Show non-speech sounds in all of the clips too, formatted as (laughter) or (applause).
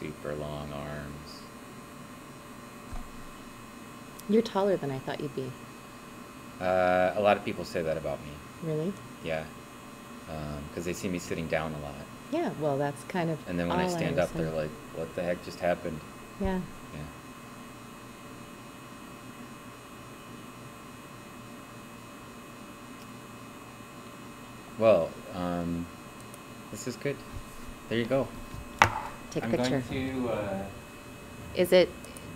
super long arms. You're taller than I thought you'd be. Uh, a lot of people say that about me. Really? Yeah, because they see me sitting down a lot, Yeah. Well, that's kind of. and then when I stand was up, they're like, "What the heck just happened?" Yeah. Yeah. Well, um, this is good. There you go. Take a I'm picture. going to. Uh, Is it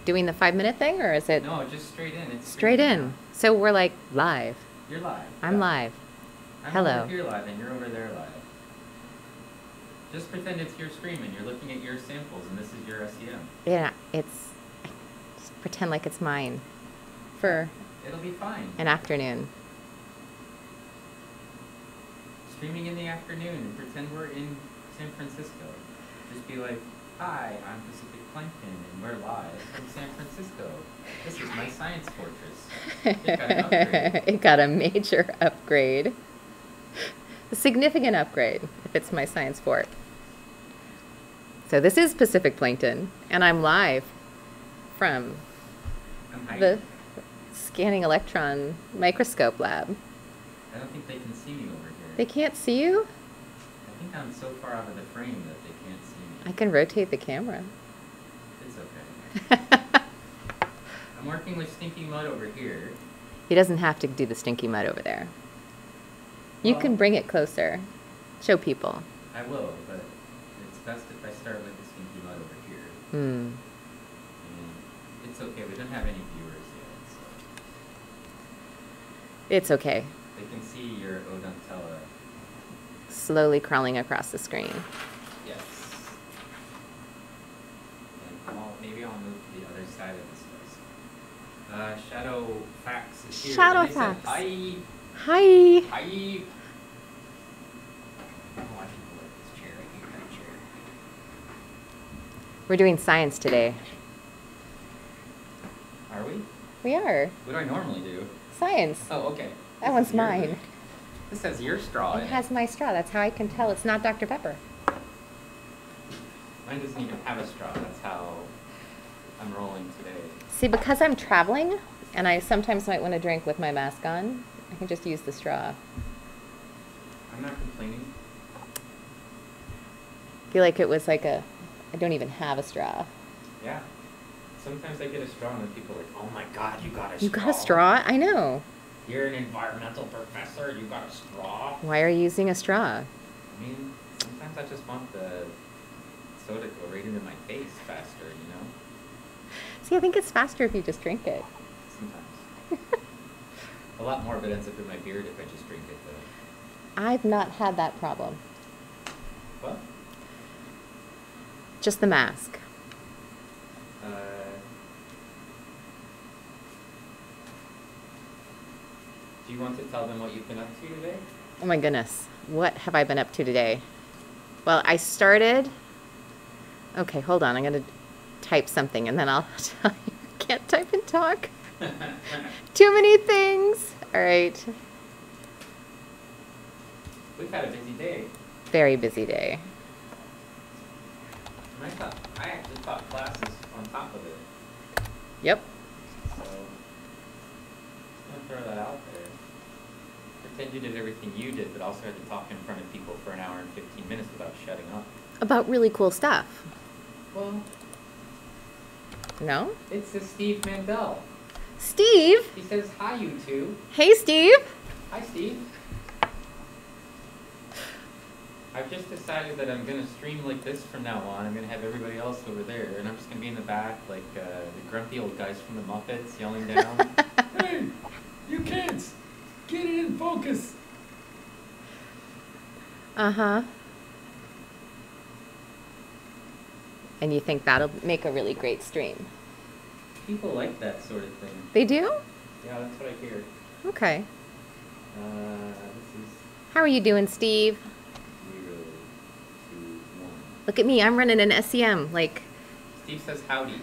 doing the five minute thing or is it no, just straight in. It's straight in? So we're like live. You're live. I'm yeah. live. I'm Hello. here live, and you're over there live. Just pretend it's your stream, and you're looking at your samples, and this is your SEM. Yeah. It's. Just pretend like it's mine for It'll be fine. an afternoon. Streaming in the afternoon, and pretend we're in San Francisco. Just be like, "Hi, I'm Pacific Plankton, and we're live from San Francisco. This is my science fortress." It got (laughs) it got a major upgrade. A significant upgrade if it's my science fort. So this is Pacific Plankton, and I'm live from I'm the scanning electron microscope lab. I don't think they can see me over here. They can't see you? I think I'm so far out of the frame that they can't see me. I can rotate the camera. It's okay. (laughs) I'm working with Stinky Mud over here. he doesn't have to do the stinky mud over there. You can bring it closer. Show people. I will, but it's best if I start with the Stinky Mud over here. Hmm. It's okay, we don't have any viewers yet, so It's okay. they can see your Odontella. Slowly crawling across the screen. Yes. And I'll, maybe I'll move to the other side of this place. Uh, Shadow Fax is here. Shadow and they said, Fax. Hi. Hi. Hi. I'm watching people like this chair. I hate that chair. We're doing science today. Are we? We are. What do I normally do? Science. Oh, okay. That This one's is your- mine. This has your straw It in has my straw. That's how I can tell it's not Dr. Pepper. Mine doesn't even have a straw. That's how I'm rolling today. See, because I'm traveling and I sometimes might want to drink with my mask on, I can just use the straw. I'm not complaining. I feel like it was like a, I don't even have a straw. Yeah. Sometimes I get a straw and then people are like, oh my god, you got a You straw. You got a straw? I know. You're an environmental professor. You got a straw. Why are you using a straw? I mean, sometimes I just want the soda to go right into my face faster? See, I think it's faster if you just drink it. Sometimes. (laughs) a lot more of it ends up in my beard if I just drink it, though. I've not had that problem. What? Just the mask. Uh, do you want to tell them what you've been up to today? Oh my goodness. What have I been up to today? Well, I started. Okay, hold on. I'm going to type something and then I'll (laughs) tell you. Can't type and talk. (laughs) Too many things. All right. We've had a busy day. Very busy day. I thought I actually taught classes on top of it. Yep. So just gonna throw that out there. Pretend you did everything you did, but also had to talk in front of people for an hour and fifteen minutes about shutting up. About really cool stuff. Well, No? it's the Steve Mandel. Steve? He says hi you two. Hey, Steve. Hi Steve. I've just decided that I'm gonna stream like this from now on. I'm gonna have everybody else over there, and I'm just gonna be in the back like uh, the grumpy old guys from the Muppets yelling down. (laughs) hey, you kids, get it in focus. Uh huh. And you think that'll make a really great stream? People like that sort of thing. They do? Yeah, that's what I hear. Okay. Uh, this is How are you doing, Steve? zero, two, one. Look at me. I'm running an SEM. Like, Steve says howdy.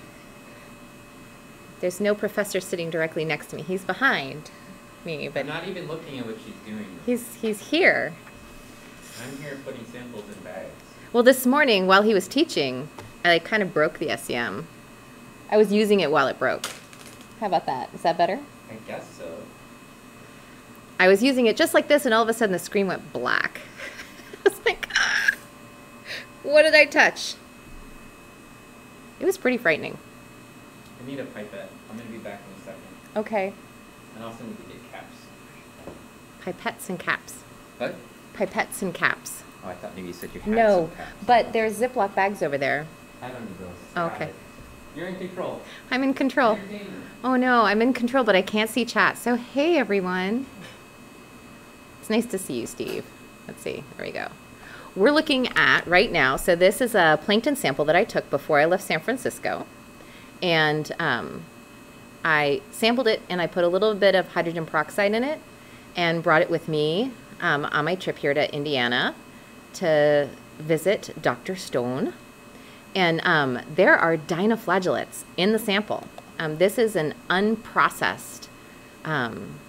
there's no professor sitting directly next to me. He's behind me, but I'm not even looking at what she's doing. he's he's here. I'm here putting samples in bags. Well, this morning while he was teaching, I like kind of broke the SEM. I was using it while it broke. How about that? Is that better? I guess so. I was using it just like this, and all of a sudden the screen went black. (laughs) I was like, ah, what did I touch? It was pretty frightening. I need a pipette. I'm gonna be back in a second. Okay. And I also need to get caps. Pipettes and caps. What? Pipettes and caps. Oh, I thought maybe you said you had No, but there's Ziploc bags over there. I don't need those. Oh, okay. You're in control. I'm in control. Oh no, I'm in control, but I can't see chat. So, hey everyone. It's nice to see you, Steve. Let's see. There we go. We're looking at right now. So, this is a plankton sample that I took before I left San Francisco. And um, I sampled it and I put a little bit of hydrogen peroxide in it and brought it with me um, on my trip here to Indiana to visit Dr. Stone. And um, there are dinoflagellates in the sample. Um, this is an unprocessed um,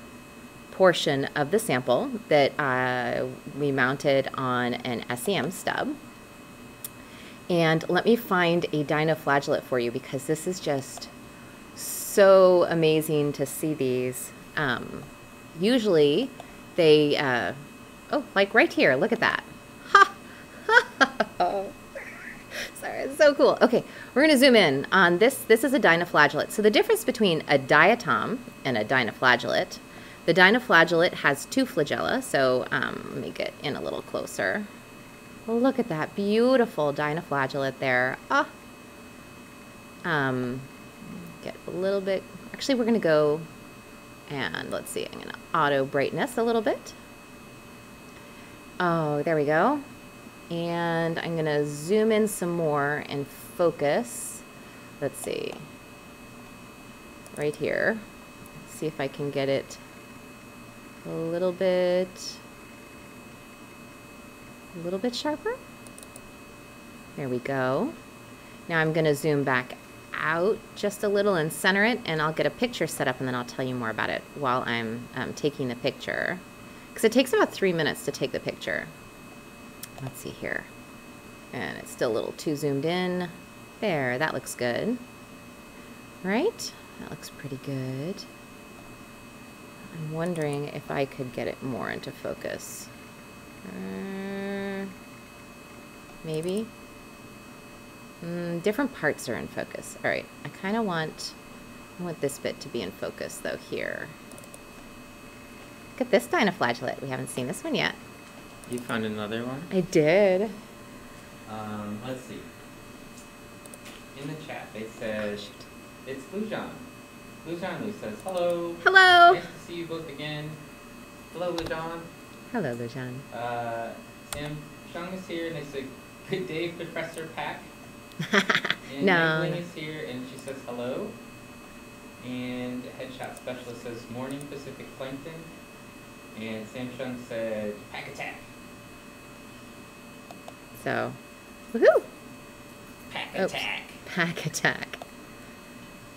portion of the sample that uh, we mounted on an SEM stub. And let me find a dinoflagellate for you because this is just so amazing to see these. Um, usually they, uh, oh, like right here, look at that. Ha! (laughs) It's so cool. Okay, we're going to zoom in on this. This is a dinoflagellate. So the difference between a diatom and a dinoflagellate, the dinoflagellate has two flagella. So um, let me get in a little closer. Look at that beautiful dinoflagellate there. Ah. Um, get a little bit. Actually, we're going to go and let's see. I'm going to auto brightness a little bit. Oh, there we go. And I'm going to zoom in some more and focus. Let's see. Right here. See if I can get it a little bit a little bit sharper. There we go. Now I'm going to zoom back out just a little and center it and I'll get a picture set up and then I'll tell you more about it while I'm um, taking the picture. Because it takes about three minutes to take the picture. Let's see here. And it's still a little too zoomed in. There, that looks good. Right? That looks pretty good. I'm wondering if I could get it more into focus. Uh, maybe. Mm, different parts are in focus. All right, I kind of want, I want this bit to be in focus though here. Look at this dinoflagellate. We haven't seen this one yet. You found another one? I did. Um, let's see. In the chat, they said it's Lujan. Lujan Lu says hello. Hello. Nice to see you both again. Hello, Lujan. Hello, Lujan. Uh, Sam Shung is here, and they say good day, Professor Pack. (laughs) And no. Megling is here, and she says hello. And Headshot Specialist says morning Pacific Plankton. And Sam Shung said pack attack. So, woohoo! Pack Oops. attack. Pack attack.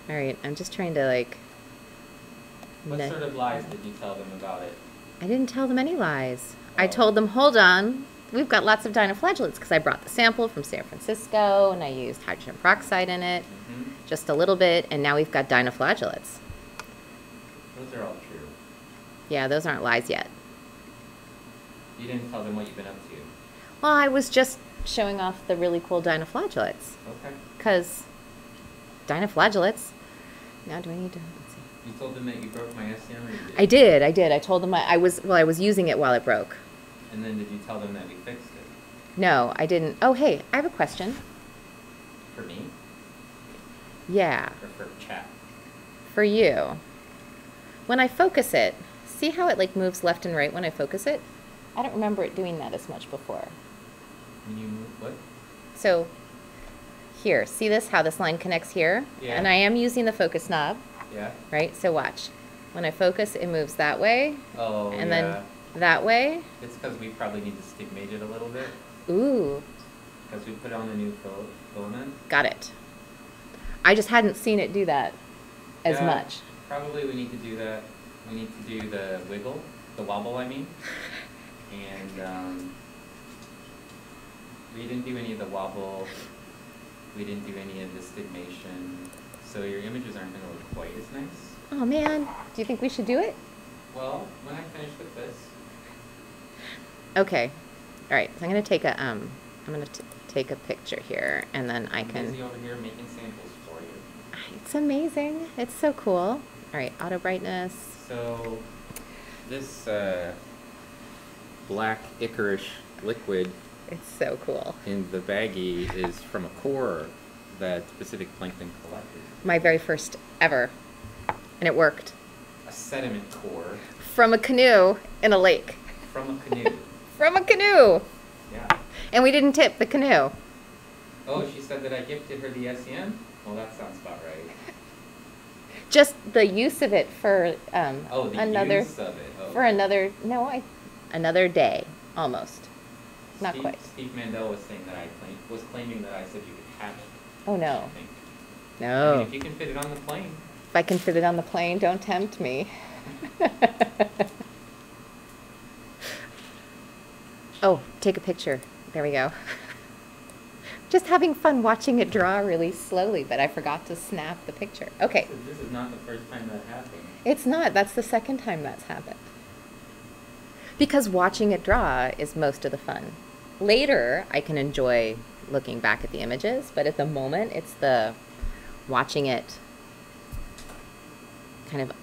All right, I'm just trying to like. What sort of lies did you tell them about it? I didn't tell them any lies. I Oh. told them, hold on, we've got lots of dinoflagellates because I brought the sample from San Francisco and I used hydrogen peroxide in it, hmm just a little bit, and now we've got dinoflagellates. Those are all true. Yeah, those aren't lies yet. You didn't tell them what you've been up to. Well, I was just showing off the really cool dinoflagellates Okay. because dinoflagellates. Now, do I need to? You told them that you broke my SEM or you did? I did, I did. I told them I, I was, well, I was using it while it broke. And then did you tell them that we fixed it? No, I didn't. Oh, hey, I have a question. For me? Yeah, Or for chat? for you. When I focus it, see how it like moves left and right when I focus it? I don't remember it doing that as much before. When you move, what? So here, see this, how this line connects here? Yeah. And I am using the focus knob, Yeah? right? So watch. When I focus, it moves that way, Oh, and yeah. then that way. It's because we probably need to stigmate it a little bit. Ooh, Because we put on the new fil- filament. got it. I just hadn't seen it do that as Yeah, much. Probably we need to do that. We need to do the wiggle, the wobble, I mean. (laughs) And um, we didn't do any of the wobble We didn't do any of the stigmation, so your images aren't gonna look quite as nice. Oh man, do you think we should do it? Well, when I finish with this, Okay. All right. So I'm gonna take a um. I'm gonna t- take a picture here, and then I I'm can. busy over here making samples for you. It's amazing. It's so cool. All right. Auto brightness. So, this uh, black Icarish liquid It's so cool. in the baggie is from a core that Pacific Plankton collected. My very first ever, and it worked A sediment core from a canoe in a lake. from a canoe. (laughs) From a canoe, yeah. and we didn't tip the canoe. Oh, she said that I gifted her the SEM? Well, that sounds about right. Just the use of it for um, Oh, the another use of it. Oh. for another no, I another day almost. Not Steve, quite. Steve Mandel was saying that I claim, was claiming that I said you could have it. Oh I no. I no. mean, if you can fit it on the plane. If I can fit it on the plane, don't tempt me. (laughs) oh, take a picture. There we go. (laughs) Just having fun watching it draw really slowly, but I forgot to snap the picture. Okay, So this is not the first time that happened. it's not. That's the second time that's happened. Because watching it draw is most of the fun. Later, I can enjoy looking back at the images, but at the moment, it's the watching it kind of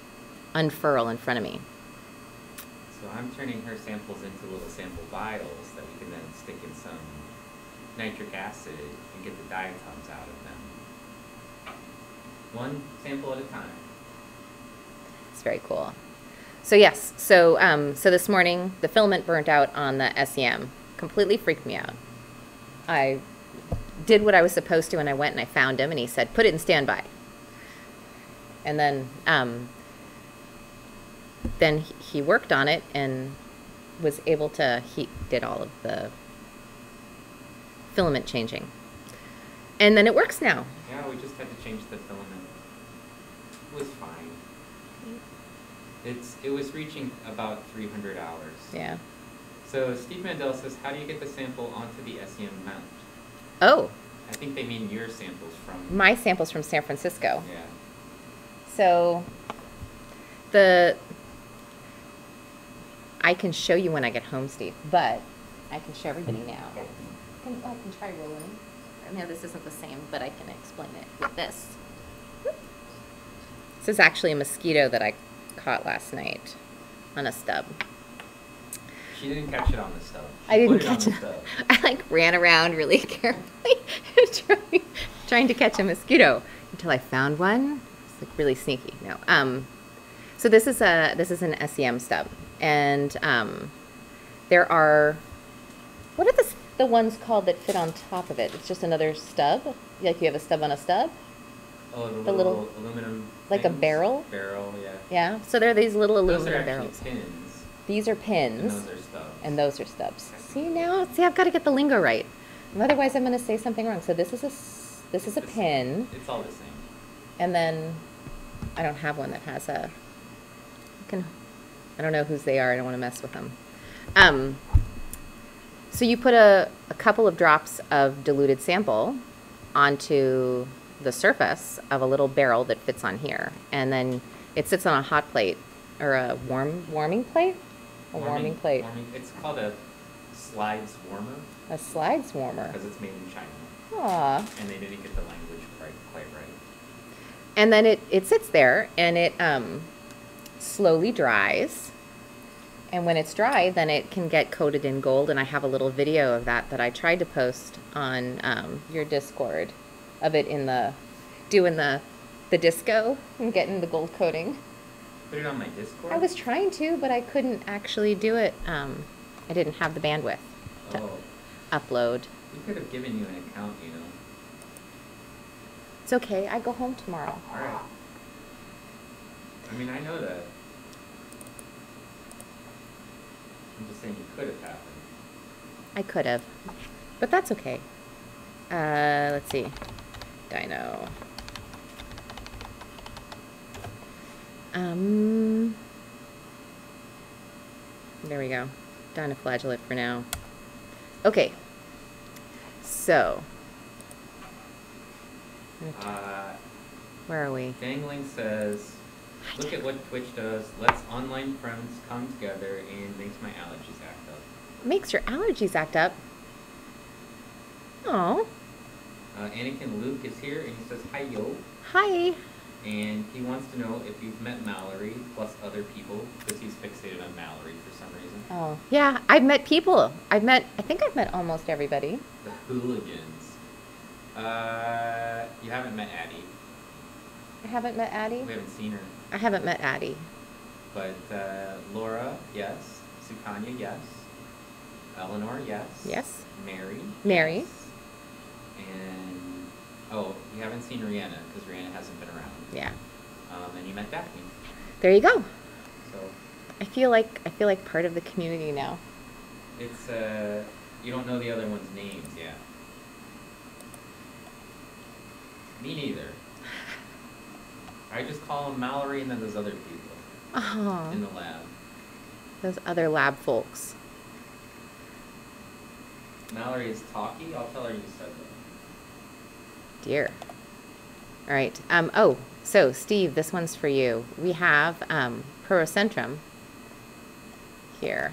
unfurl in front of me. So I'm turning her samples into little sample vials that we can then stick in some nitric acid and get the diatoms out of them. One sample at a time. It's very cool. So yes, so um, so this morning the filament burnt out on the SEM. Completely freaked me out. I did what I was supposed to, and I went and I found him, and he said, "Put it in standby." And then um, then he- he worked on it and was able to. He did all of the filament changing, and then it works now. Yeah, we just had to change the filament. It was fine. It's it was reaching about 300 hours. Yeah. So Steve Mandel says, how do you get the sample onto the SEM mount? Oh, I think they mean your samples from. my sample's from San Francisco. Yeah. So the I can show you when I get home, Steve, but I can show everybody now. Oh. I can, I oh, can try rolling. I know this isn't the same, but I can explain it with this. This is actually a mosquito that I caught last night on a stub. She didn't catch it on the stub. She I didn't it catch it. stub. (laughs) I like ran around really (laughs) carefully (laughs) trying, trying to catch a mosquito until I found one. It's like really sneaky. No. Um, so this is a this is an SEM stub, and um, there are what are the the ones called that fit on top of it? It's just another stub. Like you have a stub on a stub. Oh, the, The little, little- aluminum. like a barrel? Barrel, yeah. Yeah. So there are these little Those aluminum barrels. pins, These are and pins. those are. And those are stubs. See now, see I've got to get the lingo right. Otherwise, I'm going to say something wrong. So this is a this is a It's pin. It's all the same. and then I don't have one that has a. I can, I don't know whose they are. I don't want to mess with them. Um. So you put a, a couple of drops of diluted sample onto the surface of a little barrel that fits on here, and then it sits on a hot plate or a warm warming plate, a warming, plate, warming- it's called a slides warmer a slides warmer. because it's made in China, Aw. and they didn't get the language quite quite right. And then it, it sits there and it um, slowly dries. And when it's dry, then it can get coated in gold. And I have a little video of that that I tried to post on um, your Discord of it in the doing the the disco and getting the gold coating. Put it on my Discord. I was trying to, but I couldn't actually do it. Um, I didn't have the bandwidth to Oh, upload. we could have given you an account, you know. It's okay. I go home tomorrow. All right. I mean, I know that. I'm just saying it could have happened. I could have, but that's okay. Uh, let's see. Dino. Um. There we go. Dinoflagellate for now. Okay. So. Uh, Where are we? Dangling says, look at what Twitch does. Lets online friends come together and makes my allergies act up. Makes your allergies act up. Oh, Uh, Anakin Luke is here and he says, hi yo. hi. And he wants to know if you've met Mallory plus other people because he's fixated on Mallory for some reason. Oh, yeah. I've met people. I've met. I think I've met almost everybody. The hooligans. Uh, you haven't met Addie. I haven't met Addie. We haven't seen her. I haven't met Addie. But uh, Laura, yes. Sukanya, yes. Eleanor, yes. Yes. Mary. Mary. yes. And oh, you haven't seen Rihanna because Rihanna hasn't. Yeah. Um, and you met Daphne. There you go. So I feel like I feel like part of the community now. it's uh, you don't know the other one's names yeah. Me neither. (laughs) I just call them Mallory and then those other people Oh, in the lab. those other lab folks. Mallory is talky. I'll tell her you said that. Dear. All right. Um, oh, so Steve, this one's for you. We have um, Prorocentrum here.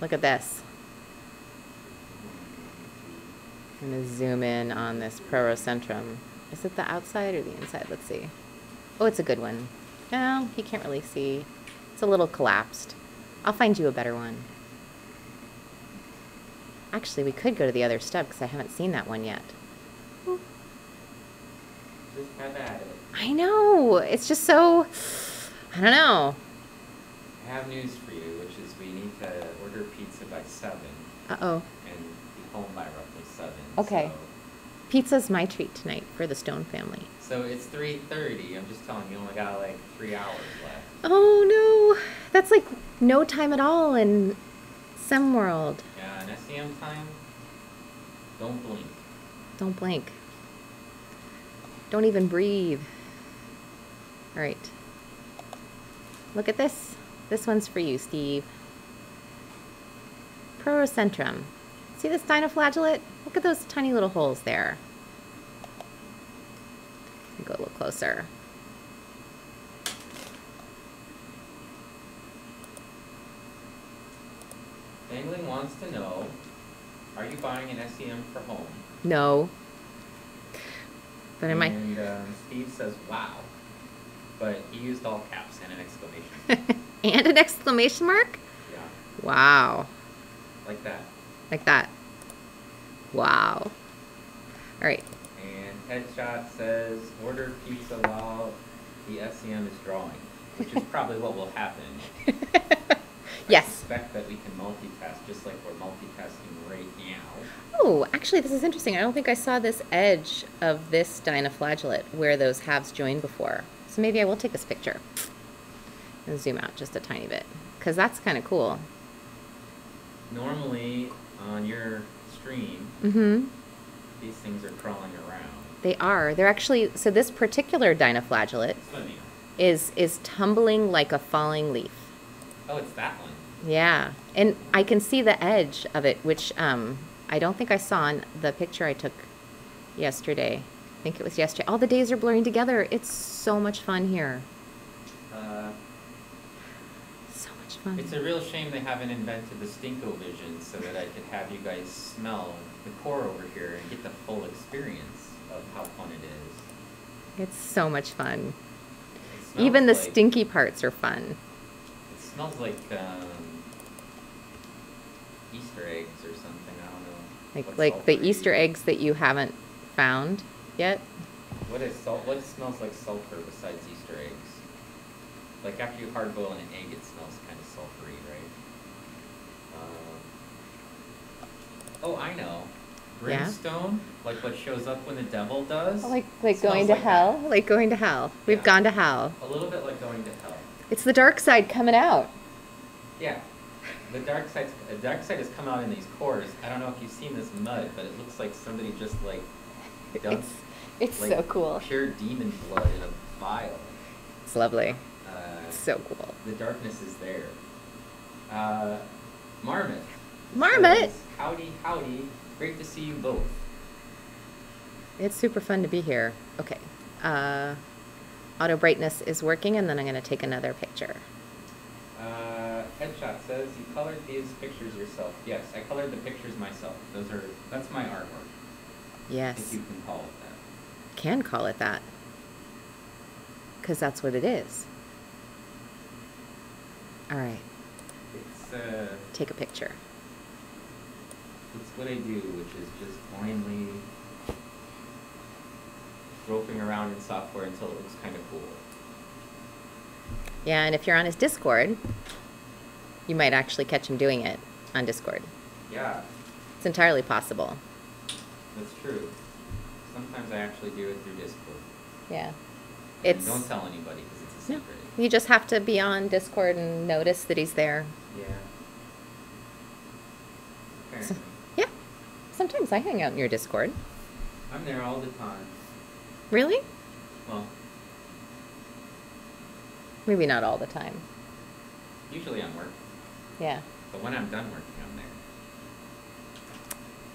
Look at this. I'm going to zoom in on this Prorocentrum. Is it the outside or the inside? Let's see. Oh, it's a good one. No, you can't really see. It's a little collapsed. I'll find you a better one. Actually, we could go to the other stub because I haven't seen that one yet. Just it. I know. It's just so. I don't know. I have news for you, which is we need to order pizza by seven Uh oh. and be home by roughly seven. Okay. Pizza's my treat tonight for the Stone family. So, so it's three thirty. I'm just telling you, only got like three hours left. Oh no. That's like no time at all in Sem World. Yeah, and SEM time. Don't blink. Don't blink. Don't even breathe. All right. Look at this. This one's for you, Steve. Prorocentrum. See this dinoflagellate? Look at those tiny little holes there. Go a little closer. Dangling wants to know, are you buying an SEM for home? No. But am I? And um, Steve says, wow. But he used all caps and an exclamation. (laughs) and an exclamation mark? yeah, Wow. like that. Like that. Wow. All right. And Headshot says, order pizza while the SEM is drawing, which is probably what will happen. (laughs) yes. I suspect that we can multitask just like we're multitasking right now. Oh, actually, this is interesting. I don't think I saw this edge of this dinoflagellate where those halves joined before. So maybe I will take this picture and zoom out just a tiny bit because that's kind of cool. Normally, on your stream, Mm-hmm. these things are crawling around. They are. They're actually so. This particular dinoflagellate is is tumbling like a falling leaf. Oh, it's that one. Yeah, and I can see the edge of it, which um, I don't think I saw in the picture I took yesterday. I think it was yesterday. All the days are blurring together. It's so much fun here. Uh, So much fun. it's a real shame they haven't invented the Stinko Vision so that I could have you guys smell the core over here and get the full experience of how fun it is. It's so much fun. Even the like- stinky parts are fun. It smells like um, Easter eggs or something. I don't know. Like like the? Easter eggs that you haven't found yet. What is salt? What smells like sulfur besides Easter eggs? Like after you hard boil an egg, it smells kind of sulfury, right? Um, oh, I know. Yeah? Brimstone, like what shows up when the devil does. Like like going to like hell. that. Like going to hell. We've Yeah. gone to hell. A little bit like going to hell. It's the dark side coming out. Yeah. The dark side, the dark side has come out in these cores. I don't know if you've seen this mud, but it looks like somebody just like (laughs) dumped It's like, so cool. pure demon blood in a vial. It's lovely. Uh, It's so cool. the darkness is there. Uh, Marmot. Marmot? says, howdy, howdy. Great to see you both. It's super fun to be here. Okay. Uh, auto brightness is working, and then I'm going to take another picture. Uh, Headshot says you colored these pictures yourself. Yes, I colored the pictures myself. Those are that's my artwork. Yes. If you can call it. Can call it that. Because that's what it is. All right. It's uh, Take a picture. it's what I do, which is just blindly groping around in software until it looks kind of cool. Yeah, and if you're on his Discord, you might actually catch him doing it on Discord. Yeah, It's entirely possible. that's true. Sometimes I actually do it through Discord. Yeah. And It's don't tell anybody because it's a no, secret. you just have to be on Discord and notice that he's there. Yeah. So, Apparently. yeah. Sometimes I hang out in your Discord. I'm there all the time. Really? Well, Maybe not all the time. usually I'm working, Yeah. but when I'm done working.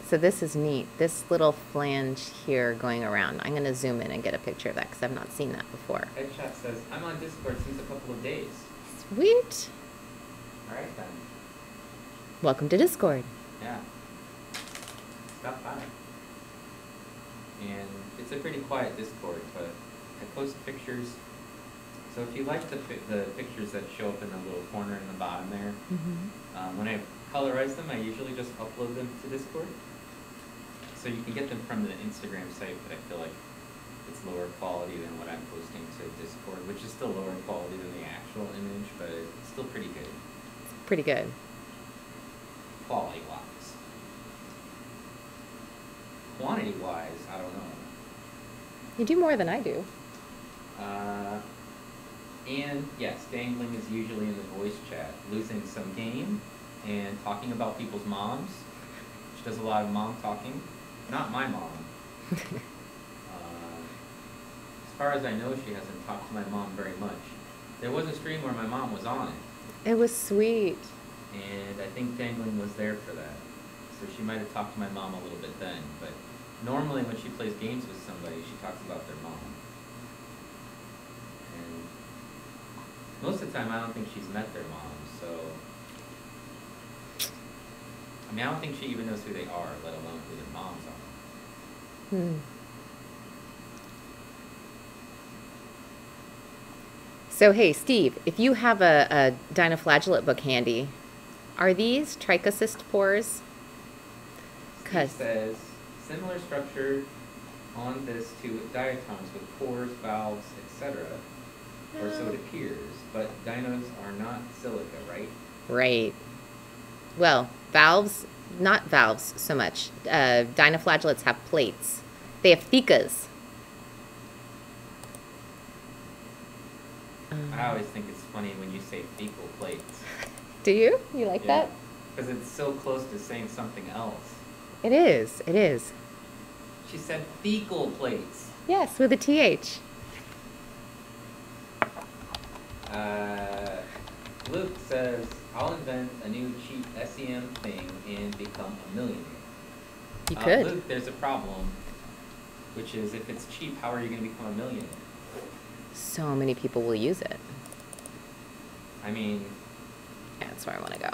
So this is neat. This little flange here going around. I'm going to zoom in and get a picture of that because I've not seen that before. Headshot says, I'm on Discord since a couple of days. Sweet. Alright then. Welcome to Discord. Yeah. Stop by. And it's a pretty quiet Discord, but I post pictures. So if you like the, the pictures that show up in the little corner in the bottom there, Mm-hmm. um, when I colorize them, I usually just upload them to Discord. So you can get them from the Instagram site, but I feel like it's lower quality than what I'm posting to Discord, which is still lower quality than the actual image, but it's still pretty good, Pretty good. quality wise. Quantity wise, I don't know. You do more than I do. Uh, and yes, dangling is usually in the voice chat, losing some game and talking about people's moms. She does a lot of mom talking. Not my mom. (laughs) Uh, as far as I know, she hasn't talked to my mom very much. There was a stream where my mom was on it, It was sweet. and I think dangling was there for that. So she might have talked to my mom a little bit then, but normally when she plays games with somebody, she talks about their mom. And most of the time, I don't think she's met their mom, so. I mean, I don't think she even knows who they are, let alone who their moms are. Hmm. So hey, Steve, if you have a, a dinoflagellate book handy, are these trichocyst pores? Steve 'Cause- says similar structure on this to diatoms with pores, valves, etc. Or so it appears, but dinos are not silica, right? Right. Well, valves, not valves so much. Uh, dinoflagellates have plates. They have thecas. Um, I always think it's funny when you say fecal plates. (laughs) do you? You like that? Because it's so close to saying something else. It is. It is. She said fecal plates. Yes, with a th. Uh, Luke says, I'll invent a new cheap SEM thing and become a millionaire. You Uh, could. There's a problem, which is if it's cheap, how are you going to become a millionaire? So many people will use it. I mean, Yeah, that's where I want to go.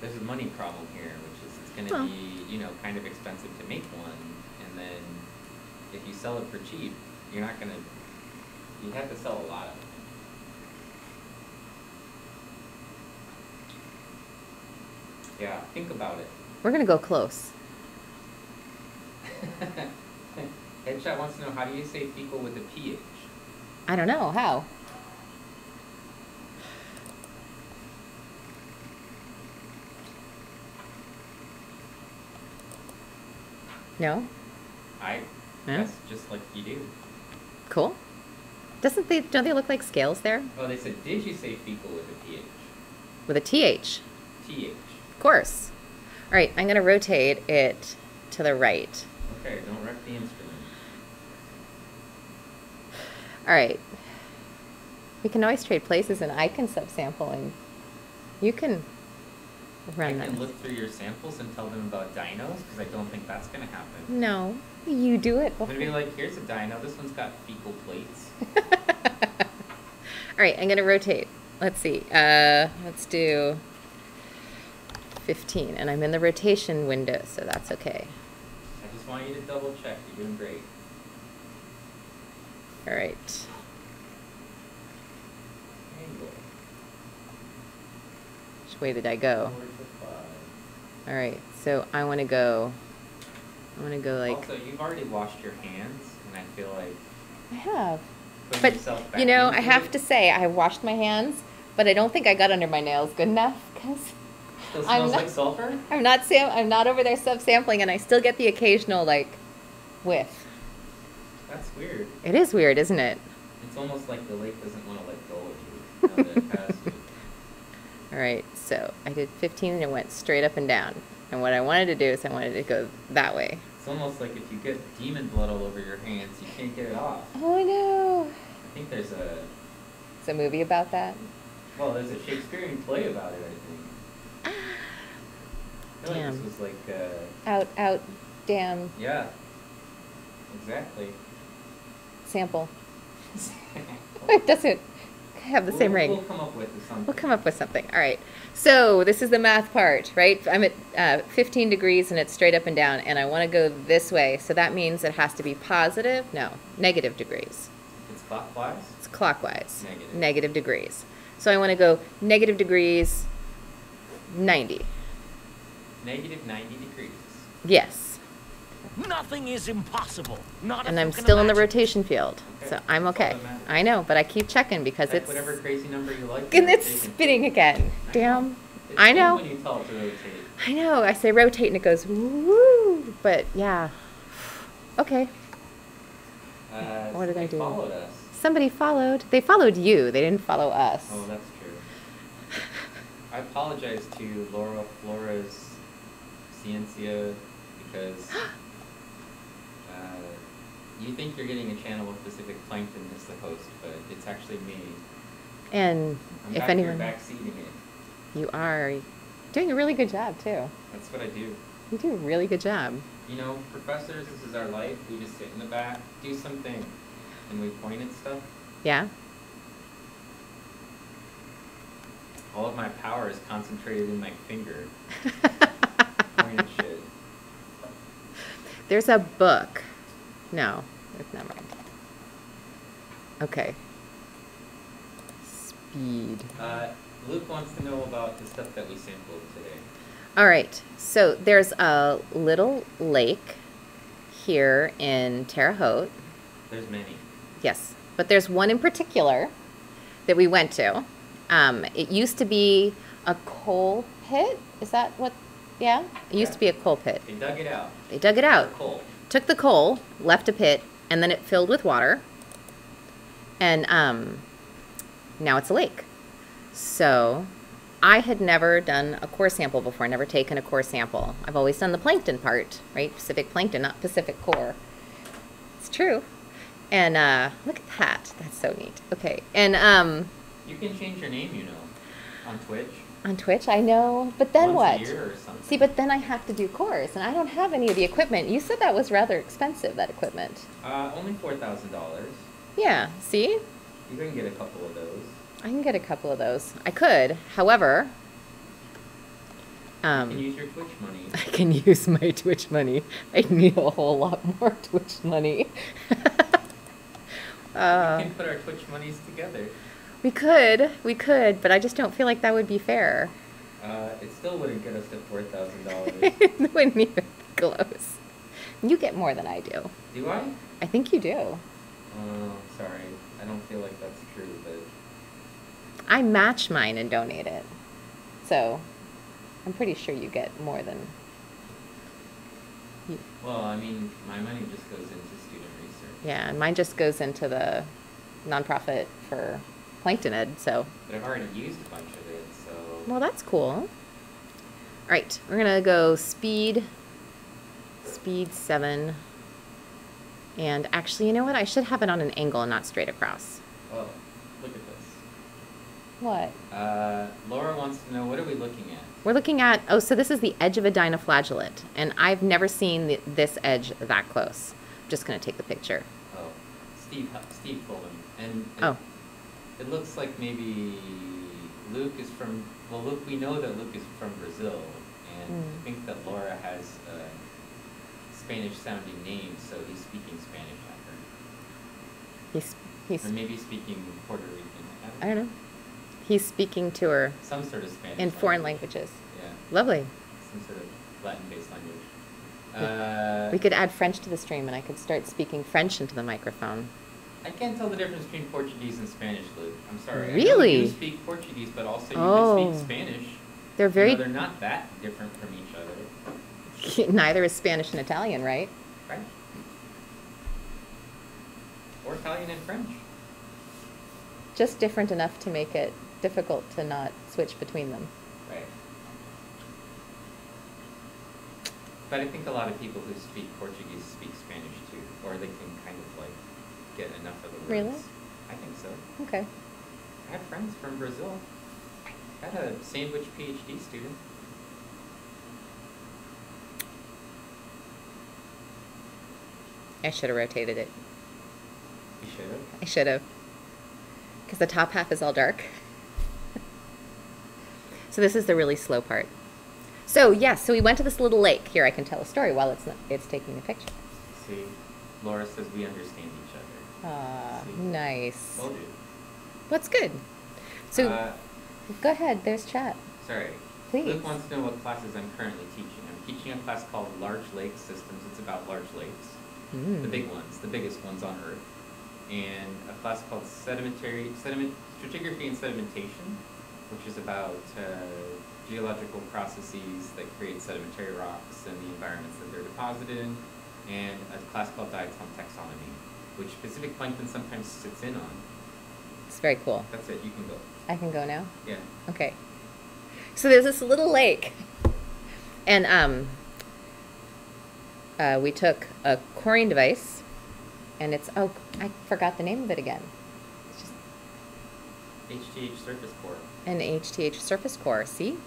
there's a money problem here, which is it's going to be, you know, kind of expensive to make one, if you sell it for cheap, you're not going to, you have to sell a lot of it. Yeah, think about it. We're going to go close. (laughs) Headshot wants to know how do you say fecal with a ph? I don't know. How? No? I. Yeah. That's just like you do. Cool. Doesn't they don't they look like scales there? Oh, they said, did you say fecal with a ph? With a th. Th. Of course. All right, I'm going to rotate it to the right. Okay, don't wreck the instrument. All right. We can always trade places and I can subsample and you can run I can that. look through your samples and tell them about dinos because I don't think that's gonna happen. No, you do it I'm gonna be like, here's a dino. This one's got fecal plates. (laughs) All right, I'm gonna rotate. Let's see. Uh, let's do 15, and I'm in the rotation window, so that's okay. I just want you to double check. You're doing great. All right. Angle. Which way did I go? Four to five. All right, so I want to go. I want to go like. also, you've already washed your hands, and I feel like I have. But you know, I have it to say, I washed my hands, but I don't think I got under my nails good enough because Still I'm smells not- like sulfur. I'm not sam- I'm not over there sub sampling, and I still get the occasional like whiff. That's weird. It is weird, isn't it? It's almost like the lake doesn't want to let go of you (laughs) now that it has you. All right, so I did 15 and it went straight up and down. And what I wanted to do is I wanted to go that way. It's almost like if you get demon blood all over your hands, you can't get it off. Oh no! I think there's a It's a movie about that. well, there's a Shakespearean play about it. I think. I feel like Damn. this was like uh, Out, out, damn, yeah, exactly. sample. (laughs) (laughs) It doesn't have the same We'll- ring. We'll come up with something. We'll come up with something. All right. So this is the math part, right? I'm at uh, 15 degrees and it's straight up and down, and I want to go this way. So that means it has to be positive, no, negative degrees. It's clockwise. It's clockwise. Negative. Negative degrees. So I want to go negative degrees, 90. Negative 90 degrees. Yes. Nothing is impossible. Not And I'm can still in the rotation field. Okay. So I'm okay. I know, but I keep checking because Type it's. whatever crazy number you like. And it's taking. spinning again. Damn. It's I know. When you tell it to rotate. I know. I say rotate and it goes woo. But yeah. Okay. Uh, What did I somebody do? Followed us. Somebody followed. They followed you. They didn't follow us. Oh, that's true. I apologize to Laura Flores Ciencia because (gasps) (laughs) you think you're getting a channel with Pacific Plankton as the host, but it's actually me. and I'm if back anyone, backseating it. you are doing a really good job too. That's what I do. You do a really good job. You know, professors, this is our life. We just sit in the back, do something, and we point at stuff. Yeah. All of my power is concentrated in my finger. (laughs) Point at shit. There's a book. No, there's never mind. Okay. Speed. Uh, Luke wants to know about the stuff that we sampled today. All right. So there's a little lake here in Terre Haute. There's many. Yes, but there's one in particular that we went to. Um, it used to be a coal pit. Is that what? Yeah, it used to be a coal pit. They dug it out. They dug it out, Coal. Took the coal, left a pit, and then it filled with water. And um, now it's a lake. So I had never done a core sample before, never taken a core sample. I've always done the plankton part, right? Pacific plankton, not Pacific core. It's true. And uh, look at that. That's so neat. Okay. And um, You can change your name, you know, on Twitch. On Twitch, I know. But then what? A year or something. See, but then I have to do cores, and I don't have any of the equipment. You said that was rather expensive, that equipment. Uh, only four thousand dollars. Yeah, see? You can get a couple of those. I can get a couple of those. I could. However, you can um, use your Twitch money. (laughs) I can use my Twitch money. I need a whole lot more Twitch money. (laughs) uh, we can put our Twitch monies together. We could, we could, but I just don't feel like that would be fair. Uh, it still wouldn't get us to four thousand dollars. (laughs) it wouldn't even be close. You get more than I do. Do I? I think you do. Oh, sorry. I don't feel like that's true, but I match mine and donate it. So I'm pretty sure you get more than you. well, I mean, my money just goes into student research. Yeah, and mine just goes into the nonprofit for Plankton Ed. So, But I've already used a bunch of it, so well, that's cool. All right, we're gonna go speed, speed seven. And actually, you know what? I should have it on an angle and not straight across. oh, look at this. What? Uh, Laura wants to know what are we looking at? We're looking at, oh, so this is the edge of a dinoflagellate, and I've never seen the, this edge that close. I'm just going to take the picture. Oh, Steve. Steve told him, and Oh. It looks like maybe Luke is from. Well, Luke, we know that Luke is from Brazil, and Mm. I think that Laura has a Spanish-sounding name, so he's speaking Spanish. I He's, he's, or maybe speaking Puerto Rican. I don't know. He's speaking to her Some sort of Spanish. in foreign languages. Yeah, Lovely. some sort of Latin-based language. Uh, We could add French to the stream, and I could start speaking French into the microphone. I can't tell the difference between Portuguese and Spanish, Luke. I'm sorry. I Really? you speak Portuguese, but also you Oh. can speak oh. Spanish. They're You know, very. they're not that different from each other, (laughs) neither is Spanish and Italian, right? right? Or Italian and French. Just different enough to make it difficult to not switch between them. Right. But I think a lot of people who speak Portuguese speak Spanish too, or they can kind of like get enough of the words. Really? I think so. Okay. I have friends from Brazil. I had a sandwich PhD student. I should have rotated it. You should have. I should have. Because the top half is all dark. (laughs) so this is the really slow part. So yes, so we went to this little lake. Here I can tell a story while it's not, it's taking a picture. See, Laura says we understand each other. Ah, nice. Told you. What's good? So Uh, go ahead. There's chat. sorry. Please. Luke wants to know what classes I'm currently teaching. I'm teaching a class called Large Lake Systems. It's about large lakes, Mm. the big ones, the biggest ones on Earth, and a class called Sedimentary Sediment Stratigraphy and Sedimentation, which is about uh, geological processes that create sedimentary rocks and the environments that they're deposited in, and a class called Diatom Taxonomy, which Pacific Plankton sometimes sits in on. It's very cool. That's it. You can go. I can go now. Yeah. Okay. So there's this little lake, and um, uh, we took a coring device, and it's oh I forgot the name of it again. It's just HTH surface core. an HTH surface core. See,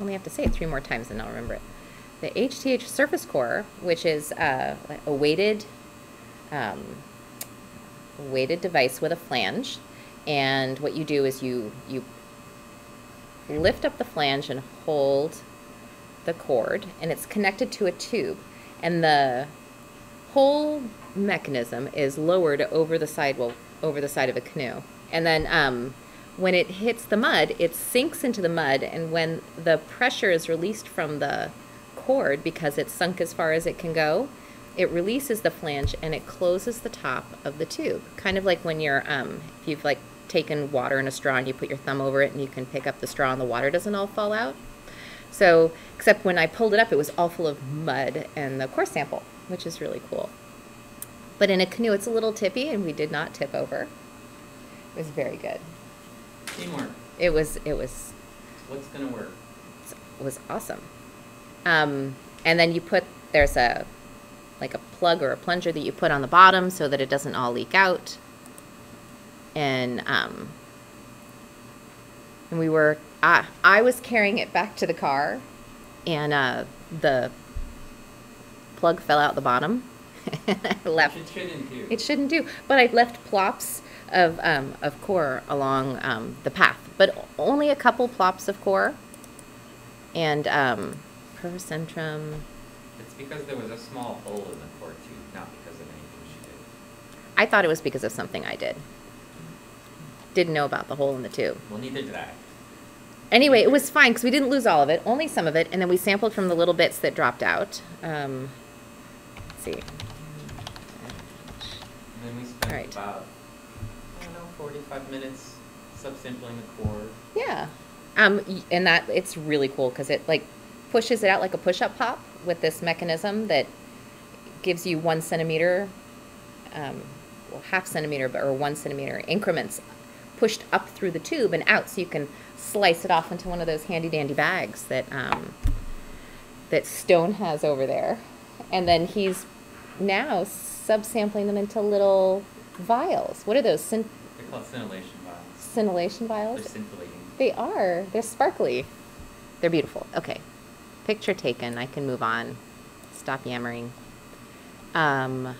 only have to say it three more times and I'll remember it. The HTH surface core, which is uh, a weighted, um, weighted device with a flange, and what you do is you you lift up the flange and hold the cord, and it's connected to a tube, and the whole mechanism is lowered over the side well over the side of a canoe. And then um, when it hits the mud it sinks into the mud and when the pressure is released from the cord because it's sunk as far as it can go it releases the flange and it closes the top of the tube kind of like when you're um, if you've like taken water in a straw and you put your thumb over it and you can pick up the straw and the water doesn't all fall out so, except when I pulled it up, it was all full of mud and the core sample, which is really cool. But in a canoe, it's a little tippy, and we did not tip over. It was very good. Teamwork. It was it was What's gonna work? it was awesome. Um, and then you put there's a like a plug or a plunger that you put on the bottom so that it doesn't all leak out. And um, and we were I I was carrying it back to the car, and uh, the plug fell out the bottom. (laughs) Left. It shouldn't do. It shouldn't do. But I left plops of um, of core along um, the path, but only a couple plops of core. And um, Prorocentrum. Because there was a small hole in the core tube, not because of anything she did. I thought it was because of something I did. Didn't know about the hole in the tube. Well, neither did I. Anyway, it was fine because we didn't lose all of it, only some of it, and then we sampled from the little bits that dropped out. Um, let's see. And then we spent Right. about, I don't know, 45 minutes subsampling the core. Yeah. Um, and that it's really cool because it like pushes it out like a push-up pop with this mechanism that gives you one centimeter, um, well, half centimeter but- or one centimeter increments pushed up through the tube and out, so you can slice it off into one of those handy dandy bags that um, that Stone has over there, and then he's now subsampling them into little vials. What are those? Cin- They're called scintillation vials. Scintillation They're vials. scintillating. They are. They're sparkly. They're beautiful. Okay. Picture taken. I can move on. Stop yammering. Um,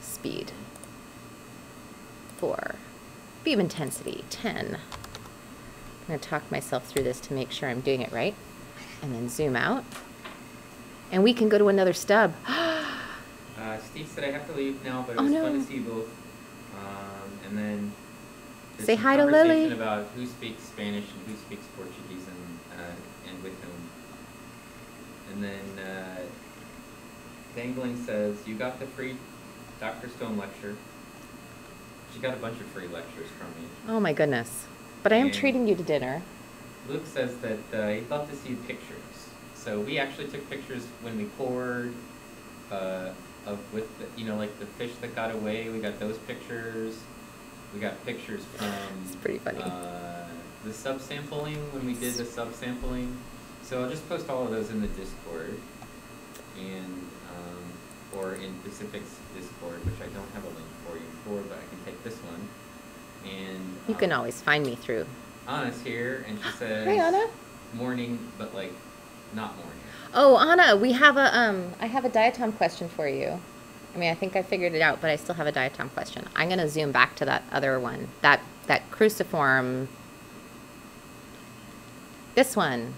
speed. Four. Beam intensity. Ten. I'm going to talk myself through this to make sure I'm doing it right. And then zoom out. And we can go to another stub. (gasps) Uh, Steve said I have to leave now, but it Oh, was no. fun to see you both. Um, and then Say hi to Lily. about who speaks Spanish and who speaks Portuguese and uh, and with whom. And then uh, Dangling says you got the free Dr. Stone lecture. She got a bunch of free lectures from me. oh my goodness. But I am And- treating you to dinner. Luke says that uh, he'd love to see pictures. So we actually took pictures when we poured, uh, of with the, you know like the fish that got away. We got those pictures. We got pictures from. It's pretty funny. Uh, the subsampling when we did the subsampling. So I'll just post all of those in the Discord, and um, or in Pacific's Discord, which I don't have a link for you for, but I can take this one. And You can um, always find me through. Anna's here, and she (gasps) says, Hi, Anna. Morning, but like, not morning. Oh, Anna, we have a um I have a diatom question for you. I mean, I think I figured it out, but I still have a diatom question. I'm going to zoom back to that other one. That that cruciform This one.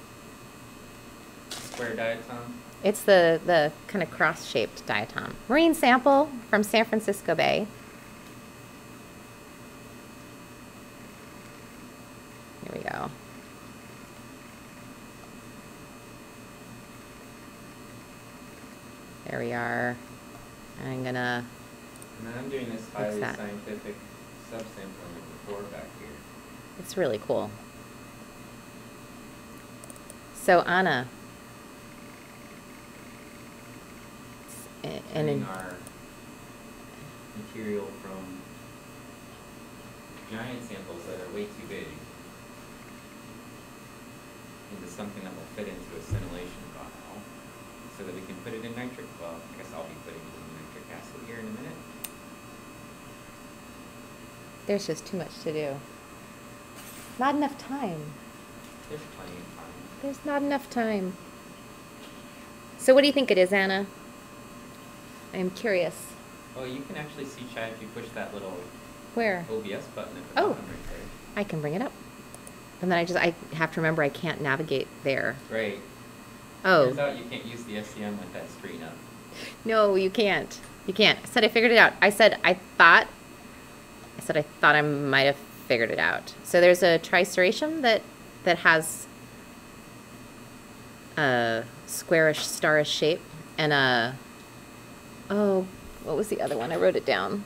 Square diatom. It's the the kind of cross-shaped diatom. Marine sample from San Francisco Bay. Here we go. There we are. I'm gonna And then I'm doing this highly scientific subsampling of the floor back here. It's really cool. So Anna, and in, our material from giant samples that are way too big into something that will fit into a scintillation vial so that we can put it in nitric, well, I guess I'll be putting it in nitric acid here in a minute. there's just too much to do. Not enough time. There's plenty of time. There's not enough time. So what do you think it is, Anna? I'm curious. Well, you can actually see Chad if you push that little Where? OBS button at the Oh. right there. I can bring it up. And then I just I have to remember I can't navigate there. Right. Oh. Turns out you can't use the SEM with that screen up. No, you can't. You can't. I said I figured it out. I said I thought. I said I thought I might have figured it out. So there's a triceratium that that has a squarish, starish shape, and a oh, what was the other one? I wrote it down.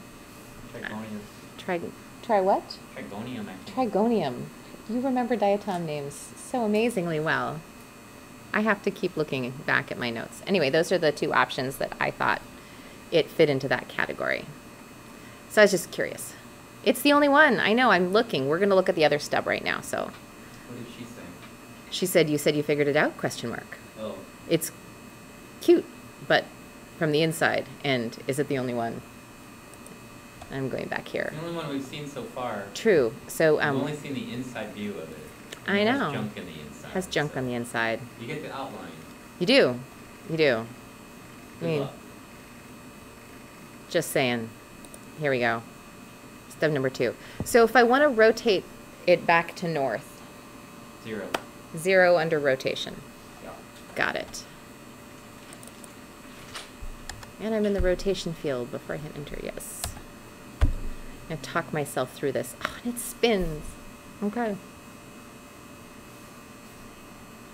Trigonium. Tri try what? Trigonium, I think. Trigonium. You remember diatom names so amazingly well. I have to keep looking back at my notes. Anyway, those are the two options that I thought it fit into that category. So I was just curious. It's the only one. I know. I'm looking. We're going to look at the other stub right now. So What did she say? she said, "You said you figured it out?" Question mark. Oh, It's cute, but from the inside. And is it the only one? I'm going back here. the only one we've seen so far. True. So We've um, only seen the inside view of it. I It know. Has junk in the inside. has junk so on the inside. You get the outline. You do. You do. Good mean- luck. Just saying. Here we go. Step number two. So if I want to rotate it back to north, Zero. zero under rotation. Yeah. Got it. And I'm in the rotation field before I hit enter. Yes. I'm gonna talk myself through this. Oh, and it spins. Okay.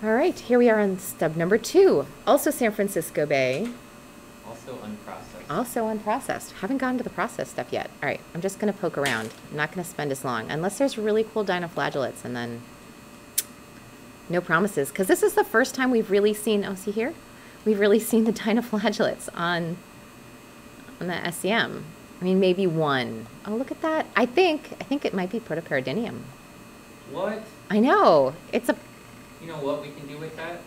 All right, here we are on stub number two. Also San Francisco Bay. Also unprocessed. Also unprocessed. Haven't gotten to the processed stuff yet. All right, I'm just going to poke around. I'm not going to spend as long unless there's really cool dinoflagellates and then no promises because this is the first time we've really seen, oh, see here? We've really seen the (laughs) dinoflagellates on on the SEM. I mean, maybe one. Oh, look at that. I think I think it might be Protoperidinium. What? I know. It's a You know what we can do with that?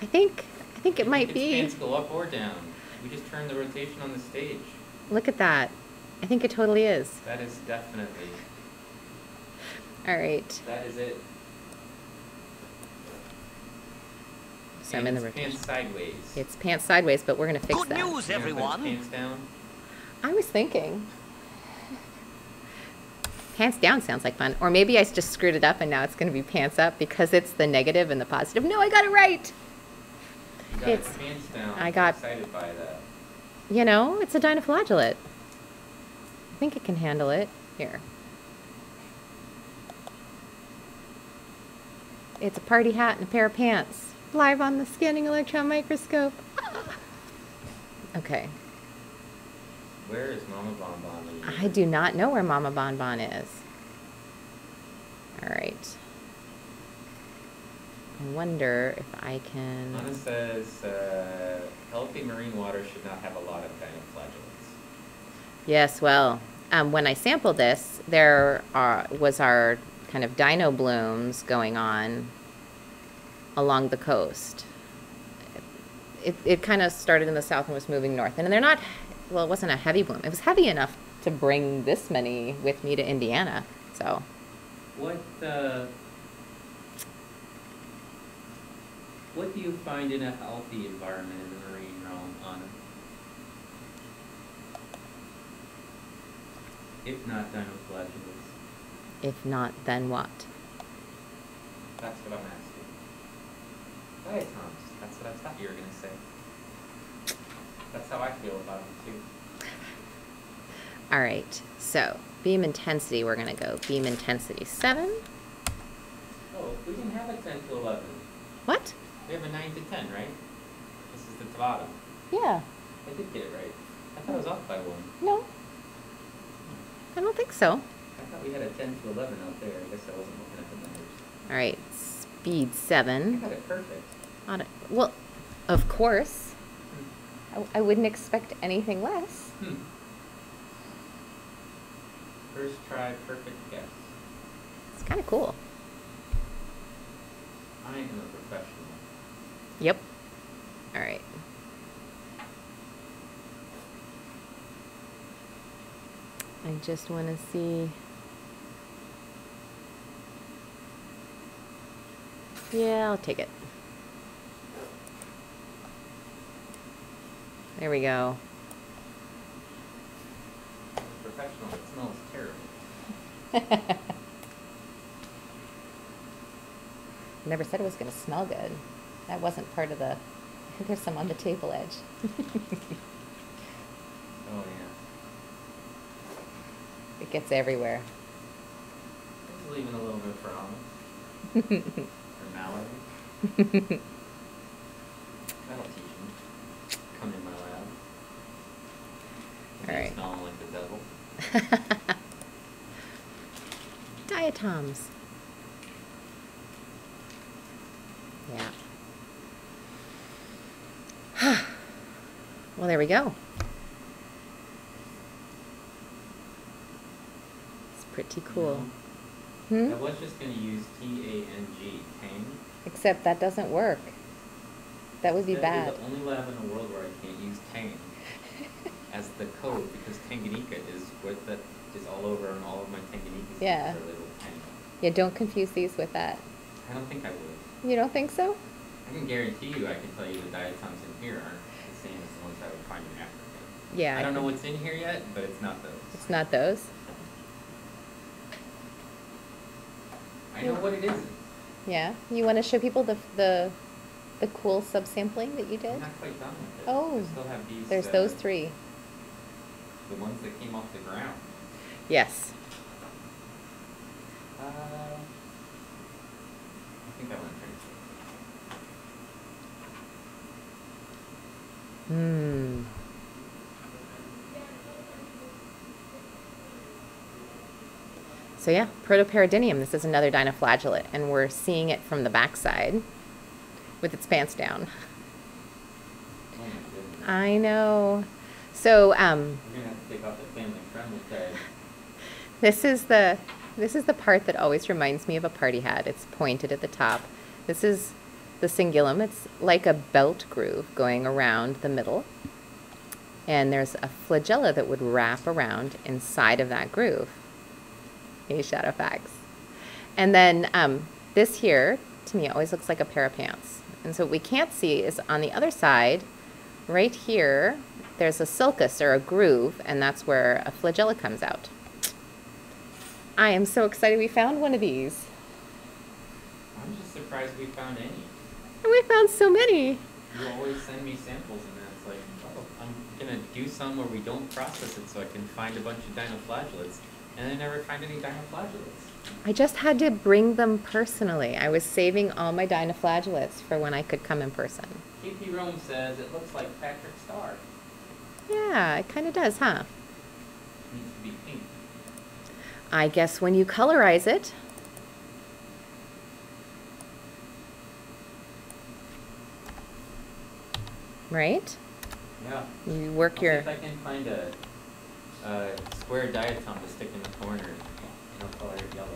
I think I think it We might be. Spans go up or down. We just turn the rotation on the stage. Look at that. I think it totally is. That is definitely. All right. That is it. So I'm in the And it's pants sideways. It's pants sideways, but we're gonna fix Good that. news, You know, put everyone. Pants down. I was thinking. Pants down sounds like fun. Or maybe I just screwed it up and now it's going to be pants up because it's the negative and the positive. No, I got it right. You got It's- pants down. I I'm got- excited by that. You know, it's a dinoflagellate. I think it can handle it. Here. It's a party hat and a pair of pants. Live on the scanning electron microscope. (laughs) Okay. Where is Mama Bonbon? in I do not know where Mama Bonbon is. All right. I wonder if I can. Anna says uh, healthy marine water should not have a lot of dinoflagellates. Yes, well, um, when I sampled this, there are, was our kind of dino blooms going on along the coast. It, it kind of started in the south and was moving north. And they're not, well, it wasn't a heavy bloom. It was heavy enough to bring this many with me to Indiana. So, What uh, what do you find in a healthy environment in the marine realm, Anna? If not dinoflagellates, if not, then what? that's what I'm asking. Diatoms, that's what I thought you were gonna say. That's how I feel about it too. All right, so beam intensity, we're going to go beam intensity 7. Oh, we didn't have a ten to eleven. What? We have a nine to ten, right? This is the bottom. Yeah, I did get it right. I thought I was off by one. no, I don't think so. I thought we had a ten to eleven out there. I guess I wasn't looking at the numbers. All right, speed 7. I 7. got it perfect. On it. Well, of course. I, I wouldn't expect anything less. Hmm. First try, perfect guess. It's kind of cool. I am a professional. Yep. All right. I just want to see. Yeah, I'll take it. There we go. Professional, it smells terrible. (laughs) Never said it was going to smell good. That wasn't part of the. (laughs) There's some on the table edge. (laughs) Oh yeah. it gets everywhere. Just leaving a little bit for Anna. or Mallory. That'll teach him. Come in my lab. All right. Smelling like the devil. (laughs) Diatoms. Yeah. (sighs) well, there we go. It's pretty cool. Hmm? I was just gonna use T A N G, Tang. Except that doesn't work. That would be That bad. the only lab in the world where I can't use Tang as the code because Tanganyika is what the is all over and all of my Tanganyika Yeah. are labeled Tang. Yeah, don't confuse these with that. I don't think I would. You don't think so? I can guarantee you I can tell you the diatoms in here aren't the same as the ones I would find in Africa. Yeah. I don't know what's in here yet, but it's not those. It's not those. I know what it isn't. Yeah. You want to show people the the the cool subsampling that you did? I'm not quite done with it. Oh. I still have these. There's uh, those three. The ones that came off the ground. Yes. Uh, I think I to transfer. Hmm. So yeah, Protoperidinium. This is another dinoflagellate, and we're seeing it from the backside with its pants down. Oh. I know. So um, Take the family friendly tag. This is the this is the part that always reminds me of a party hat. It's pointed at the top. This is the cingulum. It's like a belt groove going around the middle. And there's a flagella that would wrap around inside of that groove. A Shadowfax. And then um, this here, to me, always looks like a pair of pants. And so what we can't see is on the other side, right here, there's a sulcus or a groove, and that's where a flagella comes out. I am so excited we found one of these. I'm just surprised we found any. And we found so many. You always send me samples, and then it's like, oh, I'm gonna do some where we don't process it so I can find a bunch of dinoflagellates, and I never find any dinoflagellates. I just had to bring them personally. I was saving all my dinoflagellates for when I could come in person. KP Rome says it looks like Patrick Star. Yeah, it kind of does, huh? Needs to be pink. I guess when you colorize it, right? Yeah. You work I'll your. If I can find a, a square diatom to stick in the corner, and I'll color it yellow.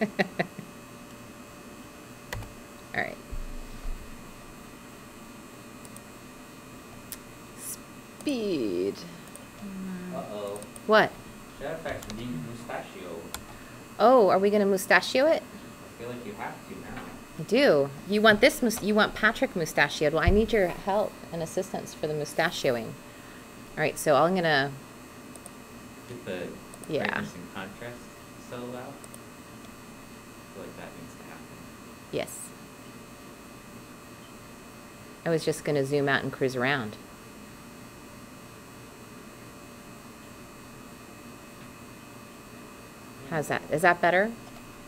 (laughs) All right. Speed. Uh-oh. What? Shadowfax redeemed Mustachio. Oh, are we gonna mustachio it? I feel like you have to now. I do. You want this? mus- You want Patrick mustachioed? Well, I need your help and assistance for the mustachioing. All right, so I'm gonna. Get the Yeah. contrast. I feel like that needs to happen. Yes. I was just gonna zoom out and cruise around. How's that? Is that better?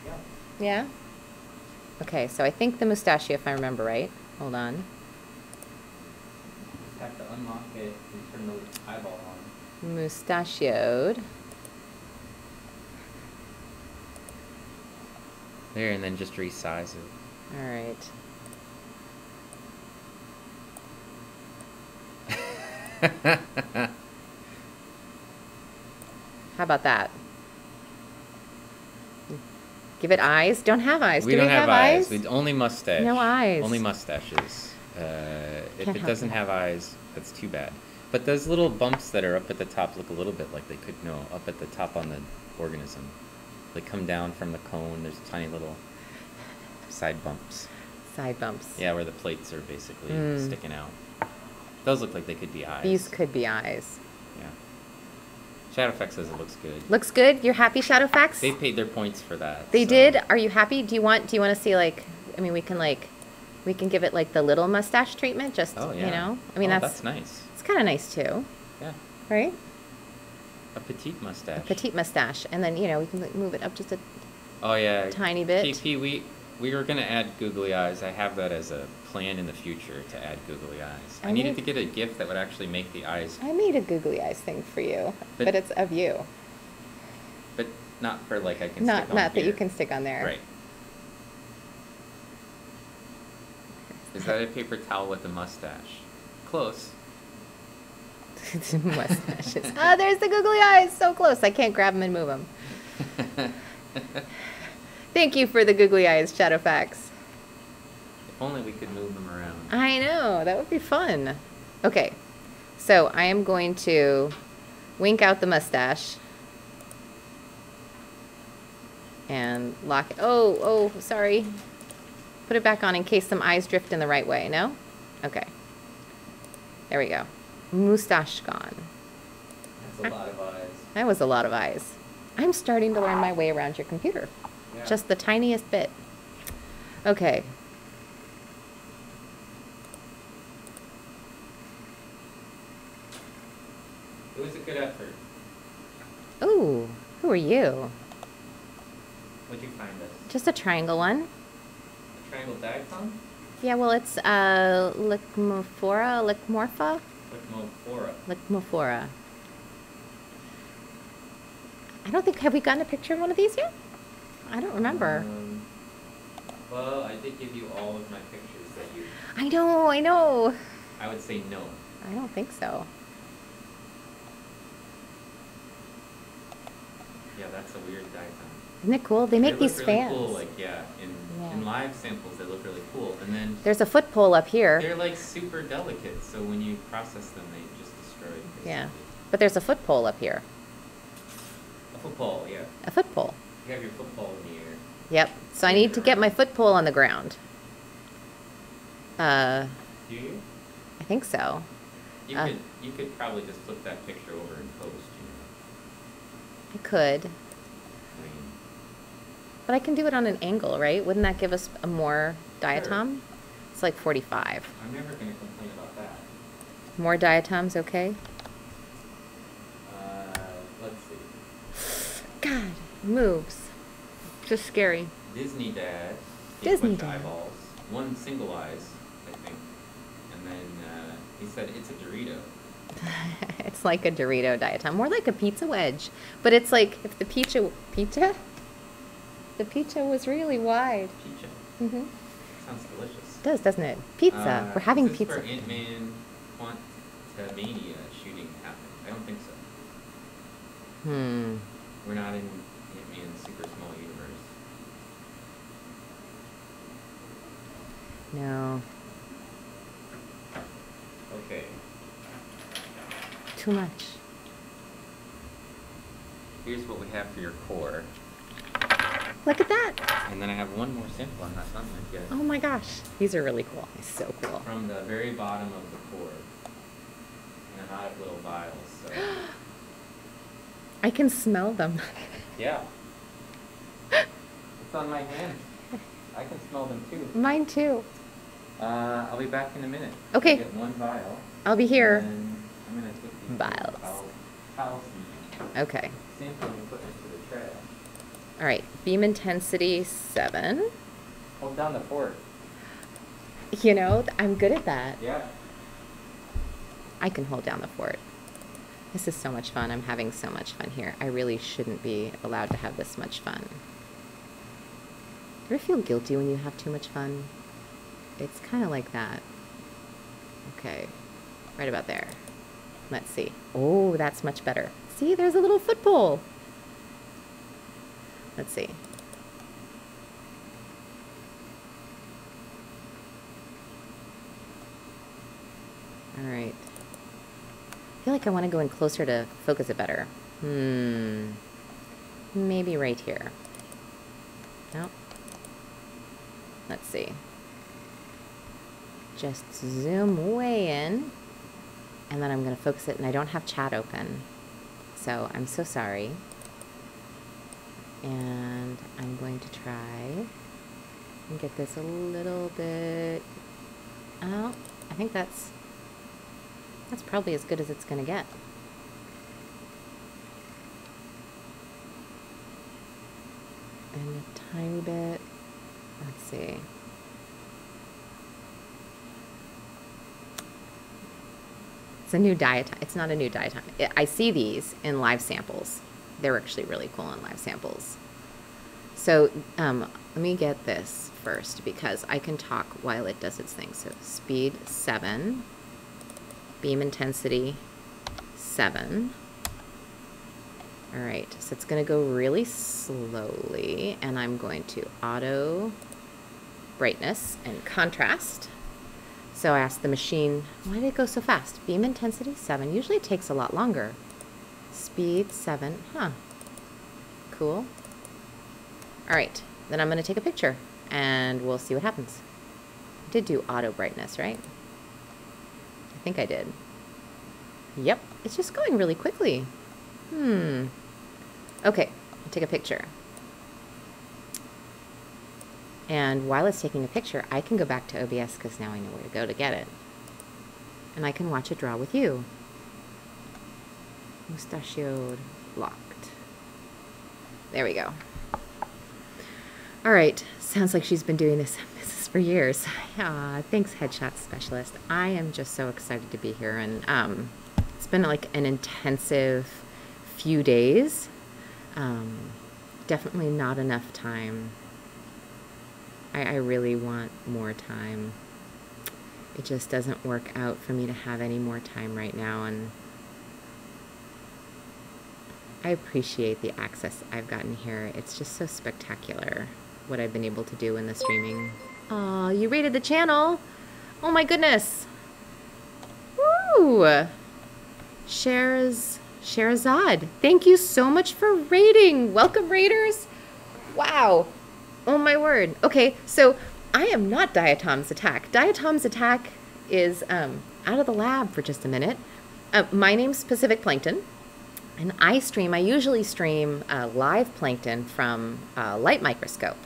Yeah. Yeah? Okay, so I think the mustachio, if I remember right. Hold on. Just have to unlock it and turn the eyeball on. Mustachioed. There, and then just resize it. All right. (laughs) How about that? Give it eyes. Don't have eyes. we Do don't we have, have eyes. eyes? We only mustache. No eyes. Only mustaches. Uh, if Can't it doesn't it. have eyes, that's too bad. But those little bumps that are up at the top look a little bit like they could no up at the top on the organism. They come down from the cone. There's tiny little side bumps. Side bumps. Yeah, where the plates are basically Mm. sticking out. Those look like they could be eyes. These could be eyes. Shadowfax says it looks good. Looks good. You're happy, Shadowfax? They paid their points for that. They so- did. Are you happy? Do you want? Do you want to see like? I mean, we can like, we can give it like the little mustache treatment. Just Oh yeah. you know. I mean, Oh, that's that's nice. it's kind of nice too, Yeah. right? A petite mustache. A petite mustache, and then you know we can like, move it up just a Oh yeah. tiny bit. PP, we we were gonna add googly eyes. I have that as a plan in the future to add googly eyes. I, I needed need- to get a gift that would actually make the eyes, I made a googly eyes thing for you, but, But- it's of you, but not for like I can not stick on not that you can stick on there. Right. Is that a paper towel with a mustache? Close. (laughs) Mustaches. Ah, there's the googly eyes. So close. I can't grab them and move them. (laughs) Thank you for the googly eyes, Shadowfax. Only we could move them around. I know, that would be fun. Okay, so I am going to wink out the mustache and lock it. Oh, oh, sorry. Put it back on in case some eyes drift in the right way, no? Okay. There we go. Mustache gone. That's a lot of eyes. That was a lot of eyes. I'm starting to learn my way around your computer. Yeah. Just the tiniest bit. Okay. It was a good effort. Ooh, who are you? What'd you find us? Just a triangle one. A triangle diatom? Yeah, well, it's uh, Licmophora, Licmorpha, Licmophora. Licmophora. I don't think have we gotten a picture of one of these yet? I don't remember. Um, well, I did give you all of my pictures that you. I know, I know. I would say no. I don't think so. Yeah, that's a weird diatom. Isn't it cool? They make look these really fans. Cool, like yeah, in in live samples they look really cool, and then There's a foot pole up here. they're like super delicate. So when you process them, they just destroy. Basically. Yeah. But there's a foot pole up here. A foot pole, yeah. A foot pole. You have your football in the air. Yep. So I need to get my foot pole on the ground. Uh, Do you? I think so. You Uh. could you could probably just flip that picture over and I could. know. I mean, But I can do it on an angle, right? Wouldn't that give us a more diatom? It's like 45. I'm never gonna complain about that. More diatoms, okay? Uh, let's see. God, moves. Just scary. Disney Dad. Disney Dad. eyeballs. One single eyes, I think. And then uh, he said it's a Dorito. (laughs) it's like a Dorito diatom, more like a pizza wedge. But it's like if the pizza pizza, the pizza was really wide. Picha. hmm Sounds delicious. It does, doesn't it? Pizza. Uh, We're having is this pizza. For Ant-Man Quantumania shooting happened. I don't think so. Hmm. We're not in Ant-Man's super small universe. No. Okay. Too much. Here's what we have for your core. Look at that. And then I have one more sample done with yet. Oh my gosh. These are really cool. It's so cool. From the very bottom of the core. In a hot little vials. So (gasps) I can smell them. yeah. (laughs) It's on my hand. I can smell them too. Mine too. Uh, I'll be back in a minute. Okay. Get one vial. I'll be here. And I'm gonna put these Vials. Vials. Vials and Okay. sampling and put into the trash. All right. Beam intensity seven. Hold down the fort. You know, I'm good at that. Yeah. I can hold down the fort. This is so much fun. I'm having so much fun here. I really shouldn't be allowed to have this much fun. You ever feel guilty when you have too much fun? It's kind of like that. Okay, right about there. Let's see. Oh, that's much better. See, there's a little foot pole. Let's see. All right. I feel like I want to go in closer to focus it better. Hmm. Maybe right here. Nope. Let's see. Just zoom way in. And then I'm going to focus it, and I don't have chat open. So I'm so sorry. And I'm going to try and get this a little bit out. I think that's that's probably as good as it's going to get. And a tiny bit. Let's see. It's a new diet. It's not a new diet. I see these in live samples. They're actually really cool in live samples. So um, let me get this first because I can talk while it does its thing. So speed seven beam intensity 7. All right, so it's going to go really slowly, and I'm going to auto brightness and contrast. So I asked the machine, why did it go so fast? Beam intensity 7. Usually it takes a lot longer. Speed 7. Huh. Cool. All right, then I'm going to take a picture, and we'll see what happens. I did do auto brightness, right? I think I did. Yep, it's just going really quickly. Hmm. Okay, I'll take a picture. And while it's taking a picture, I can go back to OBS because now I know where to go to get it. And I can watch it draw with you. Mustachioed, locked. There we go. All right, sounds like she's been doing this (laughs) for years. (laughs) Uh, thanks, Headshot Specialist. I am just so excited to be here, and um, it's been like an intensive few days. Um, definitely not enough time. I, I really want more time. It just doesn't work out for me to have any more time right now, and I appreciate the access I've gotten here. It's just so spectacular what I've been able to do in the streaming. Oh, you rated the channel. Oh my goodness. Woo! Shares Sherazad. Thank you so much for rating. Welcome, raiders. Wow. Oh my word. Okay, so I am not Diatom's attack. Diatom's attack is um, out of the lab for just a minute. Uh, my name's Pacific Plankton, and I stream. I usually stream uh, live plankton from uh, Light Microscope,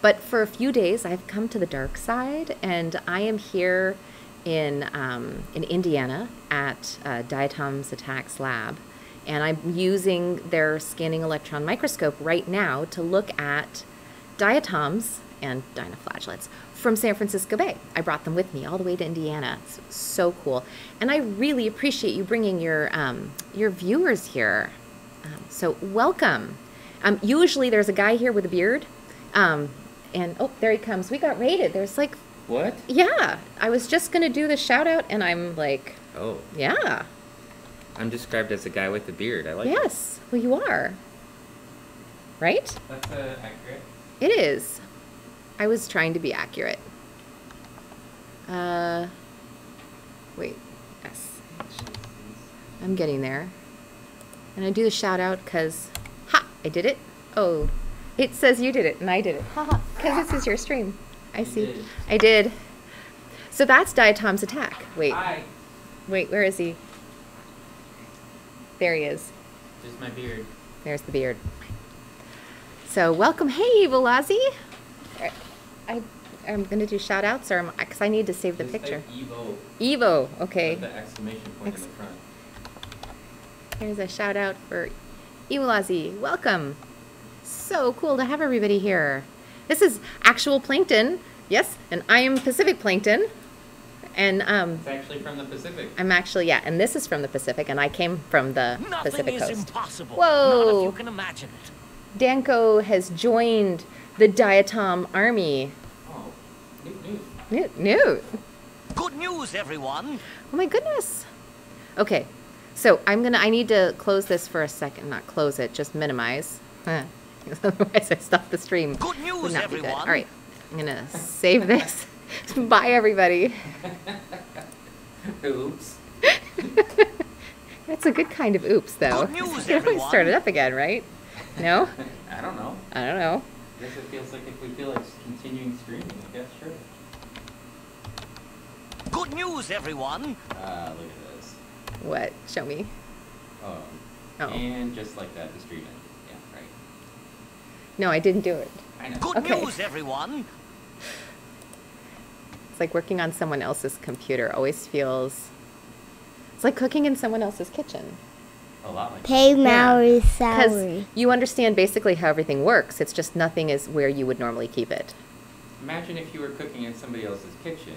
but for a few days I've come to the dark side, and I am here in um, in Indiana at uh, Diatom's Attacks Lab, and I'm using their scanning electron microscope right now to look at diatoms and dinoflagellates from San Francisco Bay. I brought them with me all the way to Indiana. It's so cool, and I really appreciate you bringing your um, your viewers here. Um, so welcome. Um, usually there's a guy here with a beard, um, and oh, there he comes. We got raided. There's like, What? yeah. I was just gonna do the shout out, and I'm like, Oh, yeah, I'm described as a guy with a beard. I like it. yes. Well, you are. Right? That's uh, accurate. It is. I was trying to be accurate. Uh, wait. Yes. I'm getting there. And I do the shout out because, ha, I did it. Oh, it says you did it and I did it. Ha ha, because this is your stream. I see. did. I did. So that's Diatom's attack. Wait, Hi. wait, where is he? There he is. Just my beard. There's the beard. So welcome, hey Velazi. I I'm gonna do shout outs or because I need to save the Just picture. type Evo. Evo, okay. With the exclamation point Ex- in the front. Here's a shout out for Iwalazi. Welcome. So cool to have everybody here. This is actual plankton, yes, and I am Pacific plankton, and um, It's actually from the Pacific. I'm actually yeah, and this is from the Pacific, and I came from the Nothing Pacific is Coast. impossible. Whoa. Not if you can imagine it. Danko has joined the Diatom army. Oh, Newt Newt. Newt, Newt. Good news, everyone. Oh my goodness. Okay, so I'm gonna. I need to close this for a second. Not close it, just minimize. Huh. (laughs) Otherwise, I stop the stream. Good news, not be good. everyone. All right, I'm gonna save this. (laughs) Bye, everybody. (laughs) Oops. That's a good kind of oops, though. Good news, You always start it up again, right? No, (laughs) I don't know. I don't know. I guess it feels like if we feel like continuing streaming, I guess sure. Good news, everyone. Ah, look at this. What? Show me. Oh. Oh. And just like that, the stream ended. Yeah, right. No, I didn't do it. I know. Good Okay. news, everyone. It's like working on someone else's computer always feels. It's like cooking in someone else's kitchen. A lot like Pay Maori's Because salary. you understand basically how everything works. It's just nothing is where you would normally keep it. Imagine if you were cooking in somebody else's kitchen,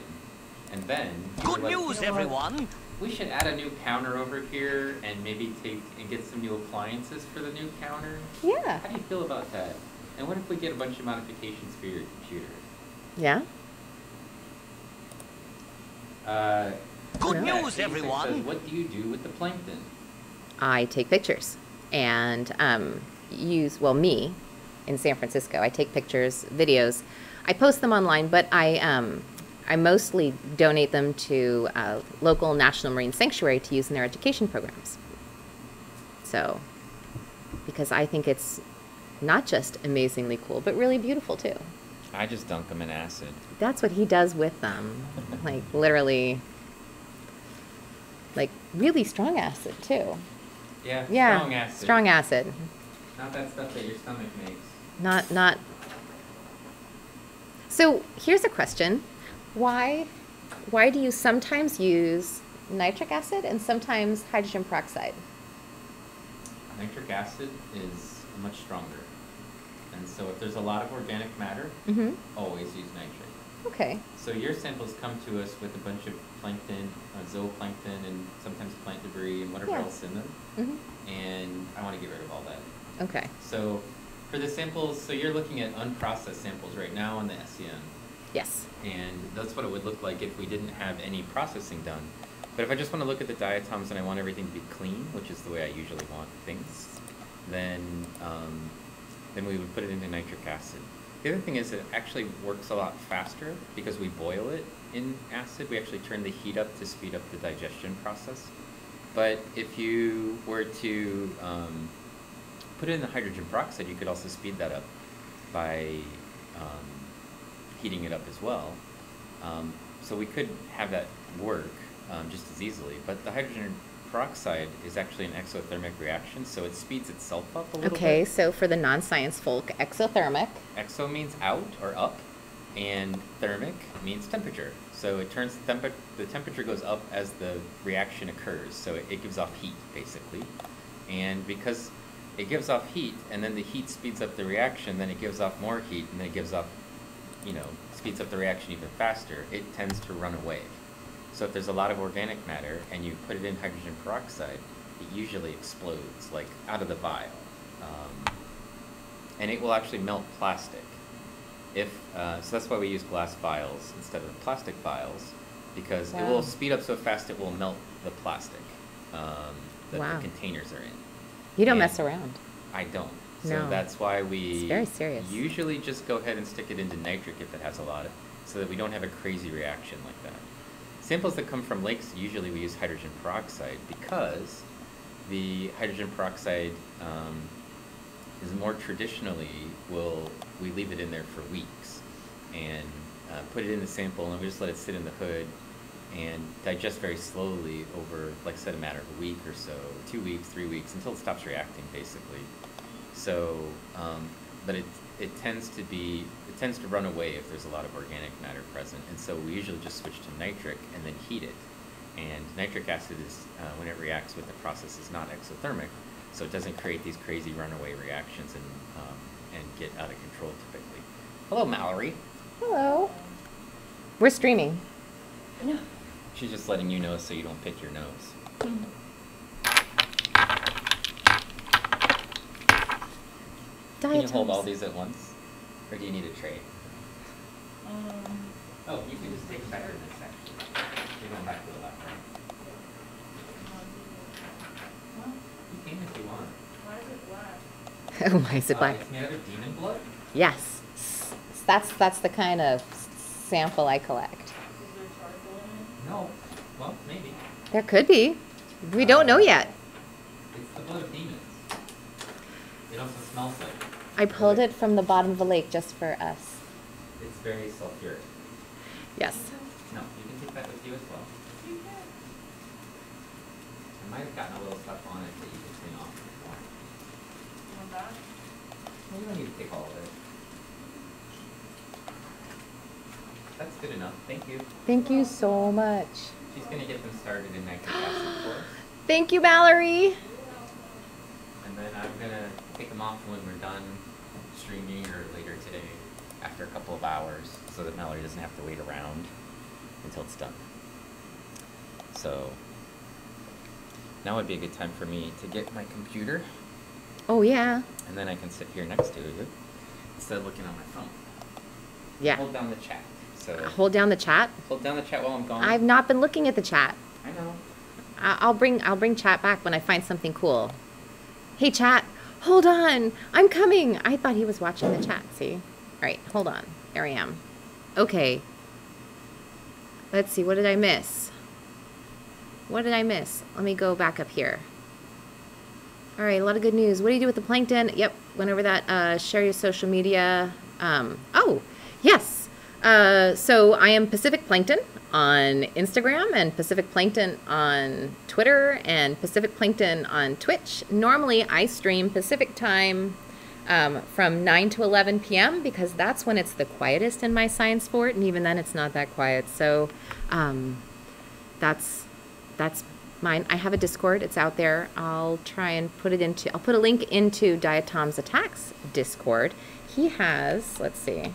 and then Good like, news, "You know what? everyone. We should add a new counter over here, and maybe take and get some new appliances for the new counter. Yeah. How do you feel about that? And what if we get a bunch of modifications for your computer? Yeah? Uh, Good Yeah. news, everyone. Says, what do you do with the plankton? I take pictures and um, use, well, me in San Francisco, I take pictures, videos. I post them online, but I, um, I mostly donate them to uh, local National Marine Sanctuary to use in their education programs. So, because I think it's not just amazingly cool, but really beautiful too. I just dunk them in acid. That's what he does with them. Like, literally, like, really strong acid too. Yeah, Yeah, strong acid. strong acid. Not that stuff that your stomach makes. Not not. So here's a question: Why, why do you sometimes use nitric acid and sometimes hydrogen peroxide? Nitric acid is much stronger. And so if there's a lot of organic matter, Mm-hmm. always use nitric. Okay. So your samples come to us with a bunch of plankton, uh, zooplankton, and sometimes plant debris and whatever Yeah. else in them. Mm-hmm. And I want to get rid of all that. Okay. So for the samples, so you're looking at unprocessed samples right now on the SEM. Yes. And that's what it would look like if we didn't have any processing done. But if I just want to look at the diatoms and I want everything to be clean, which is the way I usually want things, then um, then we would put it into nitric acid. The other thing is it actually works a lot faster because we boil it in acid. We actually turn the heat up to speed up the digestion process. But if you were to um, put it in the hydrogen peroxide, you could also speed that up. by um, heating it up as well. Um, so we could have that work um, just as easily. But the hydrogen peroxide is actually an exothermic reaction, so it speeds itself up a little bit. Okay, bit. so for the non-science folk, exothermic. Exo means out or up, and thermic means temperature. So it turns the, temp- the temperature goes up as the reaction occurs. So it, it gives off heat basically, and because it gives off heat, and then the heat speeds up the reaction, then it gives off more heat, and then it gives off, you know, speeds up the reaction even faster. It tends to run away. So if there's a lot of organic matter and you put it in hydrogen peroxide, it usually explodes like out of the vial. Um, and it will actually melt plastic. If uh, so, that's why we use glass vials instead of plastic vials, because it will speed up so fast it will melt the plastic um, that Wow. the containers are in. You don't And mess around. I don't. So No. that's why we It's very serious. usually just go ahead and stick it into nitric if it has a lot, of, so that we don't have a crazy reaction like that. Samples that come from lakes, usually we use hydrogen peroxide because the hydrogen peroxide um, is more traditionally will we leave it in there for weeks and uh, put it in the sample and we just let it sit in the hood and digest very slowly over, like I said, a matter of a week or so, two weeks, three weeks, until it stops reacting, basically. So, um, but it it tends to be it tends to run away if there's a lot of organic matter present, and so we usually just switch to nitric and then heat it. And nitric acid is uh, when it reacts with the process is not exothermic, so it doesn't create these crazy runaway reactions and um, and get out of control typically. Hello, Mallory. Hello. We're streaming. Yeah. She's just letting you know so you don't pick your nose. Can you hold all these at once? Or do you need a tray? Oh, you can just take better this actually. You're going back to the left, right? You can if you want. Oh, (laughs) why is it Uh, black? It's made out of demon blood? Yes. That's that's the kind of sample I collect. Is there charcoal in it? No. Well, maybe. There could be. We don't know yet. It's the blood of demons. It also smells like. I pulled it from the bottom of the lake just for us. It's very sulfuric. Yes. No, you can take that with you as well. You I might have gotten a little stuff on it that you can clean off if you want. Well, you don't need to take all of it. That's good enough. Thank you. Thank you so much. She's gonna get them started in nitric acid for us. (gasps) Thank you, Mallory. And then I'm gonna take them off when we're done streaming or later today, after a couple of hours, so that Mallory doesn't have to wait around until it's done. So now would be a good time for me to get my computer, Oh yeah. and then I can sit here next to you instead of looking on my phone. Yeah. Hold down the chat. So Hold down the chat. hold down the chat while I'm gone. I've not been looking at the chat. I know. I'll bring I'll bring chat back when I find something cool. Hey chat, hold on. I'm coming. I thought he was watching the chat, see? All right, hold on. There I am. Okay. Let's see, what did I miss? What did I miss? Let me go back up here. All right, a lot of good news. What do you do with the plankton? Yep, went over that. Uh, share your social media. Um, oh, yes. Uh, so I am Pacific Plankton on Instagram and Pacific Plankton on Twitter and Pacific Plankton on Twitch. Normally, I stream Pacific time um, from 9 to 11 p.m. because that's when it's the quietest in my science fort, and even then, it's not that quiet. So um, that's that's mine. I have a Discord. It's out there. I'll try and put it into. I'll put a link into Diatom's Attacks Discord. He has. Let's see. I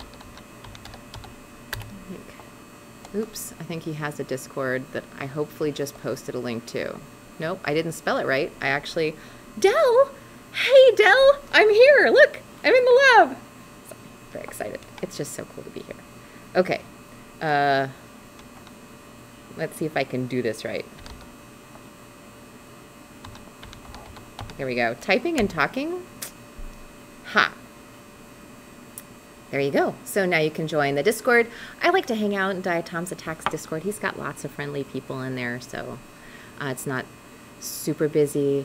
think, oops. I think he has a Discord that I hopefully just posted a link to. Nope, I didn't spell it right. I actually. Dell. Hey, Dell. I'm here. Look, I'm in the lab. So, very excited. It's just so cool to be here. Okay. Uh, let's see if I can do this right. Here we go. Typing and talking. Ha. There you go. So now you can join the Discord. I like to hang out in Diatom's Attacks Discord. He's got lots of friendly people in there, so uh, it's not super busy.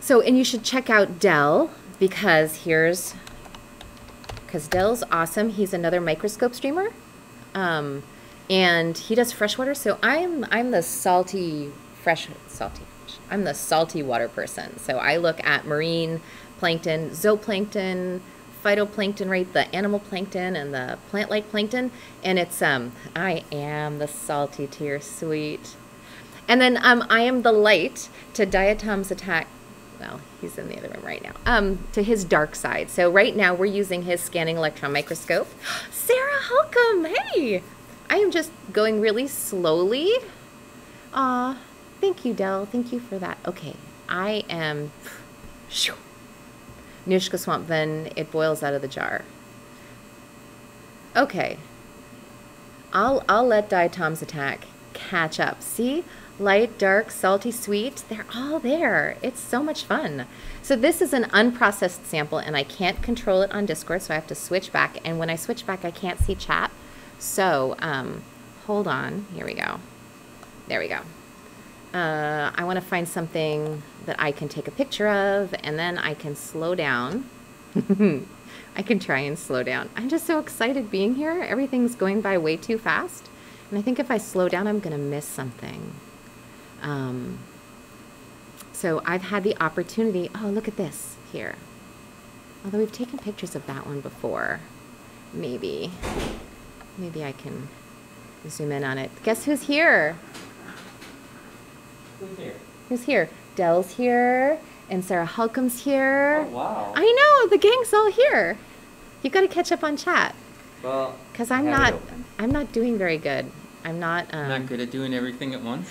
So, and you should check out Dell because here's because Dell's awesome. He's another microscope streamer, um, and he does freshwater. So I'm I'm the salty fresh salty. I'm the salty water person. So I look at marine plankton, zooplankton, phytoplankton, right? The animal plankton and the plant-like plankton, and it's um I am the salty tier sweet. And then um, I am the light to Diatom's attack. Well, he's in the other room right now. Um, to his dark side. So right now we're using his scanning electron microscope. (gasps) Sarah Holcomb, hey! I am just going really slowly. Aw, thank you, Dell. Thank you for that. Okay, I am. Nushka Swamp, then it boils out of the jar. Okay. I'll I'll let Diatom's attack catch up. See? Light, dark, salty, sweet, they're all there. It's so much fun. So this is an unprocessed sample and I can't control it on Discord, so I have to switch back. And when I switch back, I can't see chat. So um, hold on. Here we go. There we go. Uh, I want to find something that I can take a picture of and then I can slow down. (laughs) I can try and slow down. I'm just so excited being here. Everything's going by way too fast. And I think if I slow down, I'm going to miss something. Um, so I've had the opportunity. Oh, look at this here. Although we've taken pictures of that one before. Maybe. Maybe I can zoom in on it. Guess who's here? Who's here? Who's here? Dell's here, and Sarah Holcomb's here. Oh, wow. I know the gang's all here. You got to catch up on chat Well, because I'm not. I'm not doing very good. I'm not. Um, Not good at doing everything at once.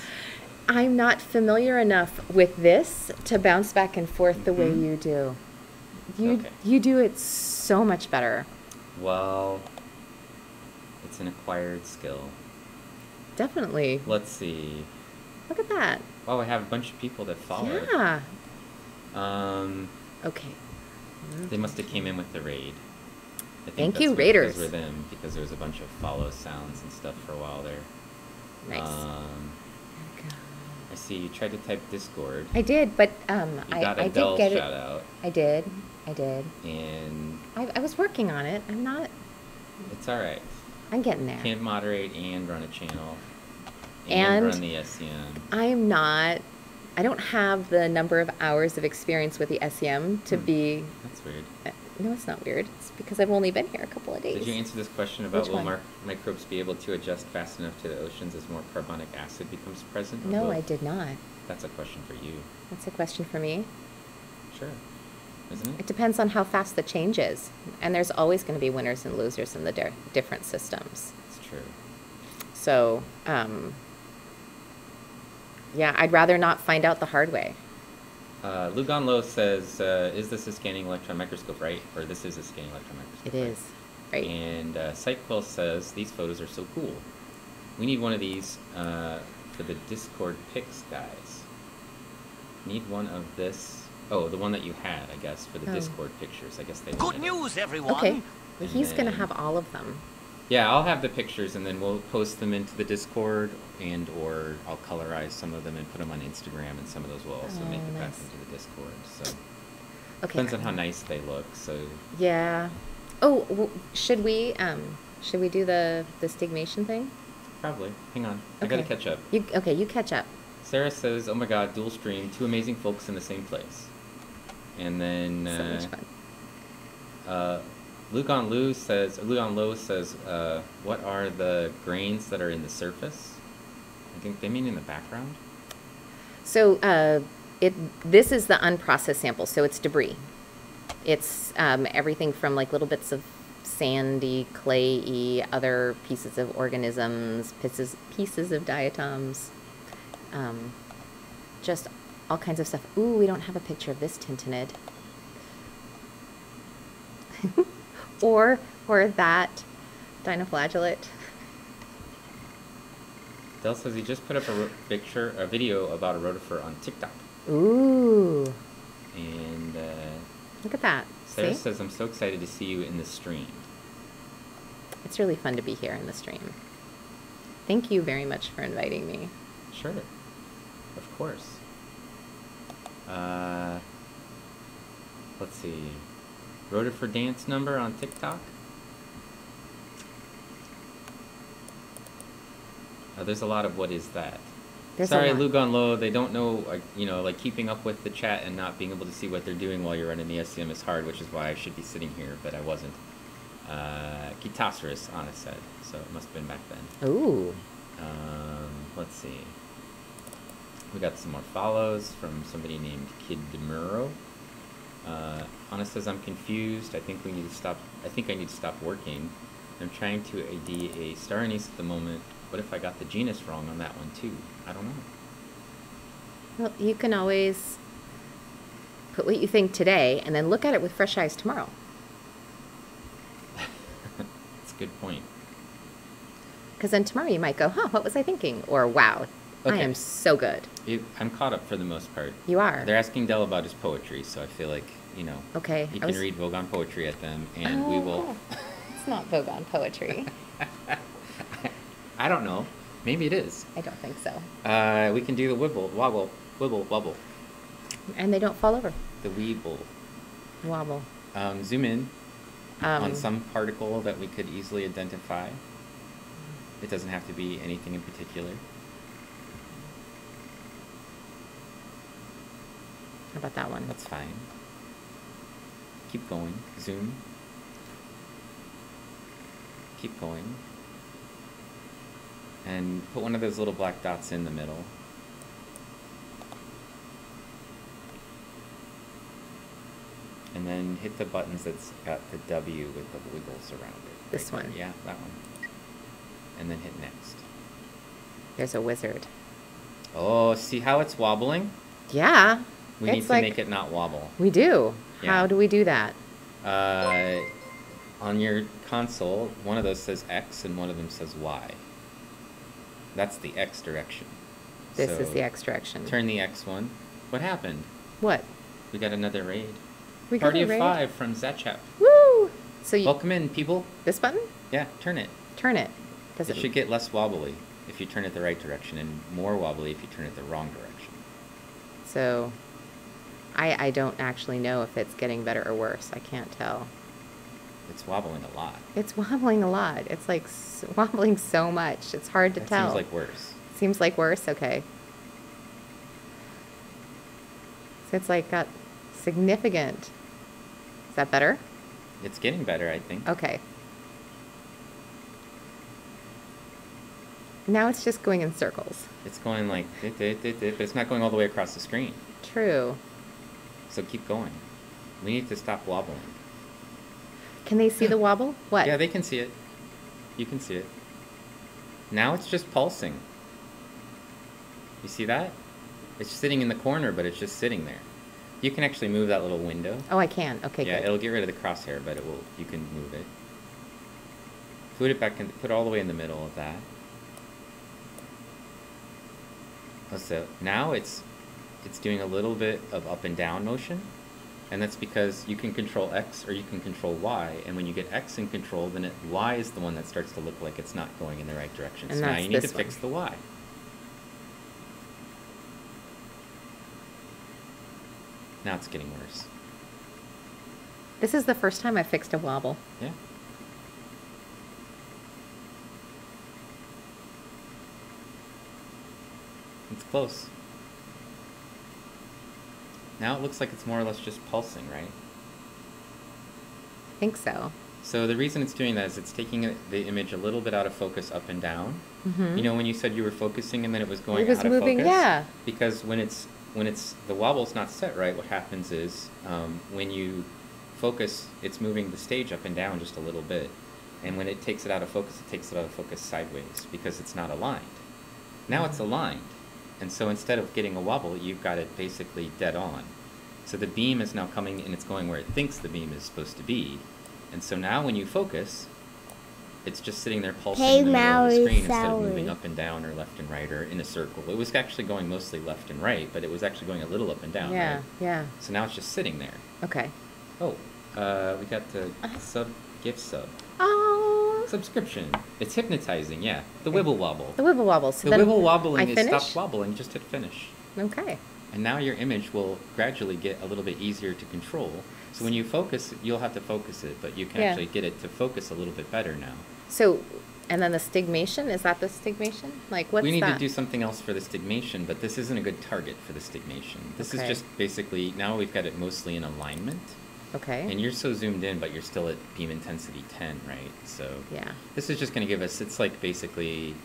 I'm not familiar enough with this to bounce back and forth the way Mhm. you do. You Okay. you do it so much better. Well, it's an acquired skill. Definitely. Let's see. Look at that. Oh, I have a bunch of people that follow. Yeah. Um, Okay. they must have came in with the raid. I think Thank you, raiders. Those were them because there was a bunch of follow sounds and stuff for a while there. Nice. Um, I see you tried to type Discord. I did, but um, You I, got a I did get shout it. out, I did. I did. and I, I was working on it. I'm not. it's all right. I'm getting there. Can't moderate and run a channel, And- run the SEM. I'm not. I don't have the number of hours of experience with the SEM to Hmm. be. That's weird. uh, No, it's not weird. It's because I've only been here a couple of days. Did you answer this question about Which will mar- microbes be able to adjust fast enough to the oceans as more carbonic acid becomes present? No, both? I did not. That's a question for you. That's a question for me. Sure. Isn't It it? depends on how fast the change is, and there's always going to be winners and losers in the di- different systems. It's true. So, um, yeah, I'd rather not find out the hard way. Uh, Lugon Lo says, uh, "Is this a scanning electron microscope, right? Or this is a scanning electron microscope?" It right? is, right? And uh, Cycquill says these photos are so cool. We need one of these uh, for the Discord pics, guys. Need one of this. Oh, the one that you had, I guess, for the Oh. Discord pictures. I guess they. Good wanted it. news, everyone. Okay, well, And he's going to have all of them. Yeah, I'll have the pictures, and then we'll post them into the Discord, and or I'll colorize some of them and put them on Instagram, and some of those will also Oh, make it back into the Discord. So Okay. depends on how nice they look. So Yeah. Oh, w- should we um should we do the the stigmation thing? probably. Hang on, I gotta catch up. You okay? You catch up. Sarah says, "Oh my God, dual stream, two amazing folks in the same place." And then so uh, much fun. uh, Lugon Lu says, Lugon Lo says, uh, "What are the grains that are in the surface?" I think they mean in the background. So uh, it this is the unprocessed sample, so it's debris. It's um, everything from like little bits of sandy, clayey, other pieces of organisms, pieces pieces of diatoms, um, just all kinds of stuff. Ooh, we don't have a picture of this tintinnid. (laughs) or or that dinoflagellate. Dell says he just put up a ro- picture, a video about a rotifer on TikTok, Ooh, and uh, look at that. Sarah See? says, "I'm so excited to see you in the stream." It's really fun to be here in the stream. Thank you very much for inviting me. Sure, of course. Uh, let's see, Rotifer dance number on TikTok. There's a lot of what is that. There's Sorry, Lou gone low. They don't know, you know, like keeping up with the chat and not being able to see what they're doing while you're running the SEM is hard, which is why I should be sitting here, but I wasn't. Uh, Kitasaurus, Anna said, so it must have been back then. Ooh. Um, let's see. We got some more follows from somebody named Kid Demuro. Uh, Anna says, I'm confused. I think we need to stop. I think I need to stop working. I'm trying to ID a Stauroneis at the moment. What if I got the genus wrong on that one too? I don't know. Well, you can always put what you think today and then look at it with fresh eyes tomorrow. (laughs) That's a good point. Because then tomorrow you might go, huh, what was I thinking? Or, wow, I am so good. You, I'm caught up for the most part. You are. They're asking Dell about his poetry, so I feel like, you know, Okay. you I can was- read Vogon poetry at them, and we will. Oh, It's not Vogon poetry. (laughs) (laughs) I don't know. Maybe it is. I don't think so. Uh, we can do the wibble, wobble, wibble, wobble. And they don't fall over. The weeble. Wobble. Um, zoom in Um, on some particle that we could easily identify. It doesn't have to be anything in particular. How about that one? That's fine. Keep going. Zoom. Keep going. And put one of those little black dots in the middle. And then hit the buttons that's got the W with the wiggles around it. This right there. one? Yeah, that one. And then hit next. There's a wizard. Oh, see how it's wobbling? Yeah. We need to like, make it not wobble. We do. Yeah. How do we do that? Uh, on your console, one of those says X and one of them says Y. That's the X direction. This is the X direction. Turn the X one. What happened? What? We got another raid. We got Party a of five from Zachap. Woo! So you, Welcome in, people. this button? Yeah, turn it. Turn it. Does it it? should get less wobbly if you turn it the right direction, and more wobbly if you turn it the wrong direction. So, I I don't actually know if it's getting better or worse. I can't tell. It's wobbling a lot. It's wobbling a lot. It's like s- (laughs) wobbling so much. It's hard to That tell. seems like worse. Seems like worse. Okay. So it's like got significant. Is that better? It's getting better, I think. Okay. Now it's just going in circles. It's going like, but it's not going all the way across the screen. True. So keep going. We need to stop wobbling. Can they see the (laughs) wobble? What? Yeah, they can see it. You can see it. Now it's just pulsing. You see that? It's sitting in the corner, but it's just sitting there. You can actually move that little window. Oh, I can. Okay, yeah, good. it'll get rid of the crosshair, but it will. You can move it. Put it back in. Put it all the way in the middle of that. Oh, So now it's it's doing a little bit of up and down motion, and that's because you can control X or you can control Y, and when you get X in control, then it, Y is the one that starts to look like it's not going in the right direction. And so now you need to one. fix the Y. Now it's getting worse. This is the first time I fixed a wobble. Yeah. It's close. Now it looks like it's more or less just pulsing, right? I think so. So the reason it's doing that is it's taking the image a little bit out of focus up and down. Mhm. You know when you said you were focusing and then it was going It was out of moving, focus? yeah. Because when it's when it's the wobble's not set right, what happens is um, when you focus, it's moving the stage up and down just a little bit, and when it takes it out of focus, it takes it out of focus sideways because it's not aligned. Now it's aligned, and so instead of getting a wobble, you've got it basically dead on. So the beam is now coming and it's going where it thinks the beam is supposed to be, and so now when you focus, it's just sitting there pulsing Hey, in the middle of the screen instead of moving up and down or left and right or in a circle. It was actually going mostly left and right, but it was actually going a little up and down. yeah, right? yeah. So now it's just sitting there. Okay. Oh, uh, we got the sub gift sub Oh, subscription. It's hypnotizing. Yeah, the wibble wobble. the wibble wobble. So the wibble wobbling is stop wobbling. Just hit finish, Okay. and now your image will gradually get a little bit easier to control. So when you focus, you'll have to focus it, but you can Yeah. actually get it to focus a little bit better now. So And then the stigmation, is that the stigmation? Like, what's we need that? to do something else for the stigmation, but this isn't a good target for the stigmation. This Okay. is just basically now we've got it mostly in alignment, Okay. and you're so zoomed in, but you're still at beam intensity 10, right? So Yeah. this is just going to give us. It's like basically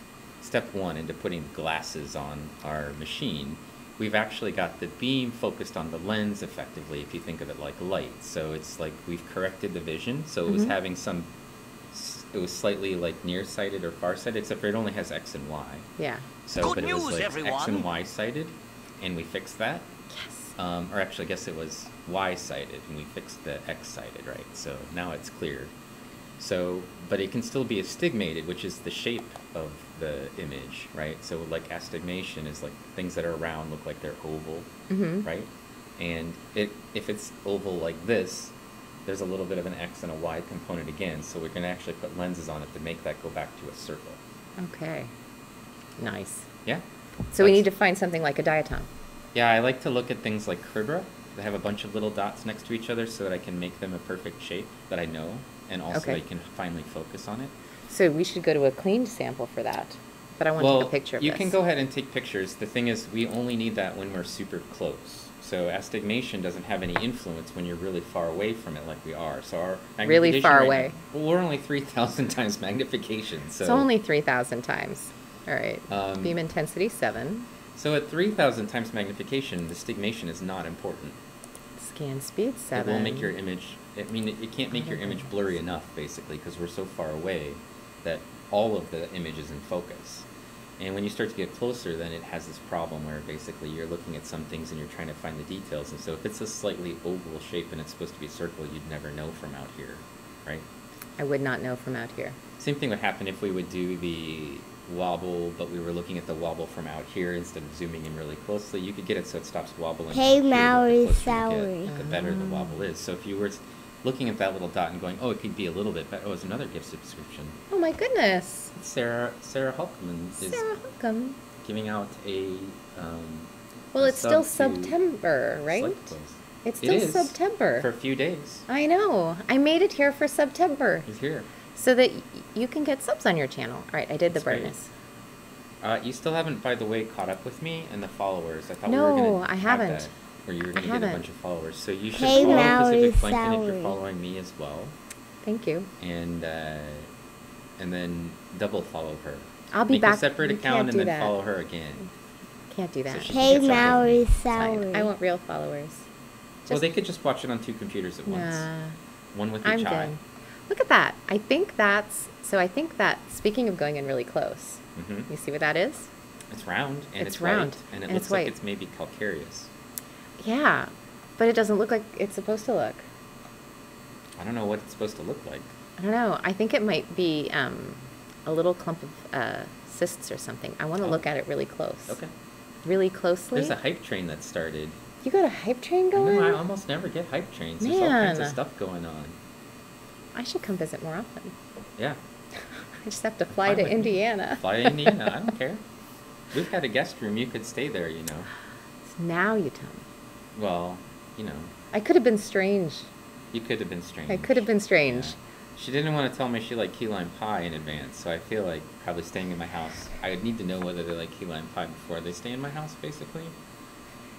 step one into putting glasses on our machine. We've actually got the beam focused on the lens effectively, if you think of it like light. So it's like we've corrected the vision, so it was Mhm. having some. It was slightly like nearsighted or farsighted, except for it only has X and Y. Yeah. So, Good but it was news, like X and Y sided, and we fixed that. Yes. Um, or actually, I guess it was Y sided, and we fixed the X sided, right? So now it's clear. So, but it can still be astigmated, which is the shape of the image, right? So, like astigmation is like things that are round look like they're oval, Mm-hmm. right? And it if it's oval like this, there's a little bit of an X and a Y component again. So we can actually put lenses on it to make that go back to a circle. Okay. Nice. Yeah. So we need to find something like a diatom. Yeah, I like to look at things like Kerbera. They have a bunch of little dots next to each other so that I can make them a perfect shape that I know, and also Okay. I can finally focus on it. So we should go to a cleaned sample for that. But I want to take a picture of you this. can go ahead and take pictures. The thing is, we only need that when we're super close. So astigmation doesn't have any influence when you're really far away from it, like we are. So our Really far right away. now- well, we're only three thousand (laughs) times magnification. So It's only 3,000 times. All right. Um, Beam intensity 7. so at three thousand times magnification, the stigmation is not important. Scan speed 7. It will make your image. I mean, it, it can't make your image blurry enough, basically, because we're so far away that all of the image is in focus. And when you start to get closer, then it has this problem where basically you're looking at some things and you're trying to find the details. And so if it's a slightly oval shape and it's supposed to be a circle, you'd never know from out here, right? I would not know from out here. Same thing would happen if we would do the wobble, but we were looking at the wobble from out here instead of zooming in really closely. You could get it so it stops wobbling. Hey, out here, the Maui, closer you Sowie. get, The better the wobble is. So if you were looking at that little dot and going, oh, it could be a little bit better. Oh, it's another gift subscription. Oh my goodness. Sarah Sarah Holcomb is Sarah Holcomb. giving out a. Um, Well, a it's still sub to September, right? It's still is, September. for a few days. I know. I made it here for September He's here. So that you can get subs on your channel. All right, I did the That's great. brightness. Uh, you still haven't, by the way, caught up with me and the followers. I thought No, we were gonna I have haven't. that, where you were I gonna get a bunch haven't. of followers. So you should Hey, follow Maui, Pacific Plankton if you're Sowie. following me as well, Thank you. and uh, and then double follow her. I'll be Make back. a separate You account can't and do then that. follow her again. Can't do that. she Hey, gets out of Maui, it. It's fine. Sowie. I want real followers. well, Just- they could just watch it on two computers at once. Nah. One with I'm each eye. good. Look at that. I think that's so. I think that speaking of going in really close, hmm you see what that is? It's round and It's it's, round, white, and it and looks it's like it's maybe calcareous. Yeah, but it doesn't look like it's supposed to look. I don't know what it's supposed to look like. I don't know. I think it might be um, a little clump of uh, cysts or something. I want to Oh. look at it really close. Okay. Really closely. There's a hype train that started. you got a hype train going? know, I almost never get hype trains. There's all kinds of stuff going on. I should come visit more often. Yeah. (laughs) I just have to fly Fine to. Indiana. Fly to Indiana. I don't care. We've had a guest room. You could stay there, you know. Now you tell me. Well, you know, I could have been strange. you could have been strange. I could have been strange. Yeah. She didn't want to tell me she liked key lime pie in advance, so I feel like probably staying in my house. I would need to know whether they like key lime pie before they stay in my house, basically.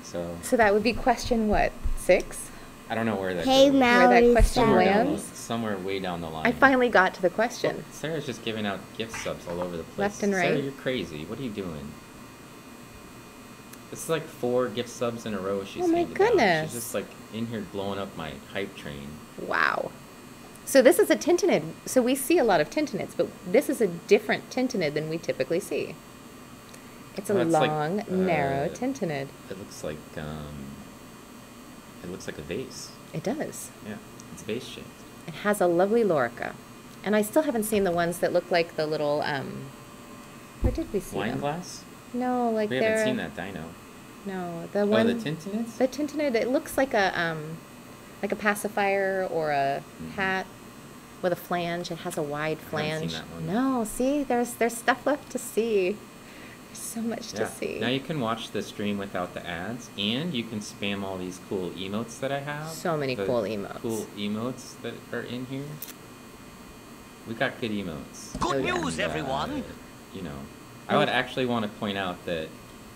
So So that would be question what six? I don't know where that Hey, goes. Maui, Where that question Somewhere, down the, lands? Somewhere way down the line. I finally got to the question. Sarah's just giving out gift subs all over the place. Left and right. Sarah, you're crazy. What are you doing? It's like four gift subs in a row she's Oh my handed out. goodness. She's just like in here blowing up my hype train. Wow. So this is a tintinnid. So we see a lot of tintinnids, but this is a different tintinnid than we typically see. It's a Well, it's like, long, narrow uh, tintinnid. It looks like um, it looks like a vase. It does. Yeah, it's vase shaped. It has a lovely lorica. And I still haven't seen the ones that look like the little, um, where did we see Wine them? glass. No, like we they're. haven't seen that dino. No, the Oh, one. the Tintinnids. The tintinnid. It looks like a um, like a pacifier or a Mhm. hat with a flange. It has a wide I haven't flange. seen that one. No, see, there's there's stuff left to see. There's so much to see. Now you can watch the stream without the ads, and you can spam all these cool emotes that I have. So many The cool emotes. Cool emotes that are in here. We got good emotes. Good Oh, yeah. news, uh, everyone. you know, I would actually want to point out that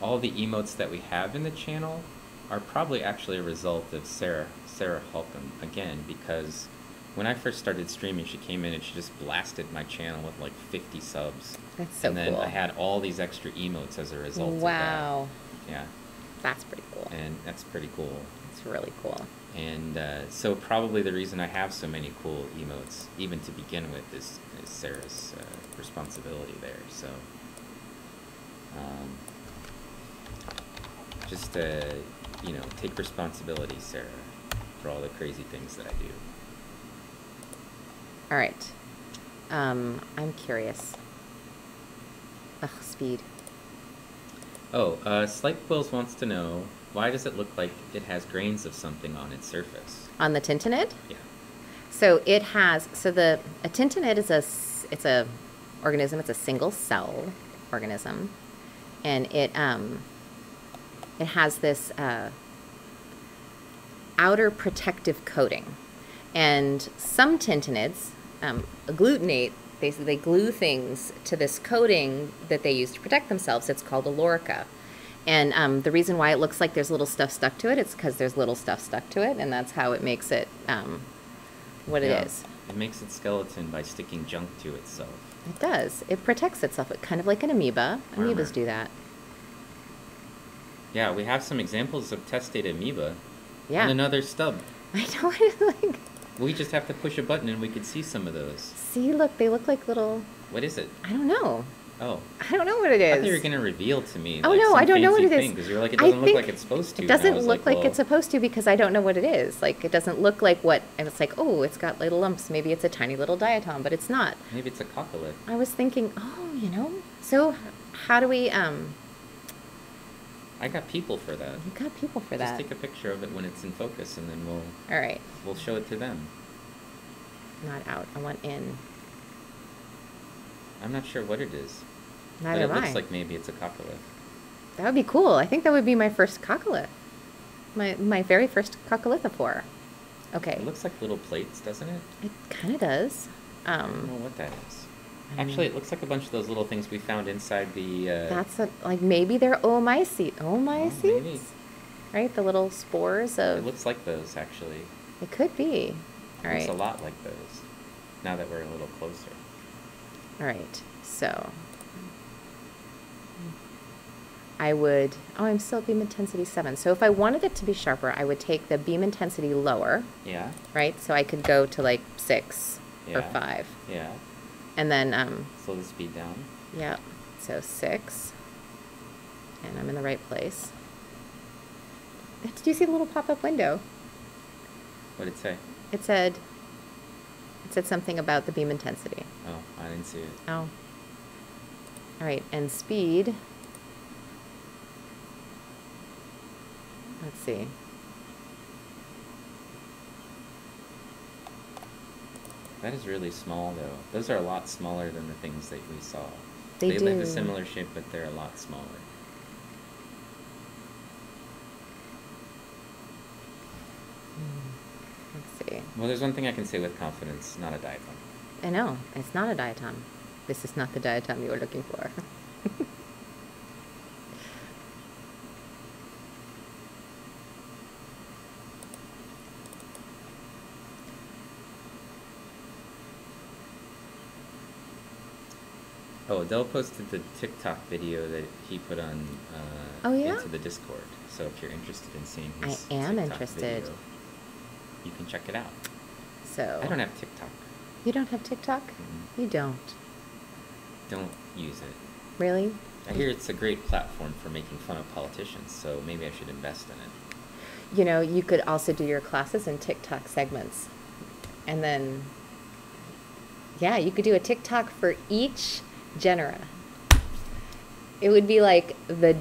all the emotes that we have in the channel are probably actually a result of Sarah Sarah Holcomb again because when I first started streaming, she came in and she just blasted my channel with like 50 subs. That's so and then cool. I had all these extra emotes as a result wow. of that. Yeah, That's pretty cool. and that's pretty cool. It's really cool. And uh, so probably the reason I have so many cool emotes, even to begin with, is, is Sarah's uh, responsibility there. So um, just uh, you know, take responsibility, Sarah, for all the crazy things that I do. All right. Um, I'm curious. Ugh, speed. Oh, uh, Slight Quills wants to know why does it look like it has grains of something on its surface? On the tintinnid? Yeah. So it has so the a tintinnid is a, it's a organism. It's a single cell organism, and it um it has this uh, outer protective coating, and some tintinnids um, glutenate. They they glue things to this coating that they use to protect themselves. It's called a lorica. And um, the reason why it looks like there's little stuff stuck to it, it's because there's little stuff stuck to it, and that's how it makes it um, what Yeah. it is. It makes its skeleton by sticking junk to itself. It does. It protects itself, it, kind of like an amoeba. Armor. Amoebas do that. Yeah, we have some examples of testate amoeba. Yeah. And another stub. (laughs) I know. (laughs) Like. We just have to push a button and we could see some of those. See, look, they look like little. What is it? I don't know. Oh. I don't know what it is. I thought you were going to reveal to me. Oh like, no, I don't know what it thing, is. Because you're like, it doesn't look like it's supposed to. It doesn't look like, well, it's supposed to because I don't know what it is. Like it doesn't look like what. And it's like, oh, it's got little lumps. Maybe it's a tiny little diatom, but it's not. Maybe it's a coccolith. I was thinking, oh, you know. So, how do we? Um, I got people for that. you got people for that. Just that. take a picture of it when it's in focus, and then we'll All right, we'll show it to them. not out. I want in. I'm not sure what it is, Neither but am it looks I. like maybe it's a coccolith. That would be cool. I think that would be my first coccolith. My my very first coccolithophore. Okay. It looks like little plates, doesn't it? It kind of does. I don't know Um, what that is. Actually, it looks like a bunch of those little things we found inside the. Uh, that's a, like maybe they're oomycetes. oh, maybe. Oomycetes, right? The little spores of. It looks like those actually. It could be. All It looks a lot like those. Now that we're a little closer. All right. So. I would. Oh, I'm still at beam intensity seven. So if I wanted it to be sharper, I would take the beam intensity lower, Yeah. right? So I could go to like six or five, Yeah. And then um, Slow the speed down. Yep. So six. And I'm in the right place. Did you see the little pop-up window? What did it say? It said it said something about the beam intensity. Oh, I didn't see it. Oh. All right, and speed. Let's see. That is really small, though. Those are a lot smaller than the things that we saw. They they live a similar shape, but they're a lot smaller. Hmm, let's see. Well, there's one thing I can say with confidence: not a diatom. I know, it's not a diatom. This is not the diatom you were looking for. (laughs) Oh, Adele posted the TikTok video that he put on uh, Oh, yeah? into the Discord. So if you're interested in seeing I his am TikTok interested. video, you can check it out. So I don't have TikTok. You don't have TikTok? Mm-mm. You don't. Don't use it. Really? I hear it's a great platform for making fun of politicians, so maybe I should invest in it. You know, you could also do your classes in TikTok segments. And then, yeah, you could do a TikTok for each genera. It would be like the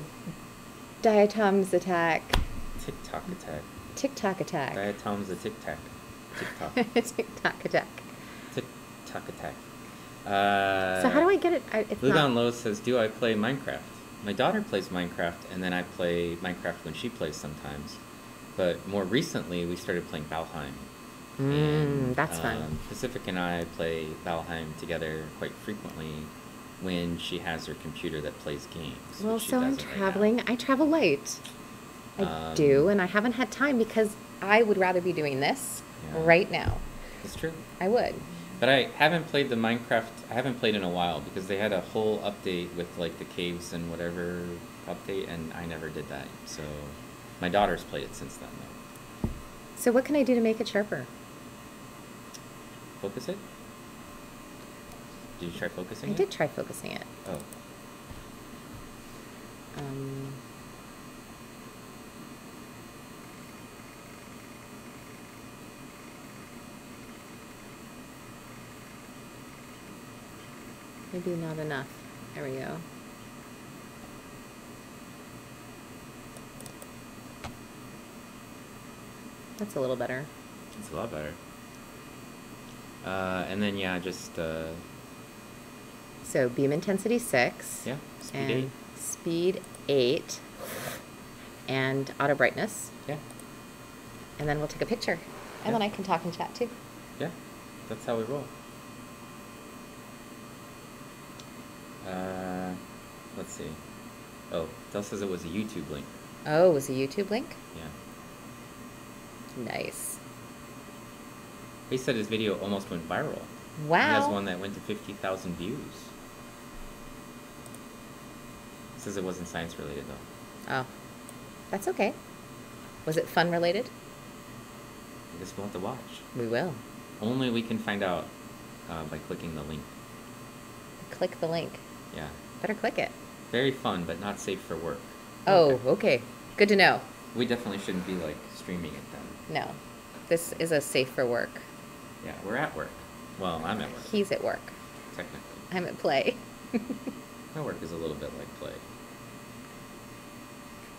diatoms attack, TikTok attack. TikTok attack. Diatoms a tic tac. TikTok. TikTok (laughs) attack. TikTok attack. Uh, so how do I get it? I, it's not, Low says, "Do I play Minecraft?" My daughter plays Minecraft, and then I play Minecraft when she plays sometimes. But more recently, we started playing Valheim, Mm, that's fun. um, Pacific and I play Valheim together quite frequently when she has her computer that plays games. Well, so I'm doesn't right traveling. I travel light. I Um, do, and I haven't had time because I would rather be doing this Yeah. right now. It's true. I would. But I haven't played the Minecraft. I haven't played in a while because they had a whole update with like the caves and whatever update, and I never did that. So my daughter's played it since then. Though. So what can I do to make it sharper? Focus it. Did you try focusing I it? did try focusing it. Oh, Um, maybe not enough. There we go. That's a little better. it's a lot better. Uh, and then yeah, just uh, So beam intensity six. yeah, speed and eight. speed eight. And auto brightness. Yeah, And then we'll take a picture. And Yeah. then I can talk and chat too. yeah, that's how we roll. Uh, let's see. Oh, Del says it was a YouTube link. Oh, it was a YouTube link? Yeah. Nice. He said his video almost went viral. Wow. He has one that went to 50,000 views. Says it wasn't science related though. Oh, that's okay. Was it fun related? I guess we'll have to watch. We will. Only we can find out uh, by clicking the link. Click the link. Yeah. Better click it. Very fun, but not safe for work. Oh, Okay. okay. Good to know. We definitely shouldn't be like streaming it then. No. This is a safe for work. Yeah, we're at work. Well, I'm at work, He's at work. technically. I'm at play. (laughs) My work is a little bit like play.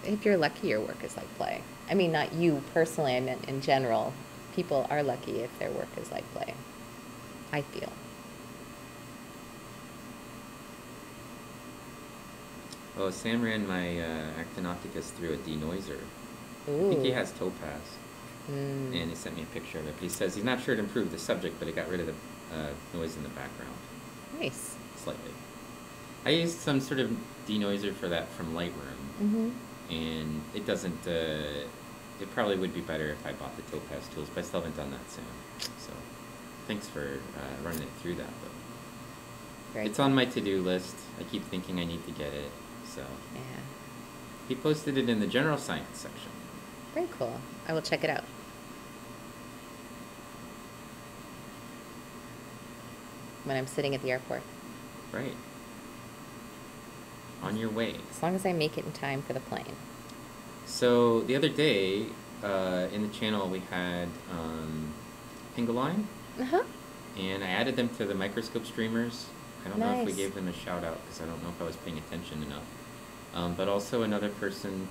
If you're lucky, your work is like play. I mean, not you personally, I meant in general. People are lucky if their work is like play. I feel. Oh, Sam ran my uh, Actinoptychus through a denoiser. Ooh. I think he has topaz. Mm. And he sent me a picture of it. But he says he's not sure it improved the subject, but it got rid of the uh, noise in the background Nice. slightly. I used some sort of denoiser for that from Lightroom, Mm-hmm. And it doesn't. Uh, it probably would be better if I bought the Topaz tools, but I still haven't done that soon. So, thanks for uh, running it through that though. Very it's on my to-do list. I keep thinking I need to get it. So Yeah. he posted it in the general science section. Very cool. I will check it out. When I'm sitting at the airport. Right. On your way. As long as I make it in time for the plane. So the other day, uh, in the channel we had um, Pingaline, Uh huh. and I added them to the microscope streamers. I don't know if we gave them a shout out because I don't know if I was paying attention enough. Um, but also another person.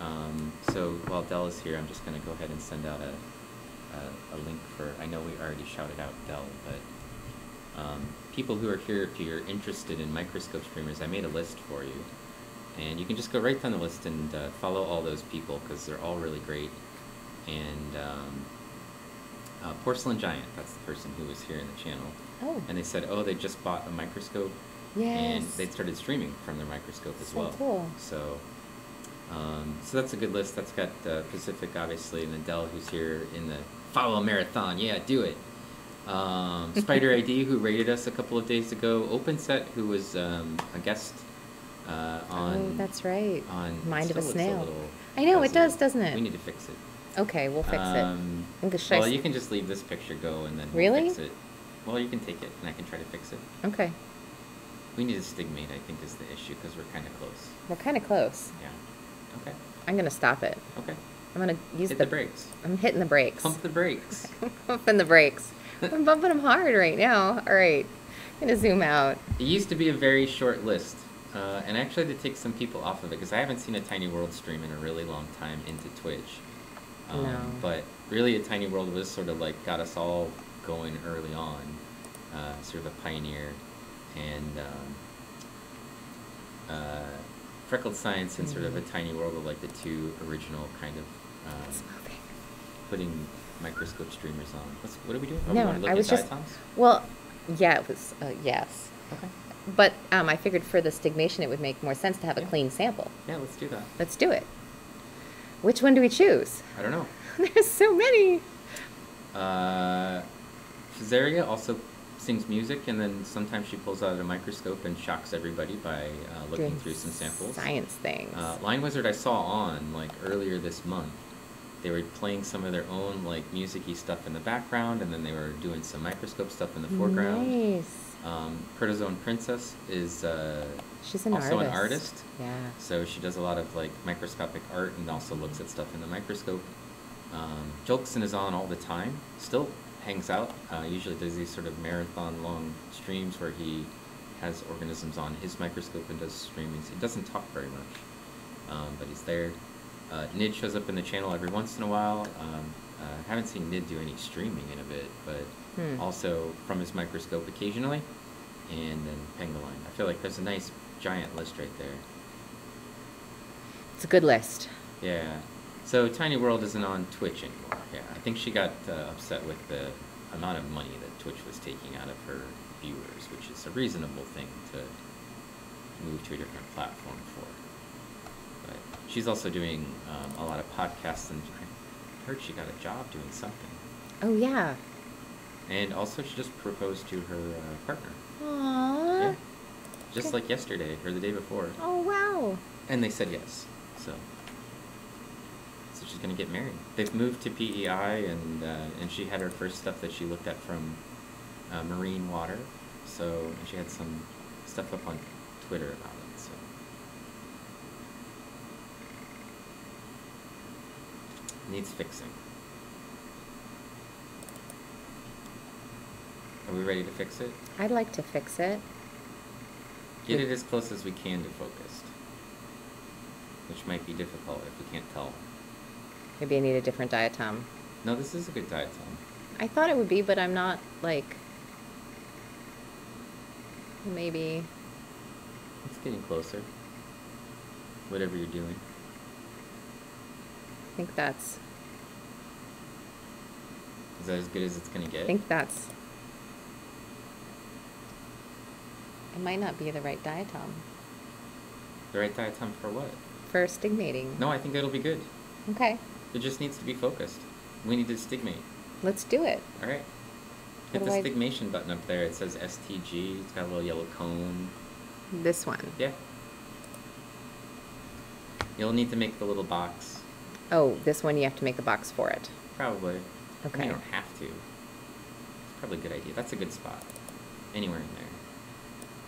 Um, so while Dell is here, I'm just going to go ahead and send out a, a, a link for. I know we already shouted out Dell, but um, people who are here, if you're interested in microscope streamers, I made a list for you. And you can just go right down the list and uh, follow all those people because they're all really great. And um, uh, Porcelain Giant, that's the person who was here in the channel. Oh. And they said, oh, they just bought a microscope. And they started streaming from their microscope as So well. cool. So, um, so that's a good list. That's got uh, Pacific, obviously, and Adele, who's here in the follow marathon. Yeah, do it. Um, Spider ID, who rated us a couple of days ago. OpenSet, who was um, a guest uh, on. oh, that's right. On Mind of a snail. little I know, it does, doesn't it? We need to fix it. Okay, we'll fix Um, it. I well, s- you can just leave this picture go and then we'll Really? fix it. Well, you can take it and I can try to fix it. Okay. We need a stigmate, I think, is the issue because we're kind of close. We're kind of close. Yeah. Okay. I'm going to stop it. Okay. I'm going to use Hit the, the brakes. I'm hitting the brakes. Pump the brakes. (laughs) Pumping the brakes. I'm bumping them hard right now. All right. I'm going to zoom out. It used to be a very short list, uh, and I actually had to take some people off of it because I haven't seen a Tiny World stream in a really long time into Twitch. Um, No. But really, a Tiny World was sort of like got us all going early on, uh, sort of a pioneer, and um, uh, Freckled Science and sort of a Mhm. Tiny World were like the two original kind of um, putting microscope streamers on. What's, what are we doing? Oh, we No, look I at was just, diatoms? well, yeah, it was, uh, yes. Okay. But um, I figured for the stigmation, it would make more sense to have a clean sample. Yeah, let's do that. Let's do it. Which one do we choose? I don't know. (laughs) There's so many. Uh, Cesaria also sings music, and then sometimes she pulls out a microscope and shocks everybody by uh, looking Doing through some samples. Science things. Uh, Line Wizard I saw on like earlier this month. They were playing some of their own like music-y stuff in the background, and then they were doing some microscope stuff in the foreground. Nice. Um, Protozoan Princess is uh, She's an also artist. an artist. Yeah. So she does a lot of like microscopic art and also looks at stuff in the microscope. Um, Jolkson is on all the time. Still hangs out. Uh, usually does these sort of marathon long streams where he has organisms on his microscope and does streamings. He doesn't talk very much, um, but he's there. Uh, Nid shows up in the channel every once in a while. Um, uh, haven't seen Nid do any streaming in a bit, but Hmm. also from his microscope occasionally. And then Pangolin. I feel like there's a nice giant list right there. It's a good list. Yeah. So Tiny World isn't on Twitch anymore. Yeah, I think she got uh, upset with the amount of money that Twitch was taking out of her viewers, which is a reasonable thing to move to a different platform for. But she's also doing um, a lot of podcasts, and I heard she got a job doing something. Oh yeah. And also, she just proposed to her uh, partner. Aww. Yeah. Just Okay. like yesterday or the day before. Oh wow. And they said yes. So, so she's gonna get married. They've moved to PEI, and uh, and she had her first stuff that she looked at from uh, marine water. So and she had some stuff up on Twitter about it. So needs fixing. Are we ready to fix it? I'd like to fix it. Get it as close as we can to focused, which might be difficult if we can't tell. Maybe I need a different diatom. No, this is a good diatom. I thought it would be, but I'm not like. Maybe. It's getting closer. Whatever you're doing. I think that's. Is that as good as it's gonna get? I think that's. It might not be the right diatom The right diatom for what? for stigmating. No, I think it'll be good. Okay, It just needs to be focused. We need to stigmate. let's do it. Alright. Hit do the I- button up there. It says STG. It's got a little yellow cone. This one. Yeah. You'll need to make the little box. Oh, this one you have to make a box for it. Probably. Okay. you don't have to. It's probably a good idea. That's a good spot. Anywhere in there.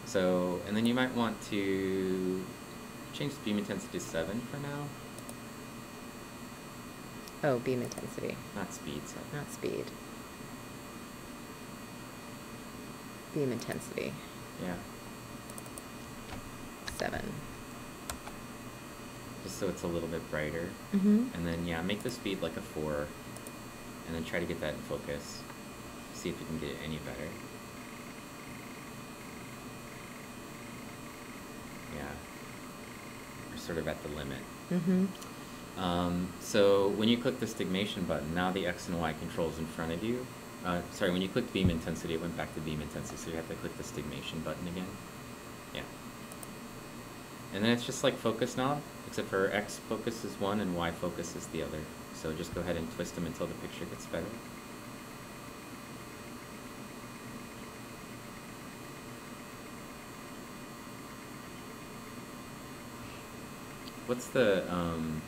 So, and then you might want to change the beam intensity to 7 for now. Oh, beam intensity, Not speed 7. not speed. Beam intensity, Yeah. seven. Just so it's a little bit brighter. Mm-hmm. And then, yeah, make the speed like a 4. And then try to get that in focus. See if you can get it any better. Yeah. We're sort of at the limit. Mm-hmm. Um, so when you click the stigmation button, now the X and Y controls in front of you. Uh, sorry, when you clicked beam intensity, it went back to beam intensity, so you have to click the stigmation button again. Yeah. And then it's just like focus knob, except for X focus is one and Y focus is the other. So just go ahead and twist them until the picture gets better. What's the, um,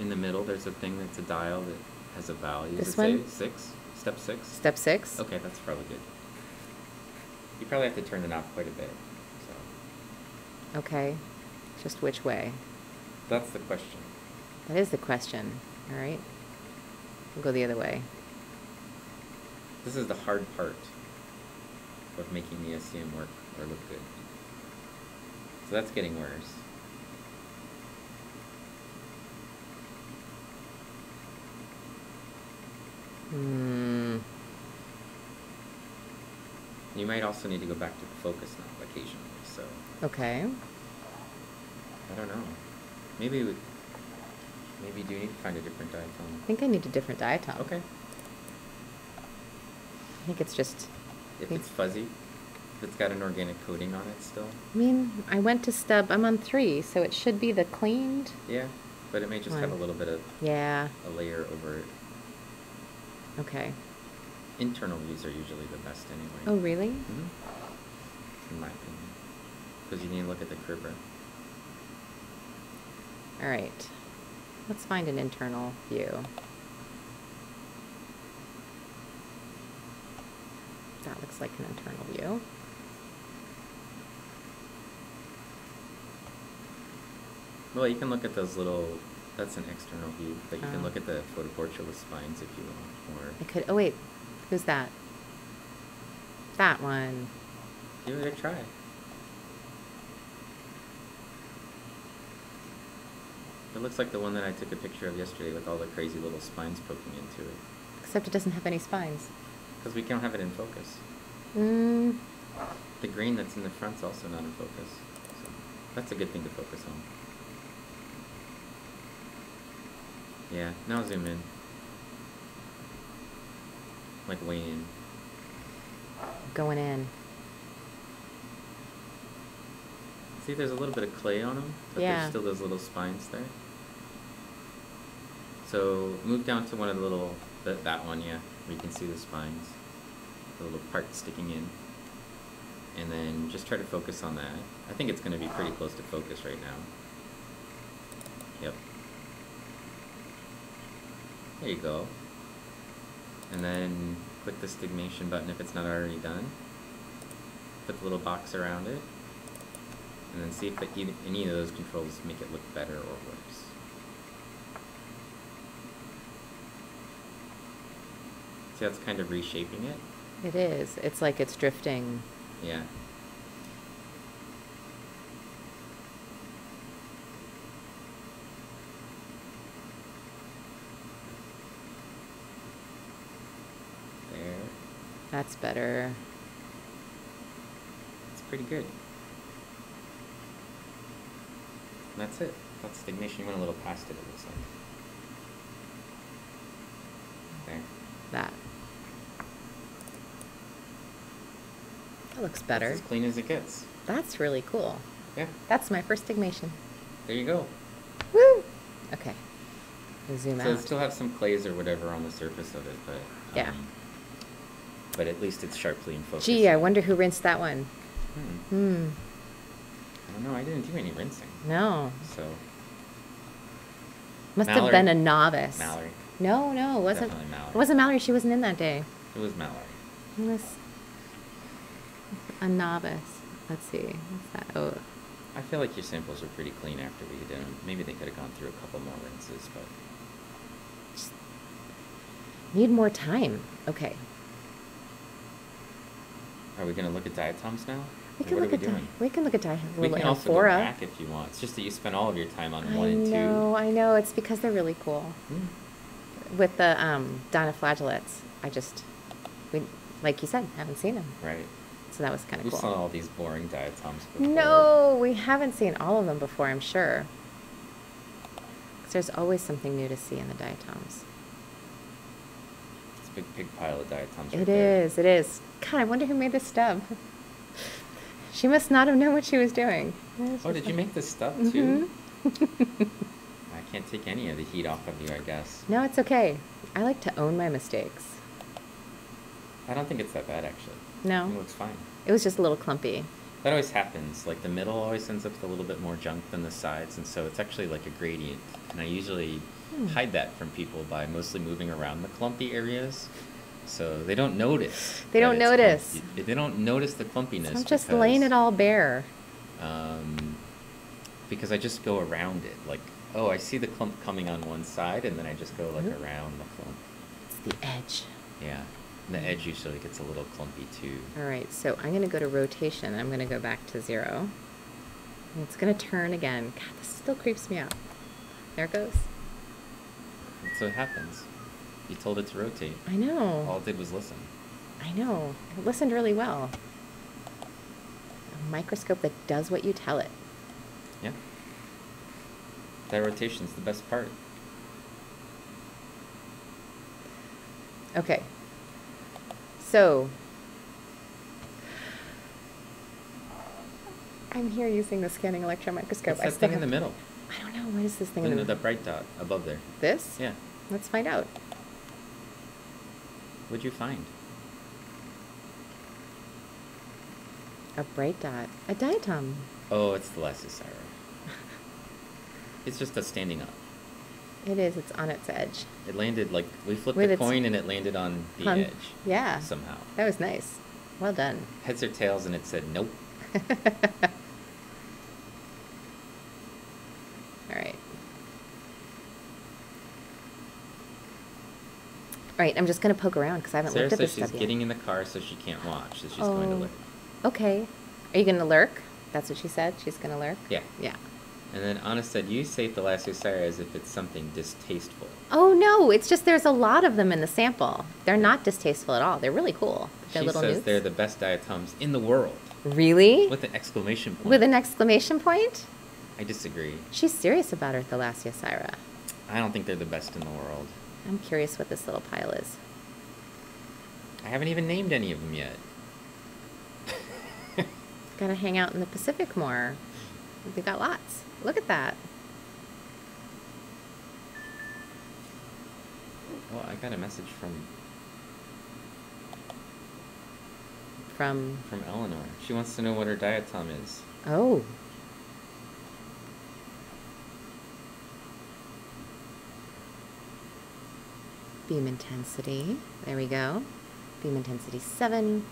in the middle, there's a thing that's a dial that has a value. This one? Six? Step six? Step six. Okay, that's probably good. You probably have to turn it knob quite a bit, so. Okay. Just which way? That's the question. That is the question. All right. We'll go the other way. This is the hard part of making the SEM work or look good. So that's getting worse. Hmm. You might also need to go back to the focus knob occasionally, so Okay. I don't know. Maybe we, Maybe you do need to find a different diatom. I think I need a different diatom. Okay. I think it's just, If it's fuzzy, if it's got an organic coating on it still, I mean, I went to stub, I'm on three, so it should be the cleaned. yeah. But it may just have a little bit of Yeah, a layer over it. okay. Internal views are usually the best anyway. Oh, really? hmm In my opinion. Because you need to look at the cribra. All right. Let's find an internal view. That looks like an internal view. Well, you can look at those little, that's an external view, but you Oh. can look at the fultoportula spines if you want, or I could, oh wait, who's that? That one. give it a try. It looks like the one that I took a picture of yesterday with all the crazy little spines poking into it. Except it doesn't have any spines. Because we can't have it in focus. Mm, The green that's in the front's also not in focus. So that's a good thing to focus on. Yeah, now zoom in. Like way in. going in. See, there's a little bit of clay on them, but Yeah. there's still those little spines there. So move down to one of the little, that, that one, yeah, where you can see the spines. The little part sticking in. And then just try to focus on that. I think it's going to be pretty close to focus right now. Yep. There you go. And then click the stigmation button if it's not already done. Put the little box around it. And then see if any of those controls make it look better or worse. See it's kind of reshaping it? It is. It's like it's drifting. Yeah. There. That's better. It's pretty good. And that's it. That's stigmation. You went a little past it, it looks like. There. That. That looks better. as clean as it gets. That's really cool. Yeah. That's my first stigmation. There you go. Woo! Okay. We'll zoom so out. it still have some clays or whatever on the surface of it, but Yeah. um, but at least it's sharply in focus. Gee, I wonder who rinsed that one. Hmm. Hmm. I don't know. I didn't do any rinsing, No. so Must have been a novice. Mallory. No, no, it wasn't. Definitely Mallory. It wasn't Mallory. She wasn't in that day. It was Mallory. It was a novice. Let's see. What's that? Oh, I feel like your samples were pretty clean after we did them. Maybe they could have gone through a couple more rinses, but just need more time. Okay. are we going to look at diatoms now? We can look at we di- we can look at di- We can also go back if you want. It's just that you spent all of your time on I one and two. know, I know. It's because they're really cool. Hmm. With the um, dinoflagellates, I just, we, like you said, haven't seen them. Right. So that was kind of cool. Cool. saw all these boring diatoms before. No, we haven't seen all of them before, I'm sure. Because there's always something new to see in the diatoms. It's a big, big pile of diatoms. It right is, it is. God, I wonder who made this stub. (laughs) She must not have known what she was doing. It's Oh, did you make this stuff too? Mm-hmm. (laughs) I can't take any of the heat off of you, I guess. no, it's okay. I like to own my mistakes. I don't think it's that bad, actually. No, It looks fine. it was just a little clumpy. That always happens. Like the middle always ends up with a little bit more junk than the sides, and so it's actually like a gradient. And I usually Hmm. hide that from people by mostly moving around the clumpy areas, so they don't notice. They don't notice. clumpy. They don't notice the clumpiness. So I'm just laying it all bare. Um, because I just go around it. Like, oh, I see the clump coming on one side, and then I just go like Mhm. around the clump. It's the edge. Yeah the edge usually gets a little clumpy too. All right, so I'm going to go to rotation. I'm going to go back to zero. And it's going to turn again. God, this still creeps me out. There it goes. So it happens. You told it to rotate. I know. All it did was listen. I know. It listened really well. A microscope that does what you tell it. Yeah. That rotation's the best part. Okay, so, I'm here using the scanning electron microscope. What's I that thing in the middle? I don't know. What is this thing The, in the the bright dot above there. This? Yeah. Let's find out. What'd you find? A bright dot. A diatom. Oh, it's the Thalassiosira. (laughs) it's just a standing up. It is. It's on its edge. It landed like we flipped With the coin and it landed on the On- edge. Yeah. Somehow. That was nice. Well done. Heads or tails, and it said nope. (laughs) All right. All right, I'm just going to poke around because I haven't Sarah looked at says this she's stuff getting in the car so she can't watch, so she's going to Oh. look. Okay. Are you going to lurk? That's what she said. She's going to lurk? Yeah. Yeah. And then Anna said, "You say the Thalassiosira as if it's something distasteful." Oh, no. It's just there's a lot of them in the sample. They're not distasteful at all. They're really cool. They're she little says newts. they're the best diatoms in the world, Really? with an exclamation point. With an exclamation point? I disagree. She's serious about her Thalassiosira. I don't think they're the best in the world. I'm curious what this little pile is. I haven't even named any of them yet. (laughs) Gotta hang out in the Pacific more. We got lots. Look at that. Well, I got a message from From from Eleanor. She wants to know what her diatom is. oh, beam intensity. There we go. Beam intensity seven.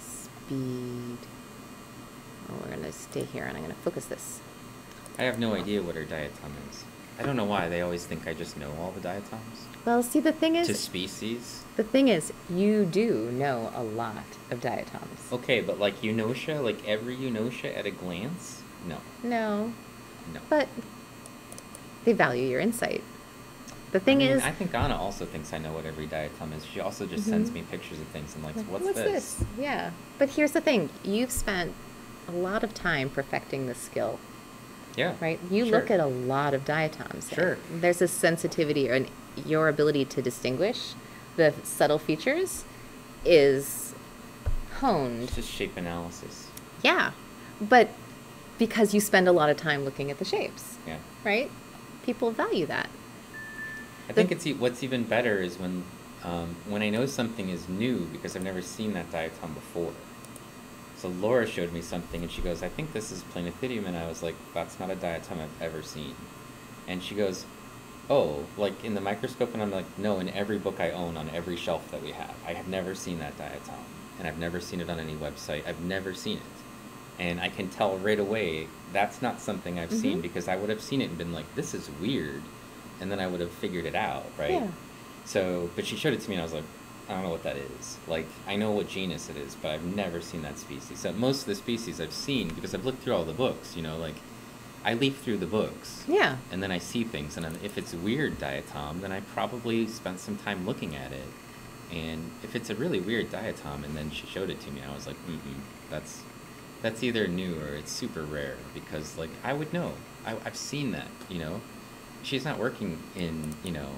Speed. Oh, we're gonna stay here, and I'm gonna focus this. I have no idea what her diatom is. I don't know why they always think I just know all the diatoms. Well, see, the thing is, To species. the thing is, you do know a lot of diatoms. Okay, but like Eunotia, like every Eunotia at a glance? No. No, No. but they value your insight. The I thing mean, is, I think Anna also thinks I know what every diatom is. She also just sends Mhm. me pictures of things and like, Like, what's, this? Yeah. But here's the thing you've spent a lot of time perfecting this skill, Yeah. right? You Sure. look at a lot of diatoms. Sure. There's a sensitivity and your ability to distinguish the subtle features is honed. It's just shape analysis. Yeah. But because you spend a lot of time looking at the shapes, Yeah. right? People value that. I The- think it's what's even better is when um, when I know something is new because I've never seen that diatom before. So Laura showed me something and she goes, "I think this is Planothidium," and I was like, "That's not a diatom I've ever seen." And she goes, "Oh, like in the microscope?" And I'm like, "No, in every book I own on every shelf that we have. I have never seen that diatom, and I've never seen it on any website. I've never seen it." And I can tell right away that's not something I've seen Mhm. because I would have seen it and been like, "This is weird," and then I would have figured it out, right? Yeah. So, but she showed it to me, and I was like, I don't know what that is. Like, I know what genus it is, but I've never seen that species. So most of the species I've seen because I've looked through all the books. You know, like I leaf through the books, Yeah. and then I see things, and if it's a weird diatom, then I probably spent some time looking at it. And if it's a really weird diatom, and then she showed it to me, I was like, mm that's that's either new or it's super rare because like I would know. I, I've seen that. You know, she's not working in you know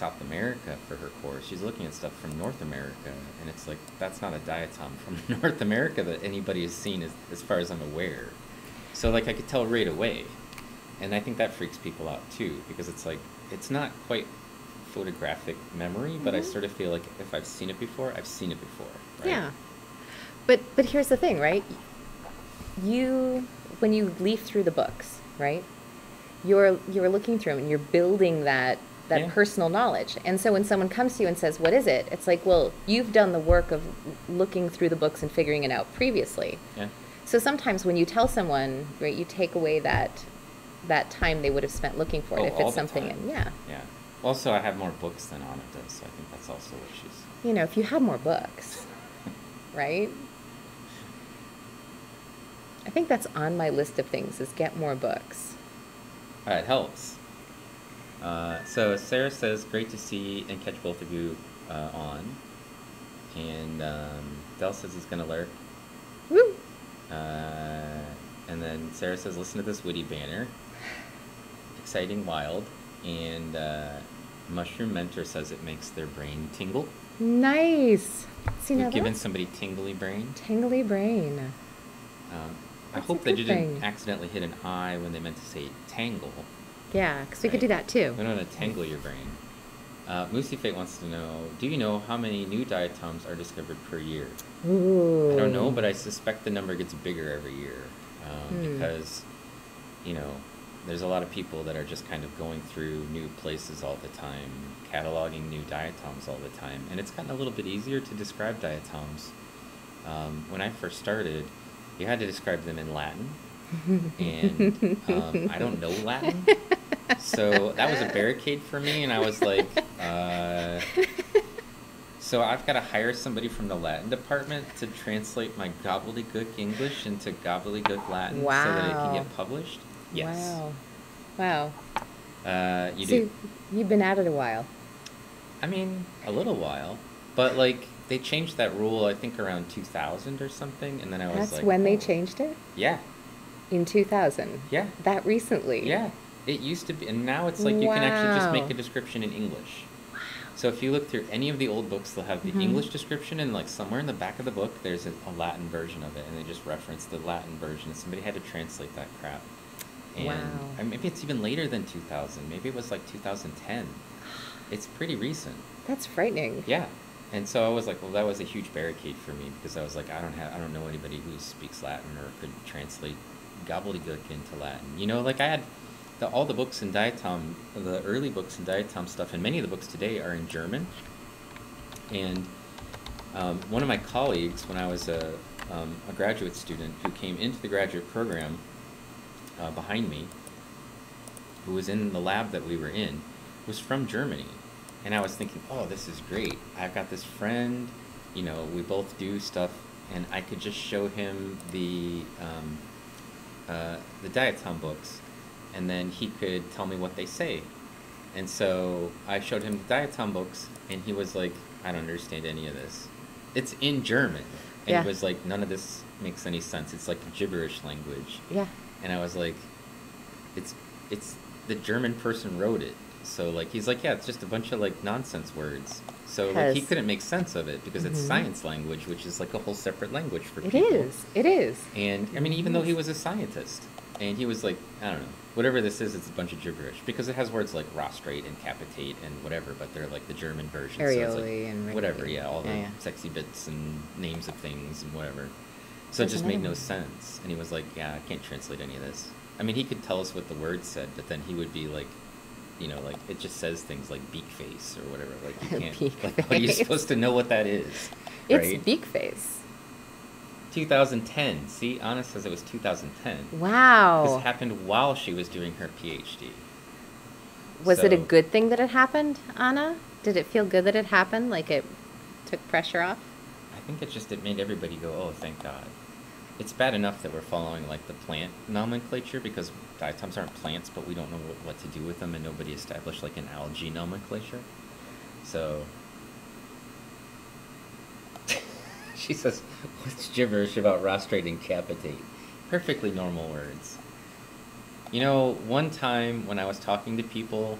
South America for her course. She's looking at stuff from North America, and it's like that's not a diatom from (laughs) North America that anybody has seen, as, as far as I'm aware. So like I could tell right away, and I think that freaks people out too because it's like it's not quite photographic memory, but I Mhm. sort of feel like if I've seen it before, I've seen it before. Right? Yeah. But but here's the thing, right? You when you leaf through the books, right? You're you're looking through them and you're building that that Yeah. personal knowledge. And so when someone comes to you and says, "What is it?" It's like, "Well, you've done the work of looking through the books and figuring it out previously." Yeah. So sometimes when you tell someone, right, you take away that that time they would have spent looking for it Oh, if it's something and yeah. Yeah. Also, I have more books than Anna does, so I think that's also what she's. You know, if you had more books, (laughs) right? I think that's on my list of things is get more books. Uh, it helps. Uh, so Sarah says, "Great to see and catch both of you uh, on." And um, Dell says he's gonna lurk. Woo! Uh, and then Sarah says, "Listen to this witty banner. Exciting, wild." And uh, Mushroom Mentor says it makes their brain tingle. Nice. See We've given somebody tingly brain. tingly brain. Um, I hope they good didn't accidentally hit an I when they meant to say tangle. Yeah, because we could do that too. We don't want to tangle your brain. Uh, Moosey Fate wants to know, do you know how many new diatoms are discovered per year? Ooh. I don't know, but I suspect the number gets bigger every year um, Hmm. because, you know, there's a lot of people that are just kind of going through new places all the time, cataloging new diatoms all the time, and it's gotten a little bit easier to describe diatoms. Um, when I first started, you had to describe them in Latin, and um, I don't know Latin, so that was a barricade for me, and I was like, uh, so I've got to hire somebody from the Latin department to translate my gobbledygook English into gobbledygook Latin so that it can get published. Yes. Wow. Wow. Uh, you so do. you've been at it a while. I mean, a little while, but like they changed that rule. I think around 2000 or something, and then I was That's like, when they oh, changed it? Yeah. In 2000. Yeah. That recently. Yeah, it used to be, and now it's like you can actually just make a description in English. So if you look through any of the old books, they'll have the Mhm. English description, and like somewhere in the back of the book, there's a, a Latin version of it, and they just reference the Latin version. And somebody had to translate that crap. And Wow. I maybe it's even later than 2000. Maybe it was like 2010. It's pretty recent. That's frightening. Yeah. And so I was like, well, that was a huge barricade for me because I was like, I don't have, I don't know anybody who speaks Latin or could translate gobbledygook into Latin. You know, like I had the, all the books in Diatom, the early books in Diatom stuff, and many of the books today are in German. And um, one of my colleagues, when I was a, um, a graduate student who came into the graduate program uh, behind me, who was in the lab that we were in, was from Germany. And I was thinking, oh, this is great. I've got this friend, you know, we both do stuff, and I could just show him the um, uh, the diatom books, and then he could tell me what they say. And so I showed him the diatom books, and he was like, I don't understand any of this. It's in German. And Yeah. he was like, none of this makes any sense. It's like gibberish language. Yeah. And I was like, it's it's the German person wrote it. So like he's like, yeah, it's just a bunch of like nonsense words. So like he couldn't make sense of it because it's Mhm. science language, which is like a whole separate language for It people. is. It is. And I mean, even though he was a scientist, and he was like, I don't know, whatever this is, it's a bunch of gibberish because it has words like rostrate and capitate and whatever, but they're like the German version. so it's like and whatever, yeah, all the Yeah, yeah. sexy bits and names of things and whatever. So it just made no sense. And he was like, Yeah, I can't translate any of this. I mean, he could tell us what the word said, but then he would be like, you know, like it just says things like beak face or whatever. Like you (laughs) can't. Beak like, how are you supposed to know what that is? It's beak face. 2010. See, Anna says it was 2010. Wow. This happened while she was doing her PhD. Was it a good thing that it happened, Anna? Did it feel good that it happened? Like it took pressure off? I think it just it made everybody go, "Oh, thank God." It's bad enough that we're following like the plant nomenclature because diatoms aren't plants, but we don't know what, what to do with them, and nobody established like an algae nomenclature. So (laughs) she says, "What's gibberish about rostrate and capitate?" Perfectly normal words. You know, one time when I was talking to people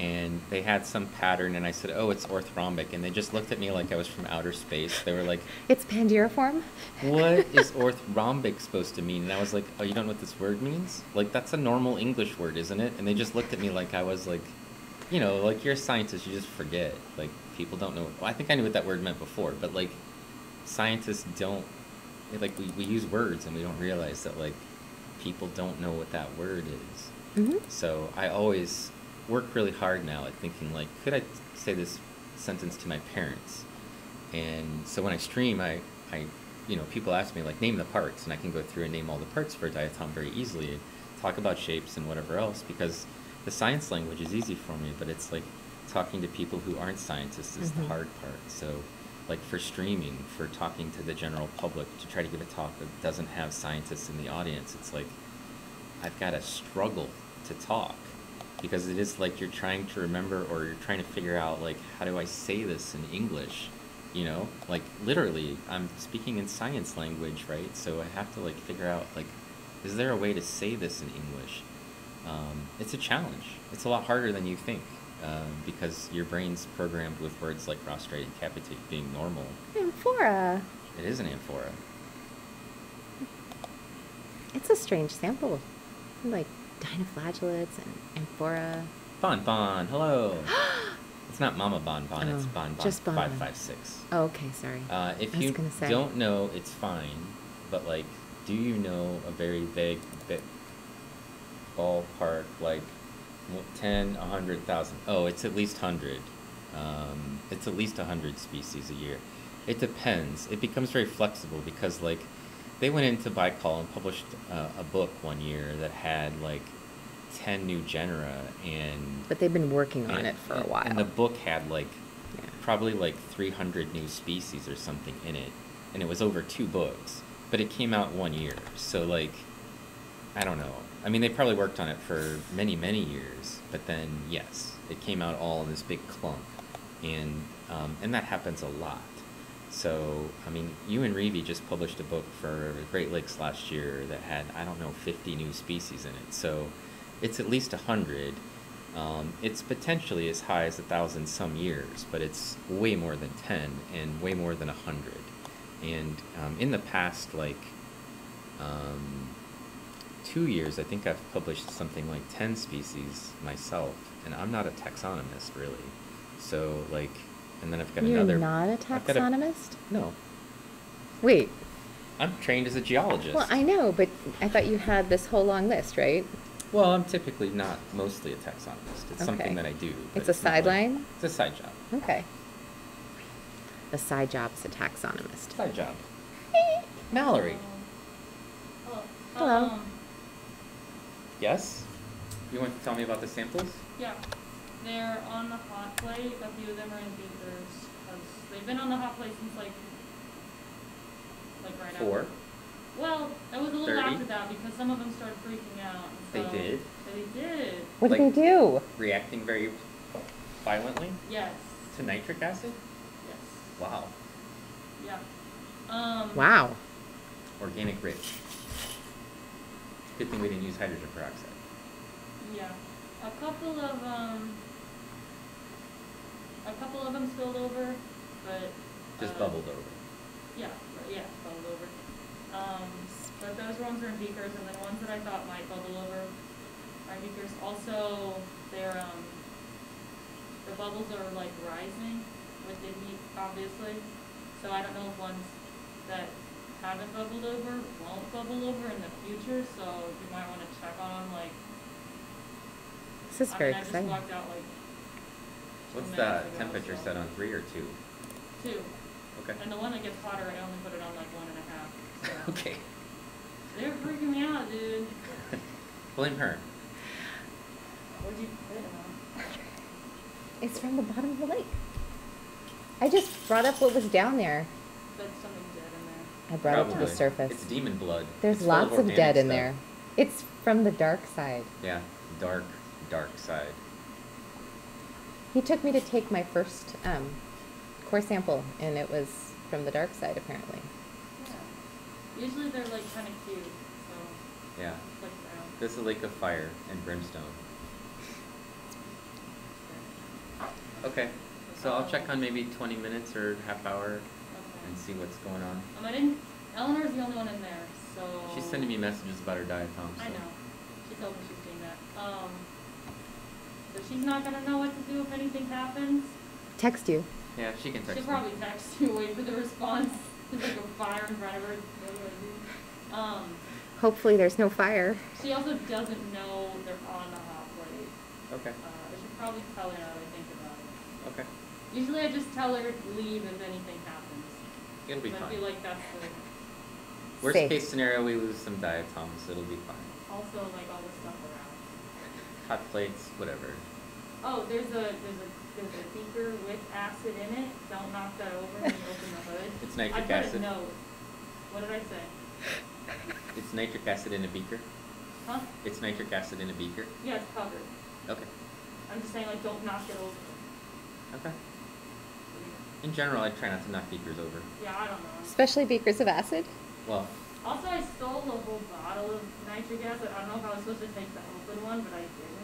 and they had some pattern and I said, "Oh, it's orthorhombic." And they just looked at me like I was from outer space. They were like, It's panduriform? "What (laughs) is orthorhombic supposed to mean?" And I was like, "Oh, you don't know what this word means? Like that's a normal English word, isn't it?" And they just looked at me like I was like, you know, like you're a scientist, you just forget. Like people don't know. Well, I think I knew what that word meant before, but like scientists don't like we, we use words and we don't realize that like people don't know what that word is. hmm So I always work really hard now at thinking like, could I say this sentence to my parents? And so when I stream, I, I, you know, people ask me like, name the parts, and I can go through and name all the parts for a diatom very easily, and talk about shapes and whatever else, because the science language is easy for me, but it's like talking to people who aren't scientists is Mhm. the hard part. So, like for streaming, for talking to the general public, to try to give a talk that doesn't have scientists in the audience, it's like I've got to struggle to talk because it is like you're trying to remember or you're trying to figure out like how do I say this in English, you know? Like literally, I'm speaking in science language, right? So I have to like figure out like is there a way to say this in English? Um, it's a challenge. It's a lot harder than you think. um, because your brain's programmed with words like rostrate and capitate being normal. Amphora. It is an amphora. It's a strange sample. Like dinoflagellates and amphora. Bon Bon, hello. (gasps) it's not Mama Bon Bon, it's Oh, Bon Bon just Bon Bon. 556. Oh, okay, sorry. Uh, if you don't know, it's fine. But like, do you know a very vague bit ballpark, like w- 10, 100,000? Oh, it's at least 100. Um, it's at least 100 species a year. It depends. It becomes very flexible because like, they went into Baikal and published uh, a book one year that had like 10 new genera and But they've been working on and- it for a while. And the book had like Yeah. probably like 300 new species or something in it, and it was over two books. But it came out one year, so like, I don't know. I mean, they probably worked on it for many, many years, but then yes, it came out all in this big clump, and um, and that happens a lot. So I mean, you and Reavie just published a book for Great Lakes last year that had I don't know 50 new species in it. So it's at least 100. Um, it's potentially as high as a thousand some years, but it's way more than 10 and way more than 100. And um, in the past, like um, two years, I think I've published something like 10 species myself, and I'm not a taxonomist really. So, like, and then I've got You're another. not a I've got a- taxonomist? no, Wait. I'm trained as a geologist. Well, I know, but I thought you had this whole long list, right? Well, I'm typically not mostly a taxonomist. It's Okay. something that I do. It's a not like- sideline? it's a side job. Okay. The side job's a taxonomist. Side job. Mallory. Hello. Hello. Um, Yes? You want to tell me about the samples? yeah, they're on the hot plate. A few of them are in beakers because they've been on the hot plate since like, like right Four. after. Well, it was a little 30? after that because some of them started freaking out. They so- did? They did. What Like- did they do? Reacting very violently Yes. to nitric acid? Yes. Wow. Yeah. Um. Wow. Organic rich. Good thing we didn't use hydrogen peroxide. Yeah, a couple of um, a couple of them spilled over, but Just uh, bubbled over. Yeah, yeah, bubbled over. Um, but those ones are in beakers, and then ones that I thought might bubble over are in beakers. Also, they're um, the bubbles are like rising with the heat, obviously. So I don't know if ones that haven't bubbled over won't bubble over in the future. So you might want to check on them, like. This is I very mean, I exciting. walked out like What's the minutes ago, temperature so- set on three or two? Two. Okay. And the one that gets hotter, I only put it on like one and a half. So. (laughs) Okay. They're freaking me out, dude. (laughs) Blame her. What'd you put it on? It's from the bottom of the lake. I just brought up what was down there. That's something dead in there. I brought it to the surface. It's demon blood. There's It's lots of organic dead in stuff. there. It's from the dark side. Yeah, dark, dark side. He took me to take my first um, core sample, and it was from the dark side, apparently. Yeah. Usually they're like kind of cute, so Yeah. like. This is a lake of fire and brimstone. Okay. So I'll check on maybe 20 minutes or half hour and see what's going on. Um, I didn't. Eleanor's the only one in there, so. She's sending me messages about her diatom. So. I know. She told me she's doing that. Um. So she's not gonna know what to do if anything happens. Text you. Yeah, she can text She'll me. probably text you, wait for the response. (laughs) There's like a fire in front of her. what do I do? Um. Hopefully, there's no fire. She also doesn't know they're on the hot plate. Okay. Uh, I should probably tell her now that I think about it. Okay. Usually I just tell her leave if anything happens. It'll be fine. I feel like that's the, Worst Safe. case scenario, we lose some diatoms. It'll be fine. also like all the stuff around. Hot plates, whatever. Oh, there's a, there's a, there's a beaker with acid in it. Don't knock that over when you open the hood. It's nitric I acid. a note. What did I say? It's nitric acid in a beaker. Huh? It's nitric acid in a beaker. Yeah, it's covered. Okay. I'm just saying like don't knock it over. Okay. In general, I try not to knock beakers over. Yeah, I don't know. Especially beakers of acid. Well, Also, I stole a whole bottle of nitric acid. I don't know if I was supposed to take the open one, but I didn't.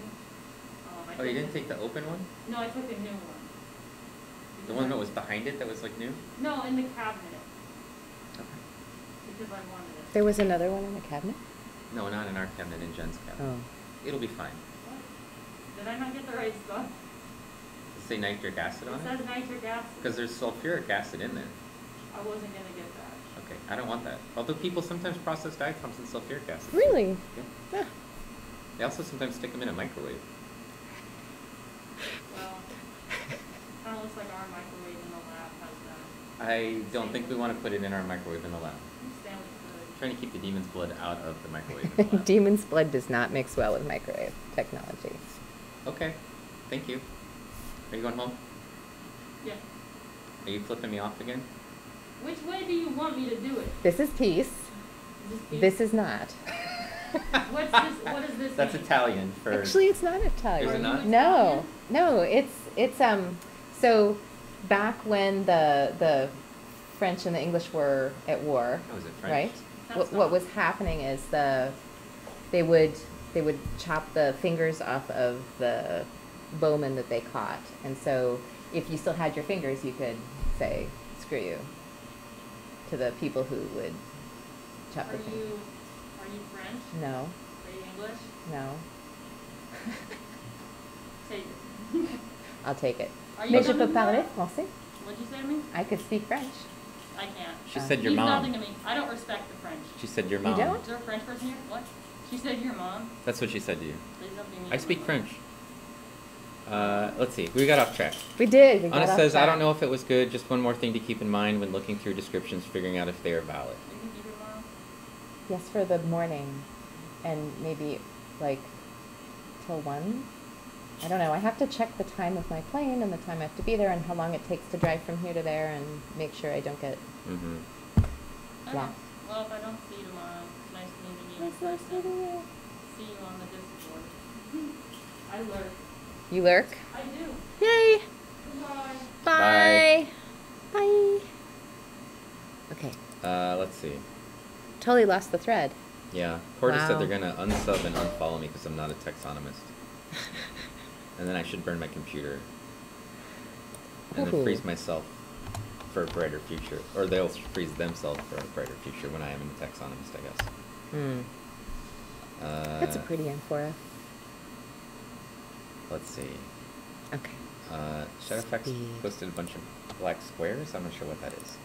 I Oh, you didn't take the open one? No, I took the new one. The one that was behind it that was like new? No, in the cabinet, Okay. because I wanted it. There was another one in the cabinet? No, not in our cabinet, in Jen's cabinet. Oh. It'll be fine. What? Did I not get the right stuff? Does it say nitric acid on It on says it? nitric acid. Because there's sulfuric acid in there. I wasn't gonna get that. Okay, I don't want that. Although people sometimes process diatoms in sulfuric acid. Really? Yeah. Ah. They also sometimes stick them in a microwave. Well, kinda looks like our microwave in the lab has that. I don't think we want to put it in our microwave in the lab. Stanley Trying to keep the demon's blood out of the microwave in the (laughs) lab. Demon's blood does not mix well with microwave technology. Okay, thank you. Are you going home? Yeah. Are you flipping me off again? Which way do you want me to do it? This is peace. Is this peace? This is not. (laughs) What's this? What is this? That's mean? Italian for. Actually, it's not Italian. Is it not? No, no, it's it's um. So back when the the French and the English were at war, Oh, it French? right? What, what was happening is the they would they would chop the fingers off of the bowmen that they caught, and so if you still had your fingers, you could say "screw you" to the people who would chop Are the fingers. you are you French? No, Are you English? no, (laughs) Take it. (laughs) I'll take it. Are you Mais je coming peux parler français. What'd you say to me? I could speak French. I can't. She Uh, said your Means mom. nothing to me. I don't respect the French. She said your mom. You mom. don't? Is there a French person here? What? She said your mom. That's what she said to you. There's nothing mean I speak me. French. Uh, let's see. We got off track. We did. We Anna says, I don't know if it was good. Just one more thing to keep in mind when looking through descriptions, figuring out if they are valid. You can keep your mom. Yes, for the morning, and maybe like till one. I don't know. I have to check the time of my plane and the time I have to be there and how long it takes to drive from here to there and make sure I don't get. Mm-hmm. Yeah. Okay. Well, if I don't see you tomorrow, it's nice meeting you Nice, nice meeting you. See you on the Discord. I lurk. You lurk. I do. Yay! Goodbye. Bye. Bye. Okay. Uh, let's see. Totally lost the thread. Yeah. Porter said they're gonna unsub and unfollow me because I'm not a taxonomist. (laughs) and then I should burn my computer. And then freeze myself for a brighter future. Or they'll freeze themselves for a brighter future when I am in a taxonomist, I guess. Hmm. Uh, That's a pretty amphora. Let's see. Okay. Uh, Shadowfax posted a bunch of black squares. I'm not sure what that is.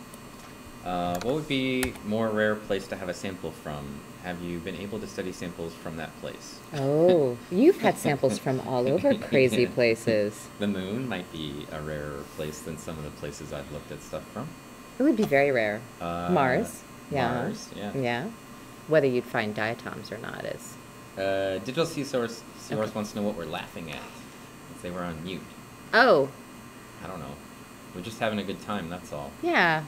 Uh, what would be more rare place to have a sample from? Have you been able to study samples from that place? Oh, you've had (laughs) samples from all over crazy Yeah. (laughs) places. The moon might be a rarer place than some of the places I've looked at stuff from. It would be very rare. Uh, Mars. Yeah. Mars, yeah. Yeah. Whether you'd find diatoms or not is. Uh, Digital Sea Source, Seahorse Okay. wants to know what we're laughing at. Since they were on mute. Oh, I don't know. We're just having a good time, that's all. yeah.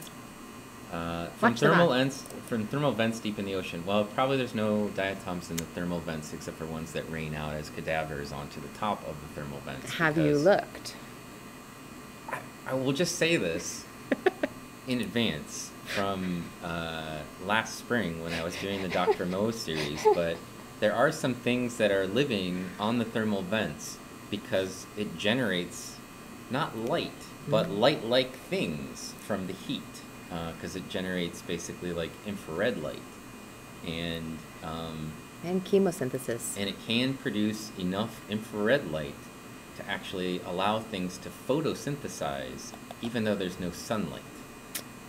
Uh, from Watch thermal vents, from thermal vents deep in the ocean. Well, probably there's no diatoms in the thermal vents except for ones that rain out as cadavers onto the top of the thermal vents. Have you looked? I, I will just say this (laughs) in advance from uh, last spring when I was doing the Dr. Mo series, but there are some things that are living on the thermal vents because it generates not light, but Mhm. light like things from the heat because it generates basically like infrared light. And um, And chemosynthesis. and it can produce enough infrared light to actually allow things to photosynthesize even though there's no sunlight.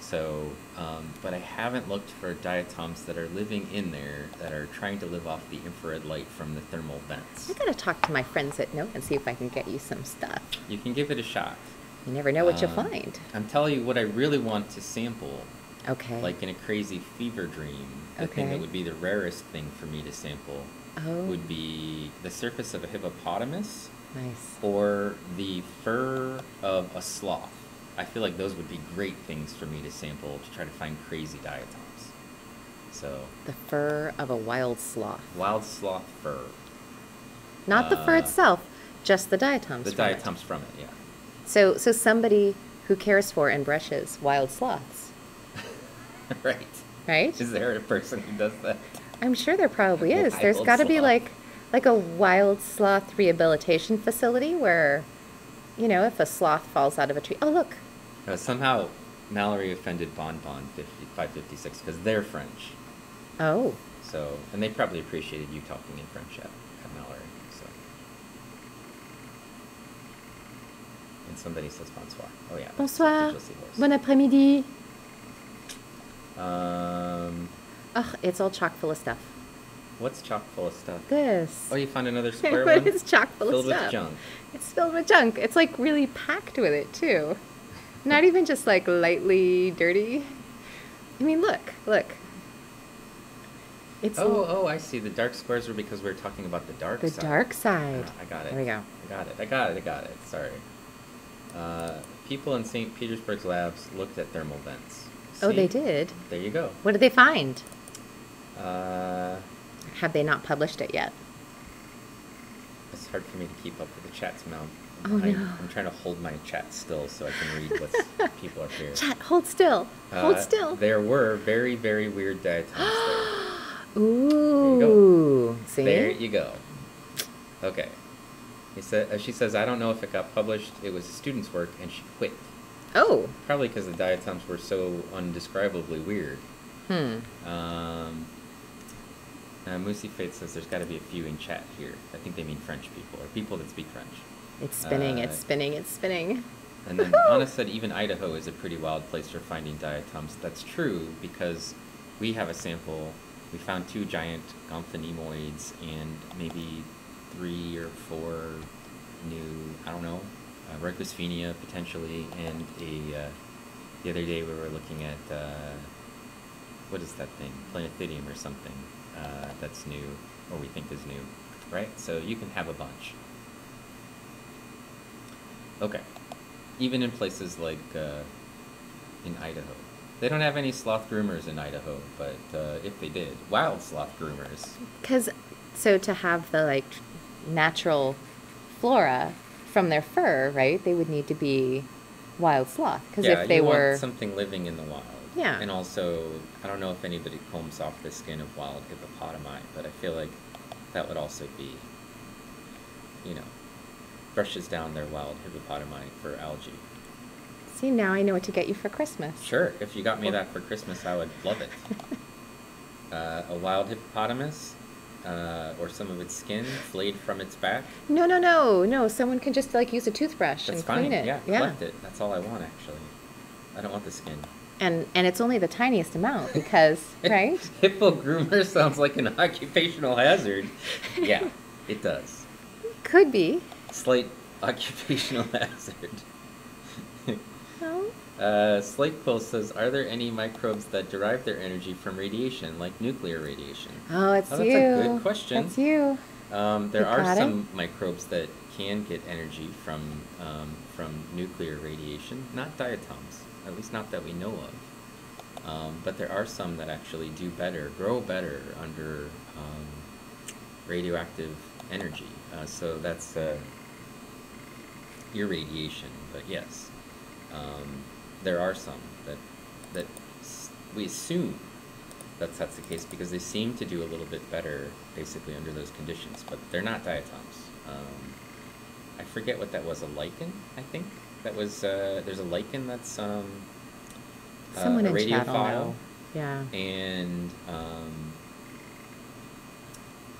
So, um, but I haven't looked for diatoms that are living in there that are trying to live off the infrared light from the thermal vents. I gotta talk to my friends at NOAA and see if I can get you some stuff. You can give it a shot. You never know what you'll Um, find. I'm telling you what I really want to sample, Okay. like in a crazy fever dream. The thing that would be the rarest thing for me to sample oh, would be the surface of a hippopotamus nice. or the fur of a sloth. I feel like those would be great things for me to sample to try to find crazy diatoms. So, The fur of a wild sloth. wild sloth fur. Not the fur Uh, itself, just the diatoms. The from it. diatoms from it, yeah. So, so somebody who cares for and brushes wild sloths, (laughs) right. right? Is there a person who does that? I'm sure there probably is. There's got to be like like a wild sloth rehabilitation facility where, you know, if a sloth falls out of a tree. Oh, look. Uh, somehow, Mallory offended Bon Bon 50, 556 because they're French. Oh. So, and they probably appreciated you talking in French at, at Mallory. So, and somebody says bonsoir. Oh yeah. Bonsoir. Bon après-midi. Um, Ugh, it's all chock full of stuff. what's chock full of stuff? This. Oh, you found another (laughs) square one it's chock full filled of stuff. Filled with junk. It's filled with junk. It's like really packed with it too. Not even just like lightly dirty. I mean, look, look. It's Oh, oh, I see. The dark squares were because we were talking about the dark the side. dark side. Ah, I got it. There we go. I got it. I got it. I got it. Sorry. Uh, people in St. Petersburg's labs looked at thermal vents. Oh, they did. There you go. What did they find? Uh, Have they not published it yet? it's hard for me to keep up with the chat's mount. Oh, I, no. I'm trying to hold my chat still so I can read (laughs) what people are here. Chat, hold still. hold Uh, still. There were very, very weird diatoms there. (gasps) Ooh. See? There you go. Okay. He said, uh, she says, I don't know if it got published. It was a student's work, and she quit. Oh. Probably because the diatoms were so undescribably weird. Hmm. Um, uh, Moosey Fate says there's got to be a few in chat here. I think they mean French people, or people that speak French. It's spinning, Uh, it's spinning, it's spinning. And then Anna said even Idaho is a pretty wild place for finding diatoms. That's true because we have a sample. We found two giant gomphonemoids and maybe three or four new, I don't know, uh, potentially, and a. Uh, the other day we were looking at uh, what is that thing, Planothidium or something uh, that's new, or we think is new, right? So you can have a bunch. Okay. Even in places like uh, in Idaho. They don't have any sloth groomers in Idaho, but uh, if they did, wild sloth groomers. Because, so to have the like natural flora from their fur, right? They would need to be wild sloth. Because yeah, if they you were, want something living in the wild. Yeah. And also, I don't know if anybody combs off the skin of wild hippopotami, but I feel like that would also be, you know, brushes down their wild hippopotami for algae. see now I know what to get you for Christmas. Sure, if you got me that for Christmas, I would love it. (laughs) uh, a wild hippopotamus, uh, or some of its skin flayed from its back. No, no, no, no. Someone can just like use a toothbrush That's and fine. clean it. Yeah, collect it. That's all I want, actually. I don't want the skin. And and it's only the tiniest amount because (laughs) right? Hippo groomer (laughs) sounds like an occupational hazard. Yeah, (laughs) it does. Could be. Slight occupational hazard. No. Uh, Quill says, "Are there any microbes that derive their energy from radiation, like nuclear radiation?" Oh, it's Oh, that's you. a good question. That's you. Um, there You are got it? some microbes that can get energy from um, from nuclear radiation, not diatoms, at least not that we know of. Um, but there are some that actually do better, grow better under um, radioactive energy. Uh, so that's uh, irradiation. But yes, um, there are some that that we assume that's that's the case because they seem to do a little bit better basically under those conditions, but they're not diatoms. Um, I forget what that was, a lichen, I think. That was uh, there's a lichen that's um, uh, Someone a radiophile. Yeah. and um,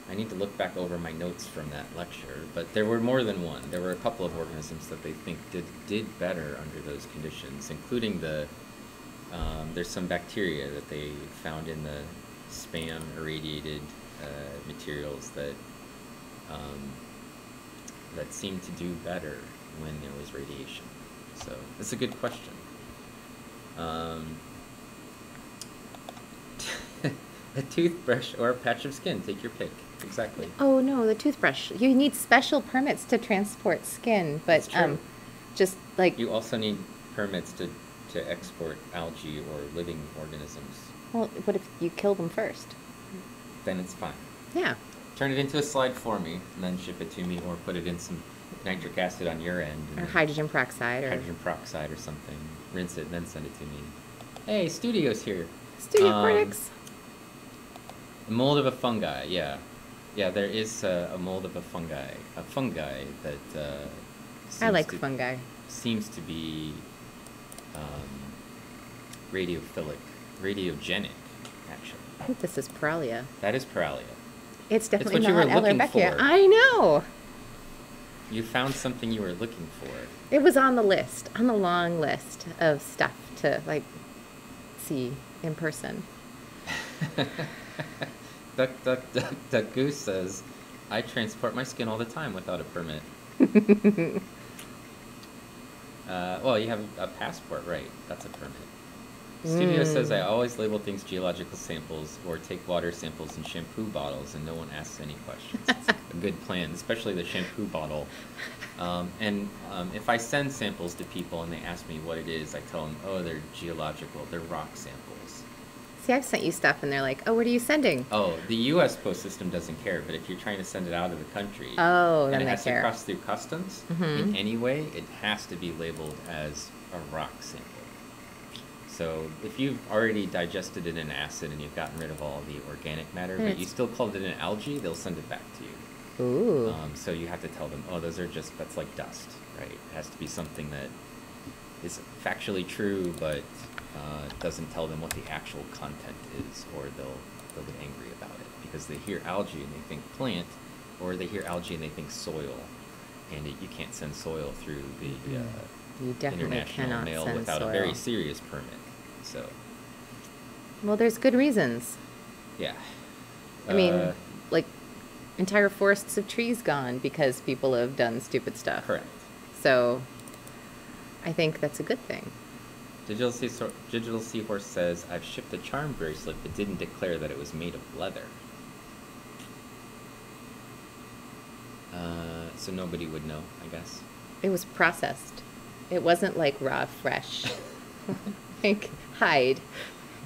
I need to look back over my notes from that lecture. But there were more than one. There were a couple of organisms that they think did did better under those conditions, including the um, there's some bacteria that they found in the spam irradiated uh, materials that um, that seem to do better when there was radiation. So it's a good question. Um, (laughs) a toothbrush or a patch of skin, take your pick. Exactly. Oh no, the toothbrush. You need special permits to transport skin, but um, just like You also need permits to, to export algae or living organisms. well, what if you kill them first? Then it's fine. Yeah. Turn it into a slide for me, and then ship it to me, or put it in some nitric acid on your end. Or hydrogen peroxide or hydrogen peroxide or something. Rinse it and then send it to me. Hey, Studio's here. Studio Um, Cortex. Mold of a fungi, yeah. Yeah, there is a, a mold of a fungi, a fungi that uh, I like to, fungi. Seems to be um, radiophilic, radiogenic, actually. I think this is Paralia. That is Paralia. It's definitely you not Ellerbeckia. I know. You found something you were looking for. It was on the list, on the long list of stuff to like see in person. (laughs) duck, duck, duck, duck goose says, I transport my skin all the time without a permit. (laughs) uh, well, you have a passport, right? That's a permit. Studio says I always label things geological samples or take water samples in shampoo bottles and no one asks any questions. It's (laughs) a good plan, especially the shampoo bottle. Um, and um, if I send samples to people and they ask me what it is, I tell them, oh, they're geological, they're rock samples. See, I've sent you stuff, and they're like, "Oh, what are you sending?" Oh, the U.S. post system doesn't care, but if you're trying to send it out of the country, Oh, and it has care. to cross through customs in Mhm. any way, it has to be labeled as a rock sample. So if you've already digested it in acid and you've gotten rid of all the organic matter, Then but you still called it an algae, they'll send it back to you. Ooh. Um, so you have to tell them, oh, those are just that's like dust, right? It has to be something that is factually true, but uh, doesn't tell them what the actual content is, or they'll they'll get angry about it because they hear algae and they think plant, or they hear algae and they think soil, and it, you can't send soil through the uh, You definitely international cannot mail send without soil. a very serious permit. So Well, there's good reasons. yeah. I mean, Uh, like entire forests of trees gone because people have done stupid stuff. correct. So, I think that's a good thing. Digital, sea- Digital Seahorse says, I've shipped a charm bracelet but didn't declare that it was made of leather. Uh, so nobody would know, I guess. It was processed. It wasn't like raw, fresh, (laughs) like hide.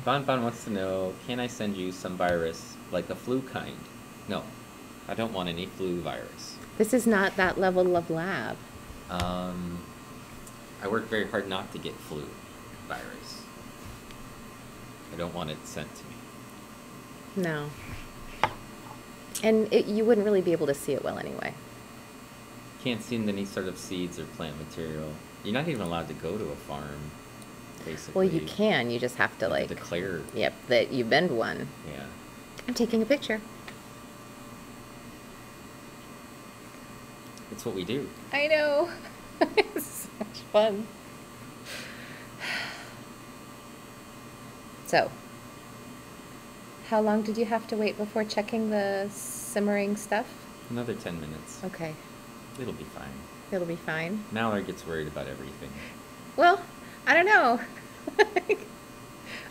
Bon Bon wants to know, can I send you some virus, like a flu kind? No, I don't want any flu virus. This is not that level of lab. Um, I work very hard not to get flu virus. I don't want it sent to me. No. And it, you wouldn't really be able to see it well anyway. Can't send any sort of seeds or plant material. You're not even allowed to go to a farm, basically. Well, you can. You just have to You have like, declare. yep, that you bend one. Yeah. I'm taking a picture. It's what we do. I know. (laughs) it's so much fun. So, how long did you have to wait before checking the simmering stuff? Another 10 minutes. Okay, It'll be fine. it'll be fine. Mallory gets worried about everything. Well, I don't know.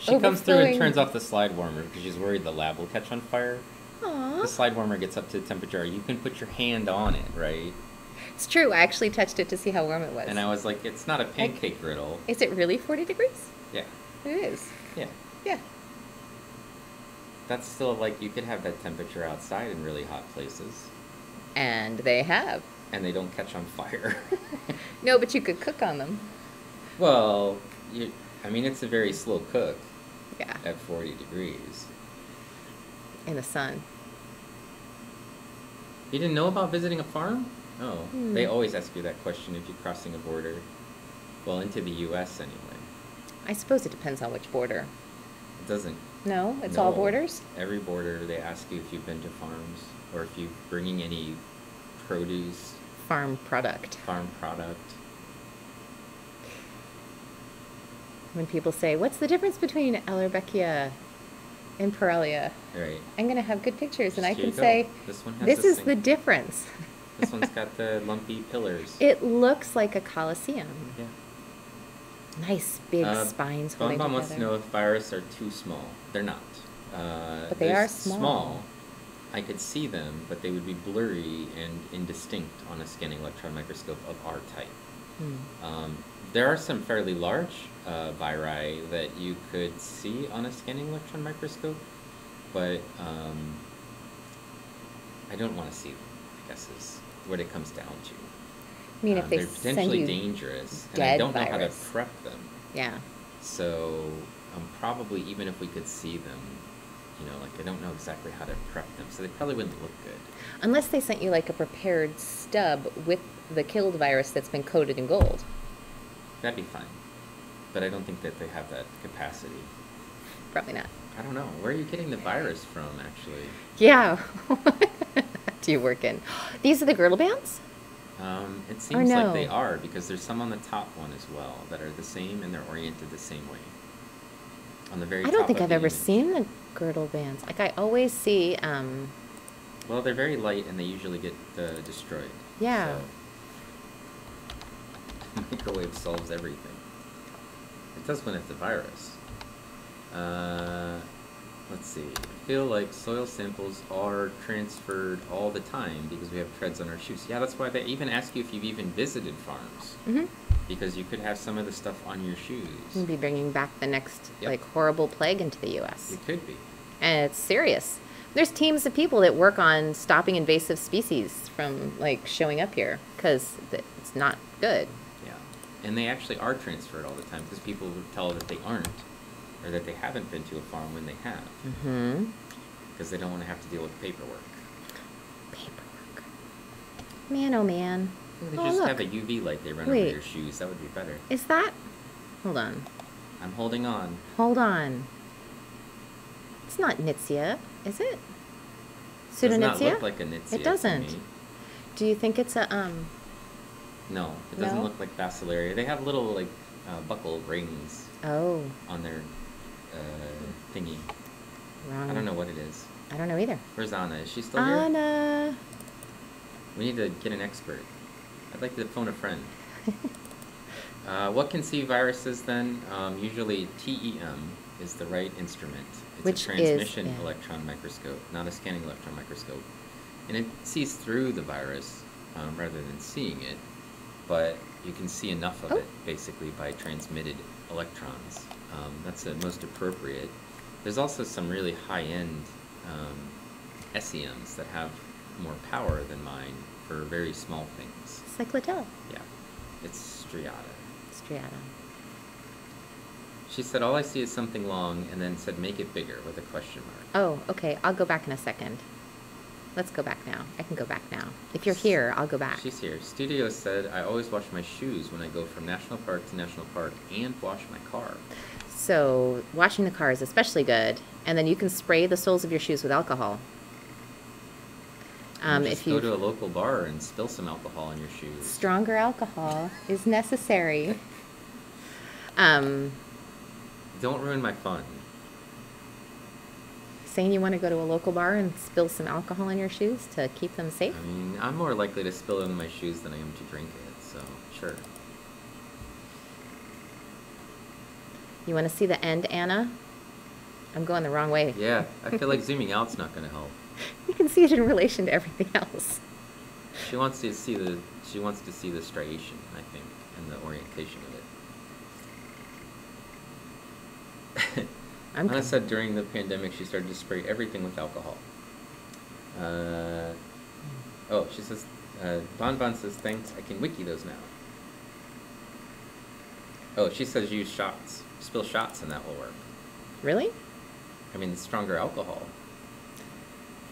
She comes through and turns off the slide warmer because she's worried the lab will catch on fire. Aw. The slide warmer gets up to the temperature. You can put your hand on it, right? It's true. I actually touched it to see how warm it was. And I was like, it's not a pancake griddle. Is it really 40 degrees? Yeah. It is. Yeah. Yeah. That's still like you could have that temperature outside in really hot places And they have. and they don't catch on fire. (laughs) No, but you could cook on them. well, you, I mean, it's a very slow cook Yeah. at 40 degrees. In the sun. You didn't know about visiting a farm? Oh, they Hmm. always ask you that question if you're crossing a border. Well, into the U.S. anyway. I suppose it depends on which border. It doesn't. No, it's all borders? Every border, they ask you if you've been to farms or if you're bringing any produce, Farm product. farm product. When people say, what's the difference between Ellerbeckia and Paralia? Right. I'm going to have good pictures and I can say, This one has this this is the difference. This one's (laughs) got the lumpy pillars. It looks like a coliseum. yeah. Nice big Uh, spines Bon Bon wants to know if viruses are too small. They're not. Uh, But they are s- small. I could see them, but they would be blurry and indistinct on a scanning electron microscope of our type. Hmm. Um, there are some fairly large uh, viri that you could see on a scanning electron microscope, but um, I don't want to see them. I guess is what it comes down to. I mean, if Um, they they're send potentially dangerous, and I don't know virus. how to prep them. Yeah. So um, probably even if we could see them, you know, like I don't know exactly how to prep them, so they probably wouldn't look good. Unless they sent you like a prepared stub with the killed virus that's been coated in gold. That'd be fine, but I don't think that they have that capacity. Probably not. I don't know. Where are you getting the virus from, actually? Yeah. (laughs) Do you work in? These are the girdle bands? Um, it seems like they are because there's some on the top one as well that are the same and they're oriented the same way. On the very I don't think I've ever image. seen the girdle bands. Like I always see um Well, they're very light and they usually get uh, destroyed. Yeah. So. (laughs) Microwave solves everything. It does when it's a virus. Uh, let's see. I feel like soil samples are transferred all the time because we have treads on our shoes. Yeah, that's why they even ask you if you've even visited farms. mhm. Because you could have some of the stuff on your shoes. We'll be bringing back the next Yep. like horrible plague into the US. It could be. and it's serious. There's teams of people that work on stopping invasive species from like showing up here because it's not good. Yeah. And they actually are transferred all the time because people would tell that they aren't or that they haven't been to a farm when they have Mm-hmm. because they don't want to have to deal with paperwork. Paperwork. Man, oh man. They Oh, just look. have a UV light they run Wait. over your shoes. That would be better. Is that? Hold on. I'm holding on. Hold on. It's not Nitzschia, is it? Does not look like a Nitzschia It doesn't. Do you think it's a um? No, it doesn't No? look like Bacillaria. They have little like uh, buckle rings Oh, on their uh, thingy. wrong. I don't know what it is. I don't know either. Where's Anna? Is she still here? Anna. We need to get an expert. I'd like to phone a friend. (laughs) Uh, what can see viruses then? Um, usually TEM is the right instrument. It's Which a is- transmission yeah. electron microscope, not a scanning electron microscope. And it sees through the virus um, rather than seeing it, but you can see enough of Oh. it basically by transmitted electrons. Um, that's the most appropriate. There's also some really high-end um, SEMs that have more power than mine for very small things. Cyclotel. Yeah, it's striata. Striata. She said, all I see is something long, and then said, make it bigger with a question mark. Oh, okay. I'll go back in a second. Let's go back now. I can go back now. If you're here, I'll go back. She's here. Studio said, I always wash my shoes when I go from national park to national park and wash my car. So washing the car is especially good, and then you can spray the soles of your shoes with alcohol. Um, just if go to a local bar and spill some alcohol on your shoes. stronger alcohol is necessary. (laughs) Um, Don't ruin my fun. saying you want to go to a local bar and spill some alcohol in your shoes to keep them safe. I mean, I'm more likely to spill it on my shoes than I am to drink it, so sure. You want to see the end, Anna? I'm going the wrong way. Yeah, I feel like (laughs) zooming out's not going to help. You can see it in relation to everything else. She wants to see the she wants to see the striation, I think, and the orientation of it. I'm Anna said during the pandemic she started to spray everything with alcohol. Uh, oh, she says, uh, Bon Bon says, thanks, I can wiki those now. Oh, she says use shots. Spill shots and that will work. Really? I mean, stronger alcohol.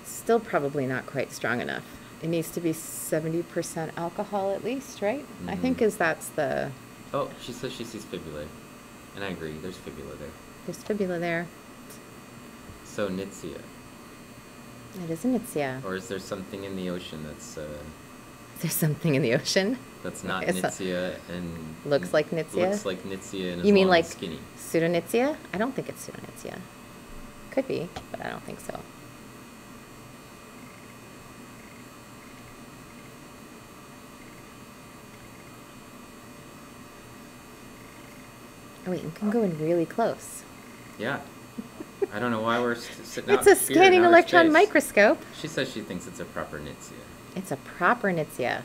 Still probably not quite strong enough. It needs to be 70% alcohol at least, right? I think is that's the Oh, she says she sees fibula. And I agree, there's fibula there. there's fibula there. So Nitzschia. It is a Nitzschia. Or is there something in the ocean that's uh, There's something in the ocean. That's not a- Nitzschia and Looks like Nitzschia? Looks like Nitzschia and You mean like skinny. Pseudo-nitzschia? I don't think it's Pseudo-nitzschia. Could be, but I don't think so. Oh wait, you can go in really close. Yeah. (laughs) I don't know why we're sitting It's a scanning electron space. microscope. She says she thinks it's a proper Nitzschia. It's a proper Nitzschia.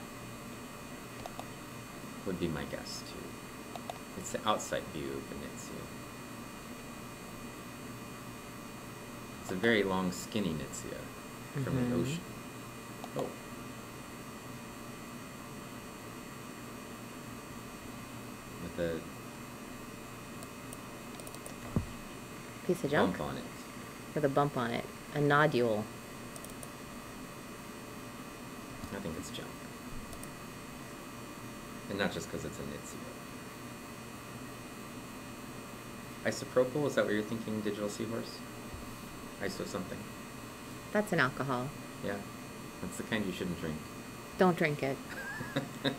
Would be my guess too. It's the outside view of the Nitzschia. It's a very long, skinny Nitzschia from Mhm. the ocean. Oh. With a Piece of junk. bump on it. with a bump on it. A nodule. I think it's junk. And not just because it's a Nitsio. Isopropyl, is that what you're thinking, Digital Seahorse? Iso something. That's an alcohol. Yeah. That's the kind you shouldn't drink. Don't drink it. (laughs)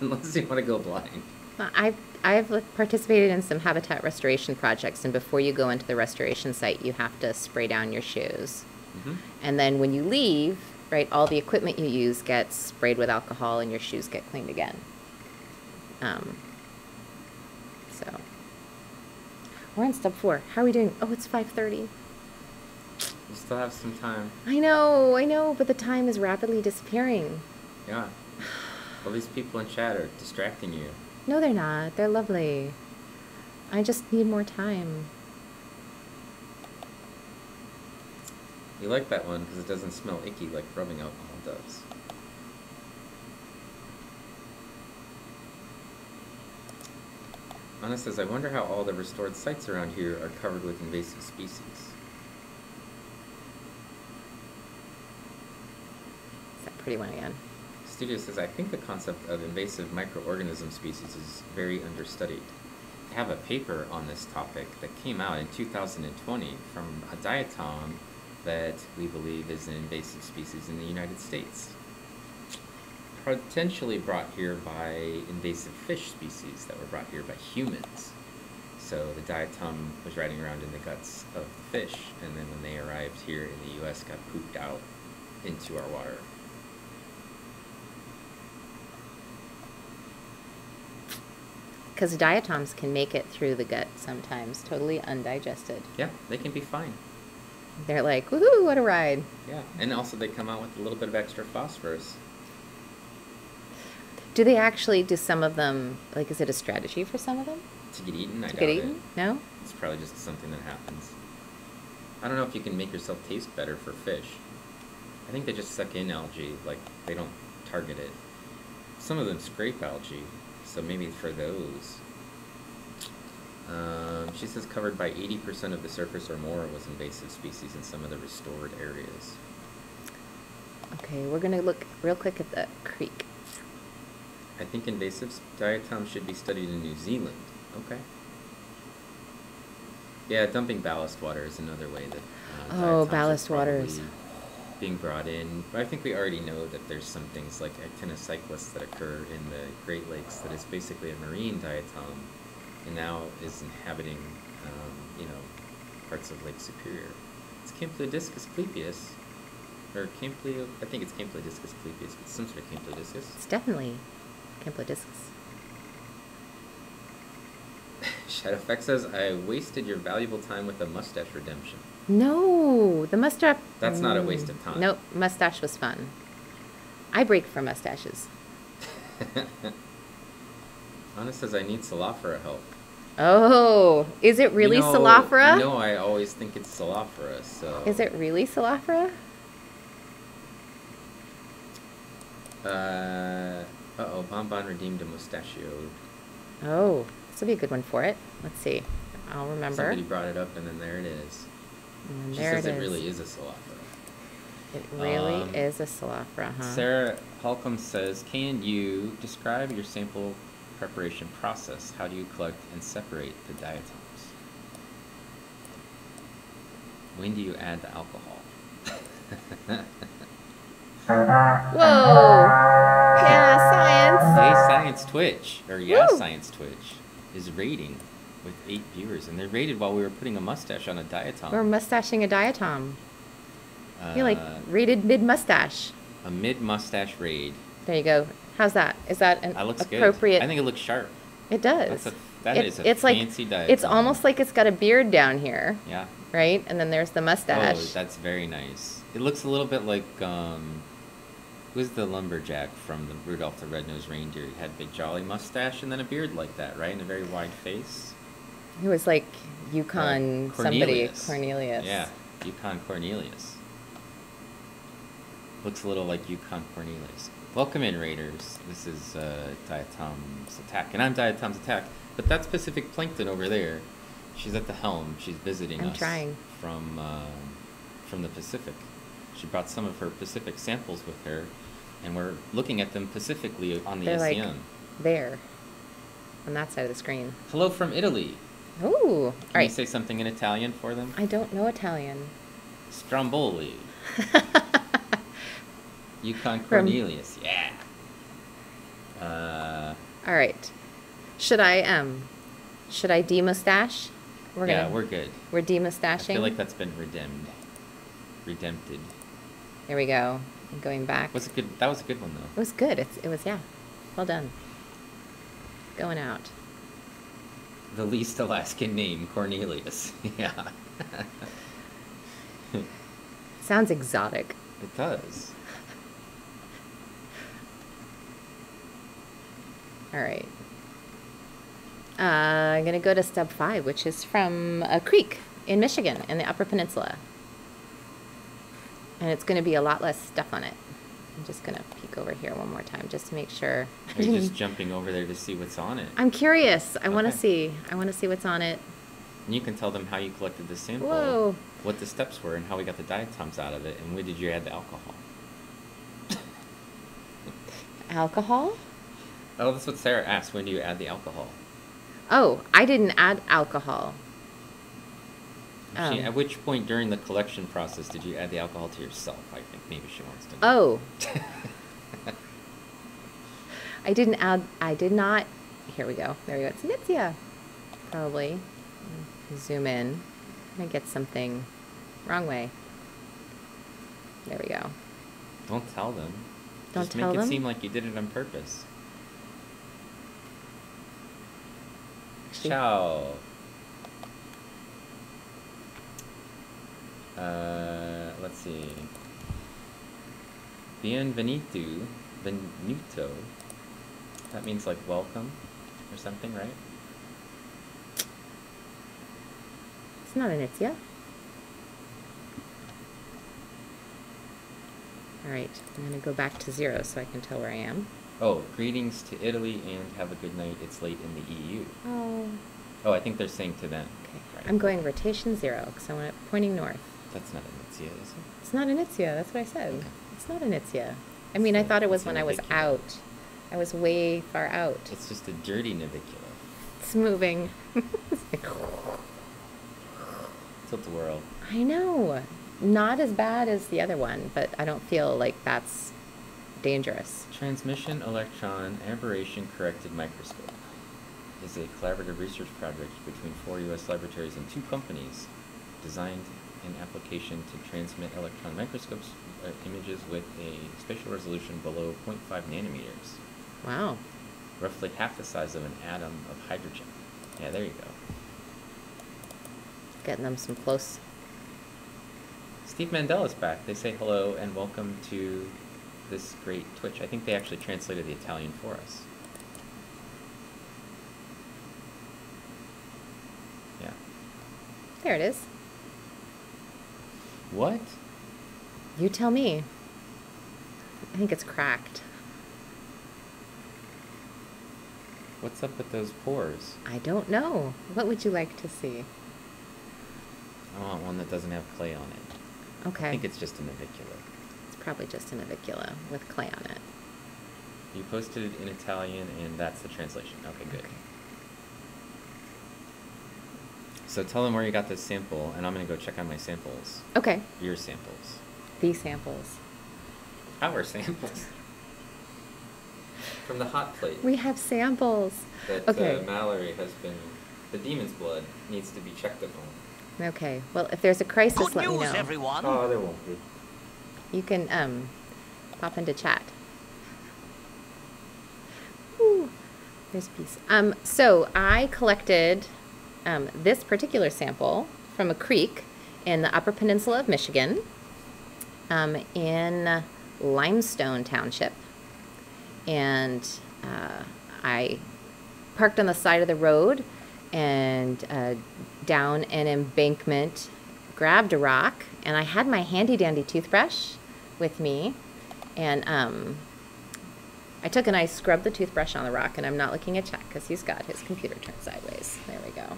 Unless you want to go blind. Well, I've, I've participated in some habitat restoration projects, and before you go into the restoration site, you have to spray down your shoes. hmm And then when you leave, right, all the equipment you use gets sprayed with alcohol and your shoes get cleaned again. Um, so, we're on step four. How are we doing? Oh, it's 5.30. You still have some time. I know, I know, but the time is rapidly disappearing. Yeah. (sighs) All these people in chat are distracting you. No, they're not. They're lovely. I just need more time. You like that one because it doesn't smell icky like rubbing alcohol does. Anna says, I wonder how all the restored sites around here are covered with invasive species. Is that pretty one again? Studio says, I think the concept of invasive microorganism species is very understudied. I have a paper on this topic that came out in 2020 from a diatom that we believe is an invasive species in the United States. Potentially brought here by invasive fish species that were brought here by humans. So the diatom was riding around in the guts of the fish, and then when they arrived here in the US, got pooped out into our water. Because diatoms can make it through the gut sometimes, totally undigested. Yeah, they can be fine. They're like, woohoo, what a ride. Yeah, and also they come out with a little bit of extra phosphorus. Do they actually, do some of them, like, is it a strategy for some of them To get eaten, I to get it. eaten? No? It's probably just something that happens. I don't know if you can make yourself taste better for fish. I think they just suck in algae, like they don't target it. Some of them scrape algae, so maybe for those. Um, she says covered by 80% of the surface or more was invasive species in some of the restored areas. Okay, we're going to look real quick at the creek. I think invasive diatoms should be studied in New Zealand. Okay. Yeah, dumping ballast water is another way that. Uh, Oh, ballast waters. Being brought in. But I think we already know that there's some things like actinocyclus that occur in the Great Lakes that is basically a marine diatom, and now is inhabiting, um, you know, parts of Lake Superior. It's Campylodiscus clypeus, or Camplio. I think it's Campylodiscus clypeus, but some sort of Campylodiscus. It's definitely Campylodiscus. (laughs) Shadowfex says, I wasted your valuable time with the mustache redemption. No, the mustache. That's not a waste of time. Nope, mustache was fun. I break for mustaches. (laughs) Anna says, I need Sellaphora help. Oh, is it really you know, Sellaphora? Know, I always think it's Sellaphora, so. Is it really Sellaphora? Uh oh, Bonbon redeemed a mustachioed. Oh, this will be a good one for it. Let's see. I'll remember. Somebody brought it up, and then there it is. And She there says it it, is. really is a Sellaphora. It really Um, is a Sellaphora, huh? Sarah Holcomb says, can you describe your sample preparation process? How do you collect and separate the diatoms? When do you add the alcohol? (laughs) Whoa! Yeah, science. Hey Science Twitch, or Yeah Woo! Science Twitch, is rating with eight viewers, and they're rated while we were putting a mustache on a diatom. We're mustaching a diatom. You're like Uh, rated mid mustache. a mid mustache raid. There you go. How's that? Is that an That looks appropriate? good. I think it looks sharp. it does. That's a, that It- is a it's like fancy diatom. it's almost like it's got a beard down here, yeah. right? And then there's the mustache. Oh, that's very nice. It looks a little bit like um, who's the lumberjack from the Rudolph the Red-Nosed Reindeer? He had a big jolly mustache and then a beard like that, right, and a very wide face. It was like Yukon Uh, somebody Cornelius. Cornelius. Yeah, Yukon Cornelius. Looks a little like Yukon Cornelius. Welcome in, Raiders. This is uh, Diatom's Attack, and I'm Diatom's Attack. But that's Pacific Plankton over there. She's at the helm. She's visiting I'm us trying. from um, from the Pacific. She brought some of her Pacific samples with her, and we're looking at them pacifically on the They're like there, on that side of the screen. Hello from Italy. Ooh, all Can right. you say something in Italian for them? I don't know Italian. Stromboli. (laughs) Yukon From- Cornelius. Yeah. Uh, All right. Should I um, should I demustache? We're yeah, gonna, we're good. we're I feel like that's been redeemed. Redempted. There we go. I'm going back. Was a good. That was a good one though. It was good. It's, it was yeah. Well done. Going out. The least Alaskan name, Cornelius. (laughs) yeah. Sounds exotic. it does. All right. Uh, I'm gonna go to step five, which is from a creek in Michigan in the Upper Peninsula, and it's gonna be a lot less stuff on it. I'm just gonna peek over here one more time just to make sure. Are you just (laughs) jumping over there to see what's on it? I'm curious. I want to see. I want to see what's on it. And you can tell them how you collected the sample, Whoa. what the steps were, and how we got the diatoms out of it, and when did you add the alcohol? Alcohol? Oh, that's what Sarah asked. When do you add the alcohol? Oh, I didn't add alcohol. She, Um. at which point during the collection process did you add the alcohol to yourself? I think maybe she wants to know. Oh, (laughs) I didn't add. I did not. Here we go. There we go. It's Nitzschia. Probably. Zoom in. I get something wrong way. There we go. Don't tell them. Don't Just tell make it seem like you did it on purpose. Actually- Ciao. Uh, let's see. Bienvenido. Venuto. That means like welcome or something, right? It's not a Nitzschia. All right. I'm gonna go back to zero so I can tell where I am. Oh, greetings to Italy and have a good night. It's late in the EU. Oh. Oh, I think they're saying to them. Okay. Right. I'm going rotation zero because I want it pointing north. That's not a Nitzschia, is it? It's not a Nitzschia. That's what I said. Okay. It's not a Nitzschia. I mean, I thought it was when I was out. I was way far out. It's just a dirty navicula. It's moving. (laughs) Tilt the world. I know. Not as bad as the other one, but I don't feel like that's dangerous. Transmission electron aberration corrected microscope is a collaborative research project between four U.S. laboratories and two companies designed an application to transmit electron microscopes uh, images with a spatial resolution below 0.5 nanometers, Wow. roughly half the size of an atom of hydrogen. Yeah, there you go. Getting them some close. Steve Mandela's back. They say hello and welcome to this great Twitch. I think they actually translated the Italian for us. Yeah. There it is. What? You tell me. I think it's cracked. What's up with those pores? I don't know. What would you like to see? I want one that doesn't have clay on it. Okay. I think it's just a navicular. It's probably just an avicula with clay on it. You posted it in Italian, and that's the translation. Okay, good. Okay. So tell them where you got this sample, and I'm gonna go check on my samples. Okay. Your samples. These samples. Our samples. From the hot plate. We have samples. that Okay. uh, Mallory has been. The demon's blood needs to be checked upon. Okay. Well, if there's a crisis, Good let me news, know. everyone. Oh, there won't be. You can um pop into chat. Ooh, there's a piece. Um, so I collected um, this particular sample from a creek in the Upper Peninsula of Michigan, um, in Limestone Township, and uh, I parked on the side of the road and uh, down an embankment, grabbed a rock, and I had my handy dandy toothbrush with me, and um, I took and I scrubbed the toothbrush on the rock, and I'm not looking at Chuck because he's got his computer turned sideways. There we go.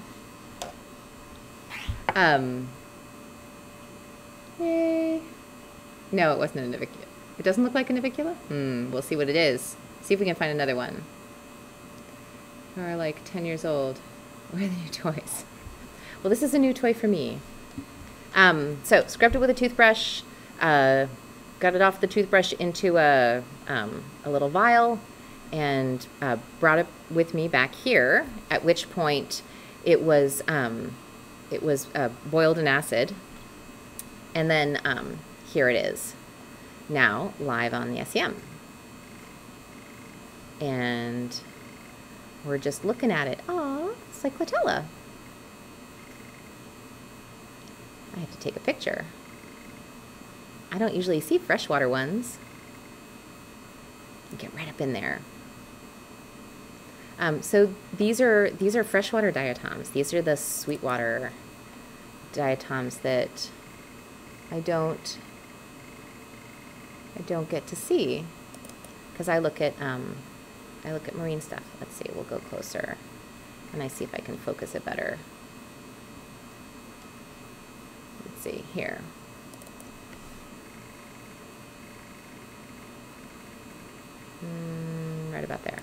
Um, yay. No, it wasn't a Navicula. It doesn't look like a Navicula? Hmm, we'll see what it is. See if we can find another one. Are like 10 years old. (laughs) Where are the new toys? Well, this is a new toy for me. Um, so, scrubbed it with a toothbrush, uh, got it off the toothbrush into a, um, a little vial, and uh, brought it with me back here, at which point it was, um, it was uh, boiled in acid. And then um, here it is, now live on the SEM. And we're just looking at it. Aw, Cyclotella. I have to take a picture. I don't usually see freshwater ones. Get right up in there. Um, so these are these are freshwater diatoms. These are the sweetwater diatoms that I don't I don't get to see because I look at um, I look at marine stuff. Let's see, we'll go closer and I see if I can focus it better. Let's see here. Mm, right about there.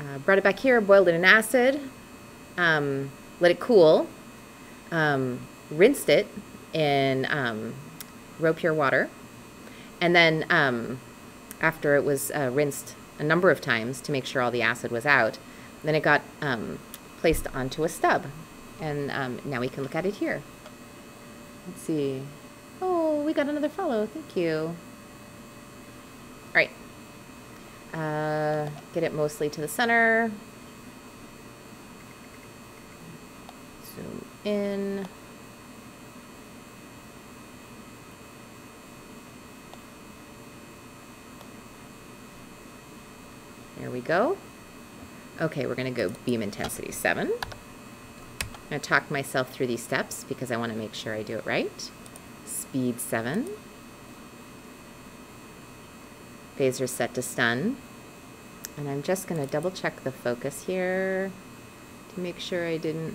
Uh, brought it back here, boiled it in acid, um, let it cool, um, rinsed it in um, Row Pure water, and then um, after it was uh, rinsed a number of times to make sure all the acid was out, then it got um, placed onto a stub, and um, now we can look at it here. Let's see. Oh, we got another follow. Thank you. All right. Uh, get it mostly to the center. Zoom in. There we go. Okay, we're going to go beam intensity 7. Going to talk myself through these steps because I want to make sure I do it right. Speed 7. Phaser set to stun. And I'm just going to double check the focus here to make sure I didn't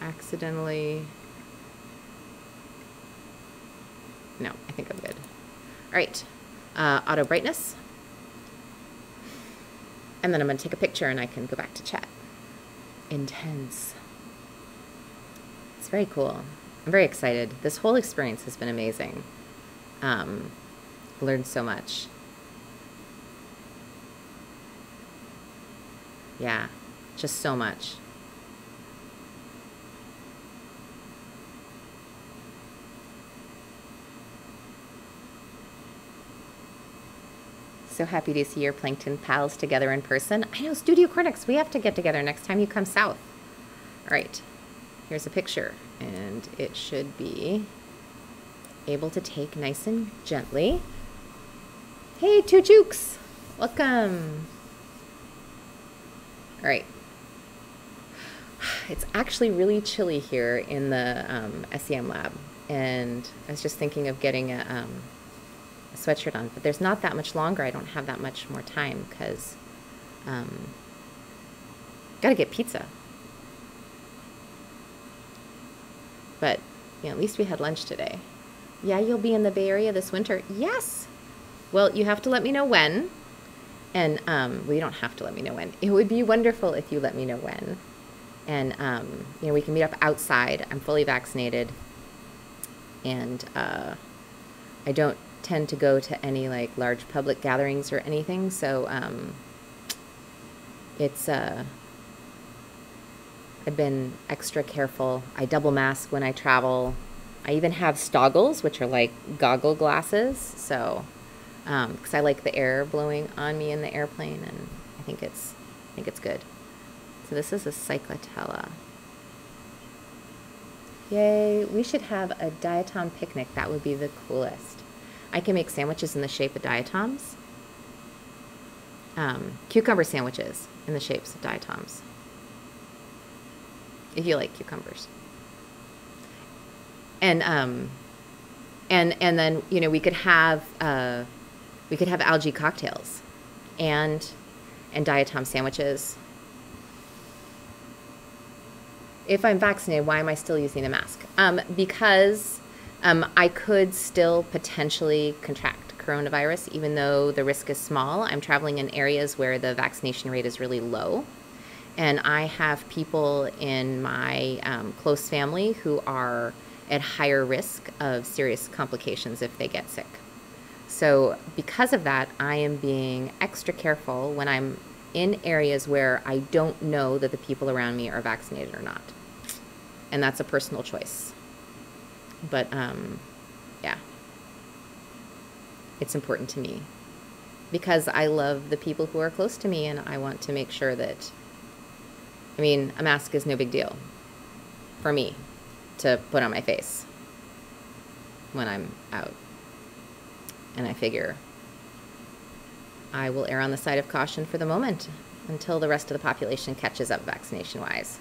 accidentally... No, I think I'm good. All right, uh, auto brightness. And then I'm going to take a picture and I can go back to chat. Intense. It's very cool. I'm very excited. This whole experience has been amazing. Um, learned so much. Yeah, just so much. So happy to see your plankton pals together in person. I know, Studio Cornix, we have to get together next time you come south. All right, here's a picture, and it should be able to take nice and gently. Hey, Two Jukes, welcome. All right. It's actually really chilly here in the um, SEM lab, and I was just thinking of getting a, um, a sweatshirt on, but there's not that much longer. I don't have that much more time because um, got to get pizza. But you know, at least we had lunch today. Yeah, you'll be in the Bay Area this winter. Yes. Well, you have to let me know when. And um, you don't have to let me know when. It would be wonderful if you let me know when. And um, you know, we can meet up outside. I'm fully vaccinated, and uh, I don't tend to go to any like large public gatherings or anything. So um, it's uh, I've been extra careful. I double mask when I travel. I even have stoggles, which are like goggle glasses. So because um, I like the air blowing on me in the airplane, and I think it's I think it's good. So this is a cyclotella. Yay! We should have a diatom picnic. That would be the coolest. I can make sandwiches in the shape of diatoms. Um, cucumber sandwiches in the shapes of diatoms. If you like cucumbers. And um, and and then you know we could have uh, We could have algae cocktails and and diatom sandwiches. If I'm vaccinated, why am I still using a mask? Um, because um, I could still potentially contract coronavirus, even though the risk is small. I'm traveling in areas where the vaccination rate is really low. And I have people in my um, close family who are at higher risk of serious complications if they get sick. So, because of that, I am being extra careful when I'm in areas where I don't know that the people around me are vaccinated or not. And that's a personal choice. But, um, yeah, it's important to me because I love the people who are close to me and I want to make sure that, I mean, a mask is no big deal for me to put on my face when I'm out. And I figure I will err on the side of caution for the moment until the rest of the population catches up vaccination wise.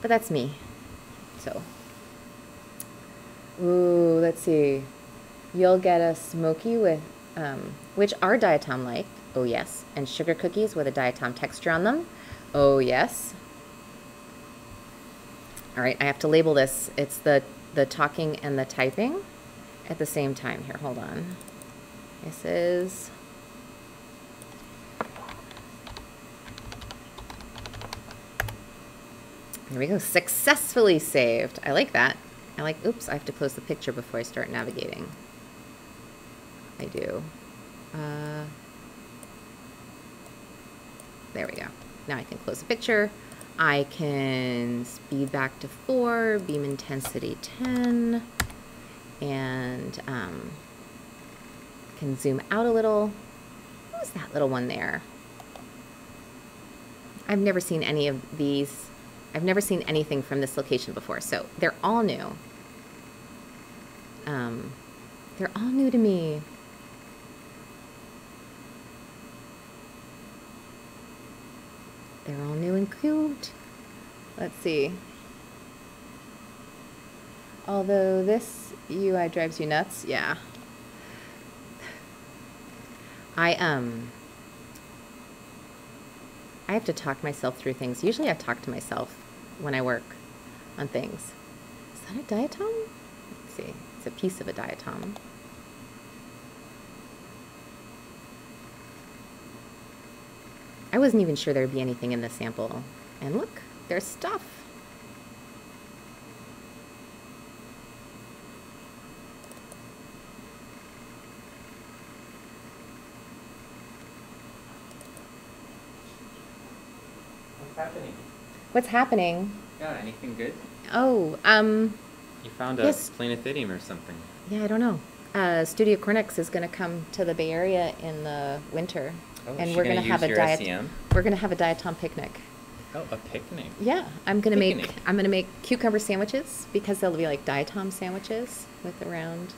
But that's me. So, ooh, let's see. You'll get a smoky with, um, which are diatom like. Oh, yes. And sugar cookies with a diatom texture on them. Oh, yes. All right, I have to label this. It's the, the talking and the typing at the same time. Here, hold on. This is. There we go. Successfully saved. I like that. I like, oops, I have to close the picture before I start navigating. I do. Uh, there we go. Now I can close the picture. I can speed back to 4, beam intensity 10, and um, can zoom out a little. What was that little one there? I've never seen any of these. I've never seen anything from this location before, so they're all new. Um, they're all new to me. They're all new and cute. Let's see. Although this UI drives you nuts, yeah. I um I have to talk myself through things. Usually I talk to myself when I work on things. Is that a diatom? Let's see. It's a piece of a diatom. I wasn't even sure there'd be anything in the sample. And look, there's stuff. What's happening? What's happening? Yeah, anything good? Oh, um, You found Yes. a Planothidium or something. yeah, I don't know. Uh, Studio Cornix is going to come to the Bay Area in the winter, Oh, and we're gonna going to have a diet. SEM? We're going to have a diatom picnic. Oh, a picnic. Yeah, I'm gonna make I'm gonna make cucumber sandwiches because they'll be like diatom sandwiches with around,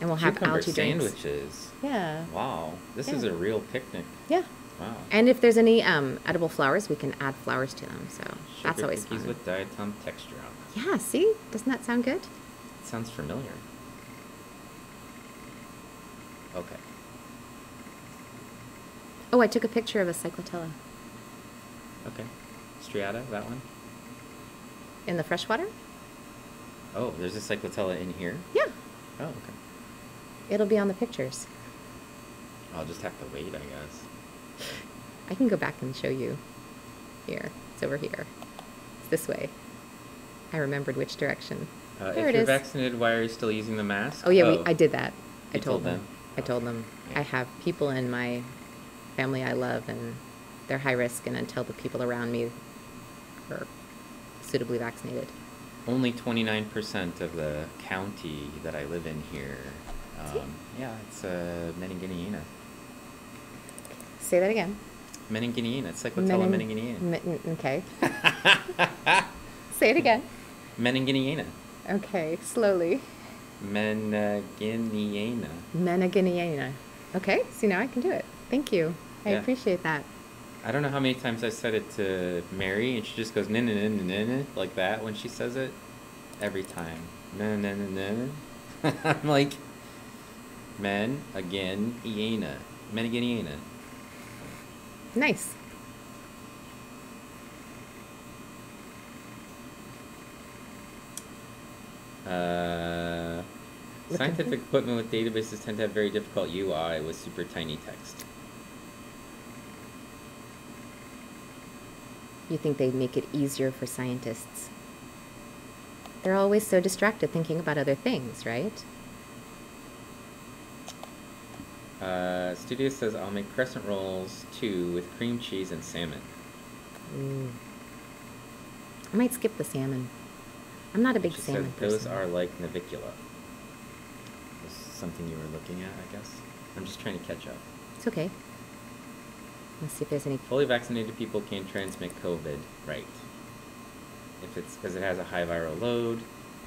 and we'll have Cucumber algae drinks. sandwiches. Yeah, Wow, this is a real picnic. yeah. Wow. And if there's any um, edible flowers, we can add flowers to them. So that's always cookies fun. with diatom texture on them. Yeah, see, doesn't that sound good? It sounds familiar. Okay. Oh, I took a picture of a cyclotella Okay. Striata, that one? in the freshwater. Oh, there's a cyclotella in here? Yeah, Oh, okay. it'll be on the pictures. I'll just have to wait, I guess. I can go back and show you. Here, it's over here. It's this way. I remembered which direction. Uh, there if it you're is. vaccinated, why are you still using the mask? Oh yeah, we, I did that. I told, told them. them? I told them. Yeah. I have people in my family I love, and they're high risk, and until the people around me are suitably vaccinated. Only 29% of the county that I live in here. Um, yeah, it's uh, meneghiniana. Say that again. Meneghiniana. It's Cyclotella Menin- meneghiniana. men- okay. (laughs) Say it again. meneghiniana. Okay, slowly. Meneghiniana. Meneghiniana. Okay, see now I can do it. Thank you. I Yeah. appreciate that. I don't know how many times I said it to Mary, and she just goes "nin nin nin nin nin" like that when she says it. Every time. "Nin, nin, nin, nin." I'm like, Men again, Iena. Men again, Iena. Nice. Uh, scientific equipment with databases tend to have very difficult UI with super tiny text. You think they'd make it easier for scientists? They're always so distracted thinking about other things, right? Uh, Studio says I'll make crescent rolls too with cream cheese and salmon. Ooh. I might skip the salmon. I'm not a big she salmon said those person. are like Navicula. This is something you were looking at, I guess. I'm just trying to catch up. It's okay. Let's see if there's any. Fully vaccinated people can transmit COVID, right? If it's because it has a high viral load,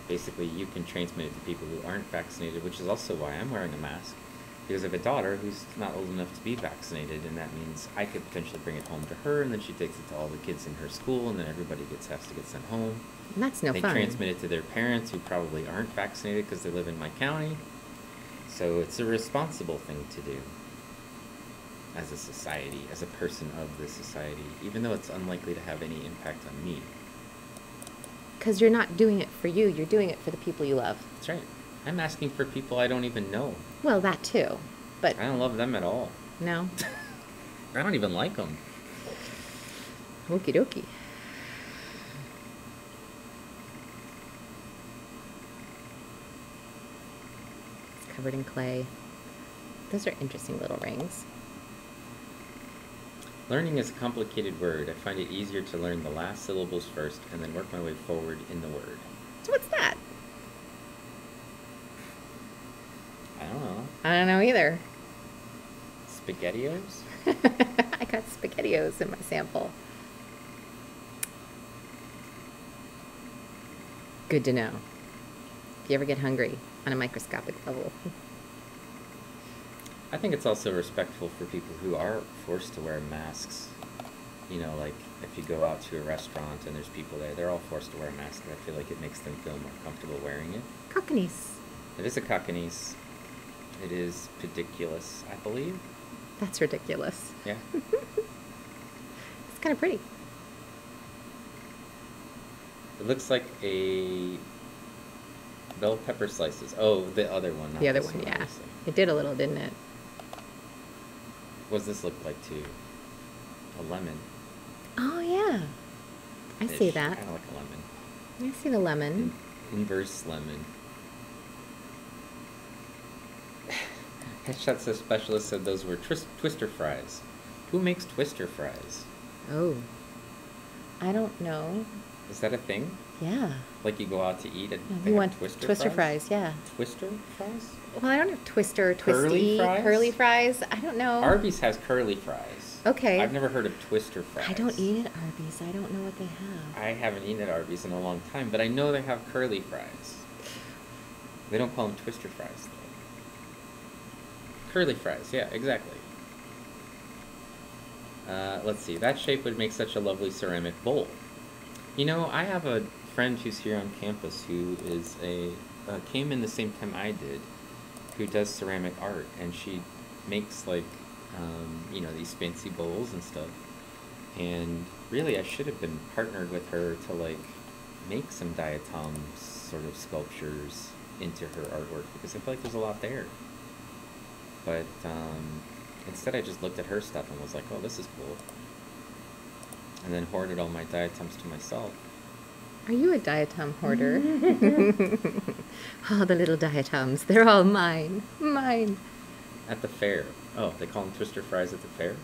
basically you can transmit it to people who aren't vaccinated, which is also why I'm wearing a mask. Because I have a daughter who's not old enough to be vaccinated, and that means I could potentially bring it home to her, and then she takes it to all the kids in her school, and then everybody gets has to get sent home. And that's no they fun. transmit it to their parents who probably aren't vaccinated because they live in my county. So it's a responsible thing to do as a society, as a person of the society, even though it's unlikely to have any impact on me. Because you're not doing it for you, you're doing it for the people you love. That's right. I'm asking for people I don't even know. Well, that too. But I don't love them at all. no. (laughs) I don't even like them. Okie dokie. It's covered in clay. Those are interesting little rings. Learning is a complicated word. I find it easier to learn the last syllables first and then work my way forward in the word. So what's that? I don't know. I don't know either. Spaghettios? (laughs) I got spaghettios in my sample. Good to know. If you ever get hungry on a microscopic level. (laughs) I think it's also respectful for people who are forced to wear masks. You know, like if you go out to a restaurant and there's people there, they're all forced to wear masks. And I feel like it makes them feel more comfortable wearing it. Cocconeis. It is a Cocconeis. It is pediculus, I believe. That's ridiculous. Yeah. (laughs) It's kind of pretty. It looks like a bell pepper slices. Oh, the other one. Not the other this one, yeah. obviously. It did a little, didn't it? What does this look like too? A lemon. Oh, yeah. I see that. Kind of like a lemon. I see the lemon. In- inverse lemon. (sighs) Headshot says specialist said those were twist- twister fries. Who makes twister fries? Oh. I don't know. Is that a thing? Yeah. Like you go out to eat and No, they you want twister, fries? Yeah. Twister fries? Well, I don't have twister, Curly fries? curly fries. I don't know. Arby's has curly fries. Okay. I've never heard of twister fries. I don't eat at Arby's. I don't know what they have. I haven't eaten at Arby's in a long time, but I know they have curly fries. They don't call them twister fries, though. Curly fries, yeah, exactly. Uh, let's see, that shape would make such a lovely ceramic bowl. You know, I have a friend who's here on campus who is a uh, came in the same time I did, who does ceramic art, and she makes like, um, you know, these fancy bowls and stuff. And really, I should have been partnered with her to like make some diatom sort of sculptures into her artwork because I feel like there's a lot there. But um, instead, I just looked at her stuff and was like, "Oh, this is cool," and then hoarded all my diatoms to myself. Are you a diatom hoarder? (laughs) (laughs) oh, the little diatoms. They're all mine. Mine. At the fair. Oh, they call them twister fries at the fair?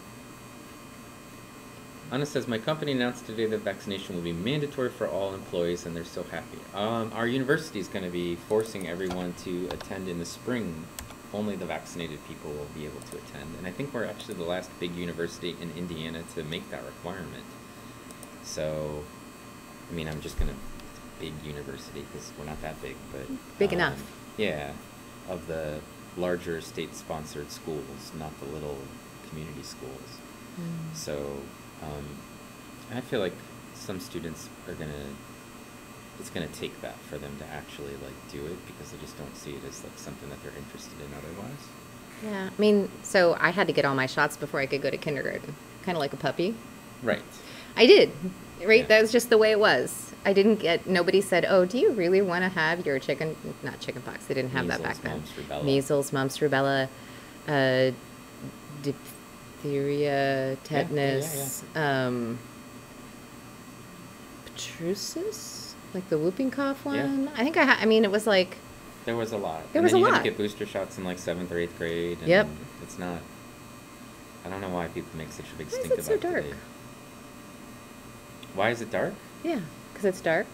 Anna says, My company announced today that vaccination will be mandatory for all employees, and they're so happy. Um, our university is going to be forcing everyone to attend in the spring. Only the vaccinated people will be able to attend. And I think we're actually the last big university in Indiana to make that requirement. So, I mean, I'm just going to big university because we're not that big, but Big um, enough. Yeah, of the larger state-sponsored schools, not the little community schools. Mm. So, um, I feel like some students are gonna it's gonna take that for them to actually like do it because they just don't see it as like something that they're interested in otherwise. Yeah. I mean, so I had to get all my shots before I could go to kindergarten, kind of like a puppy. Right. I did. Right? Yeah. That was just the way it was. I didn't get. Nobody said, "Oh, do you really want to have your chicken?" Not chicken pox. They didn't have that back then. mumps, rubella. Measles, mumps, rubella, uh, diphtheria, tetanus, um, pertussis, like the whooping cough Yeah. one. I think I. Ha- I mean, it was like. There was a lot. There and was then a you had lot. to get booster shots in like seventh or eighth grade. And Yep. It's not. I don't know why people make such a big Why is stink it so about dark? today. Why is it dark? Yeah, because it's dark.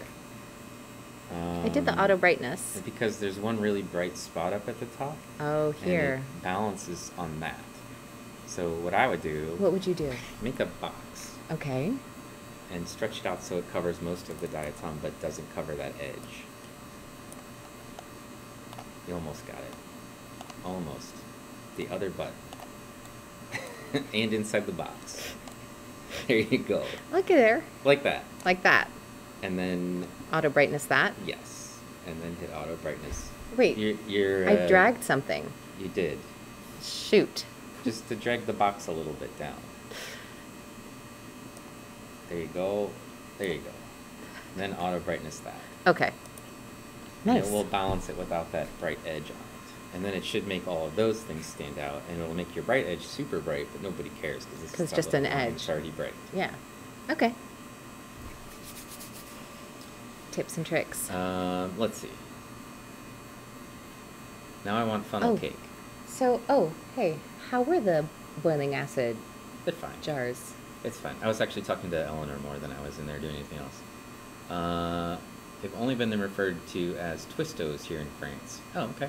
I did the Um, auto brightness. Because there's one really bright spot up at the top. Oh, and here. it balances on that. So what I would do, What would you do? make a box Okay. and stretch it out so it covers most of the diatom but doesn't cover that edge. You almost got it. Almost. The other button. (laughs) and inside the box. (laughs) There you go. Look at there. Like that. Like that. And then, Auto brightness that. yes. And then hit auto brightness. Wait. You're, you're, I uh, dragged something. You did. Shoot. Just to drag the box a little bit down. There you go. There you go. Then auto brightness that. Okay. And Nice. it will balance it without that bright edge on. And then it should make all of those things stand out, and it'll make your bright edge super bright, but nobody cares because it's just an edge. It's already bright. Yeah. Okay. Tips and tricks. Um, let's see. Now I want funnel Oh. cake. So, oh, hey, how were the boiling acid They're fine. jars? It's fine. I was actually talking to Eleanor more than I was in there doing anything else. Uh, they've only been referred to as Twistos here in France. Oh, okay.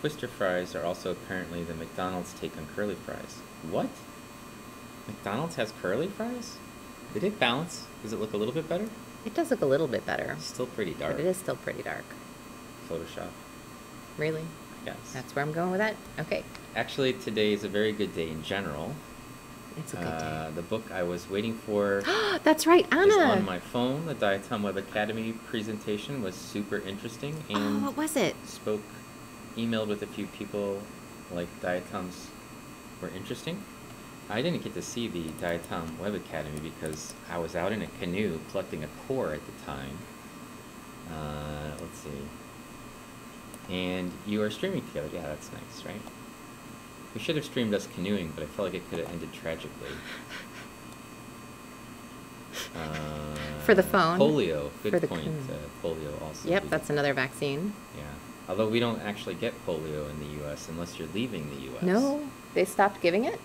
Twister fries are also apparently the McDonald's take on curly fries. What? McDonald's has curly fries? Did it balance? Does it look a little bit better? It does look a little bit better, It's still pretty dark. but it is still pretty dark. Photoshop. Really? Yes. That's where I'm going with that? Okay. Actually, today is a very good day in general. It's a good Uh, day. the book I was waiting for (gasps) That's right, Anna. is on my phone. The Diatom Web Academy presentation was super interesting oh, and what was it? spoke, emailed with a few people like Diatoms were interesting. I didn't get to see the Diatom Web Academy because I was out in a canoe collecting a core at the time. Uh, let's see. And you are streaming together. Yeah, that's nice, right? We should have streamed us canoeing, but I felt like it could have ended tragically. Uh, For the phone? Polio. Good For the point. Uh, polio also. Yep, that's another vaccine. Yeah. Although we don't actually get polio in the U.S. unless you're leaving the U.S. No, they stopped giving it?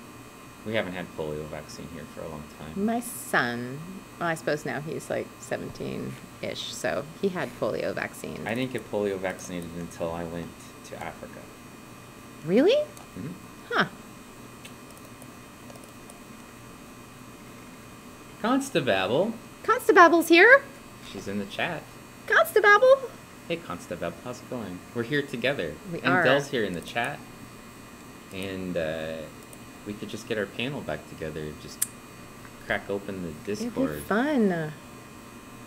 We haven't had polio vaccine here for a long time. My son, well, I suppose now he's like 17 ish, so he had polio vaccine. I didn't get polio vaccinated until I went to Africa. Really? hmm Huh. Constable. Constabable's here? She's in the chat. Constable? Hey, Constable, how's it going? We're here together. We and are. Dell's here in the chat. And uh, we could just get our panel back together. Just crack open the Discord. It'd be fun.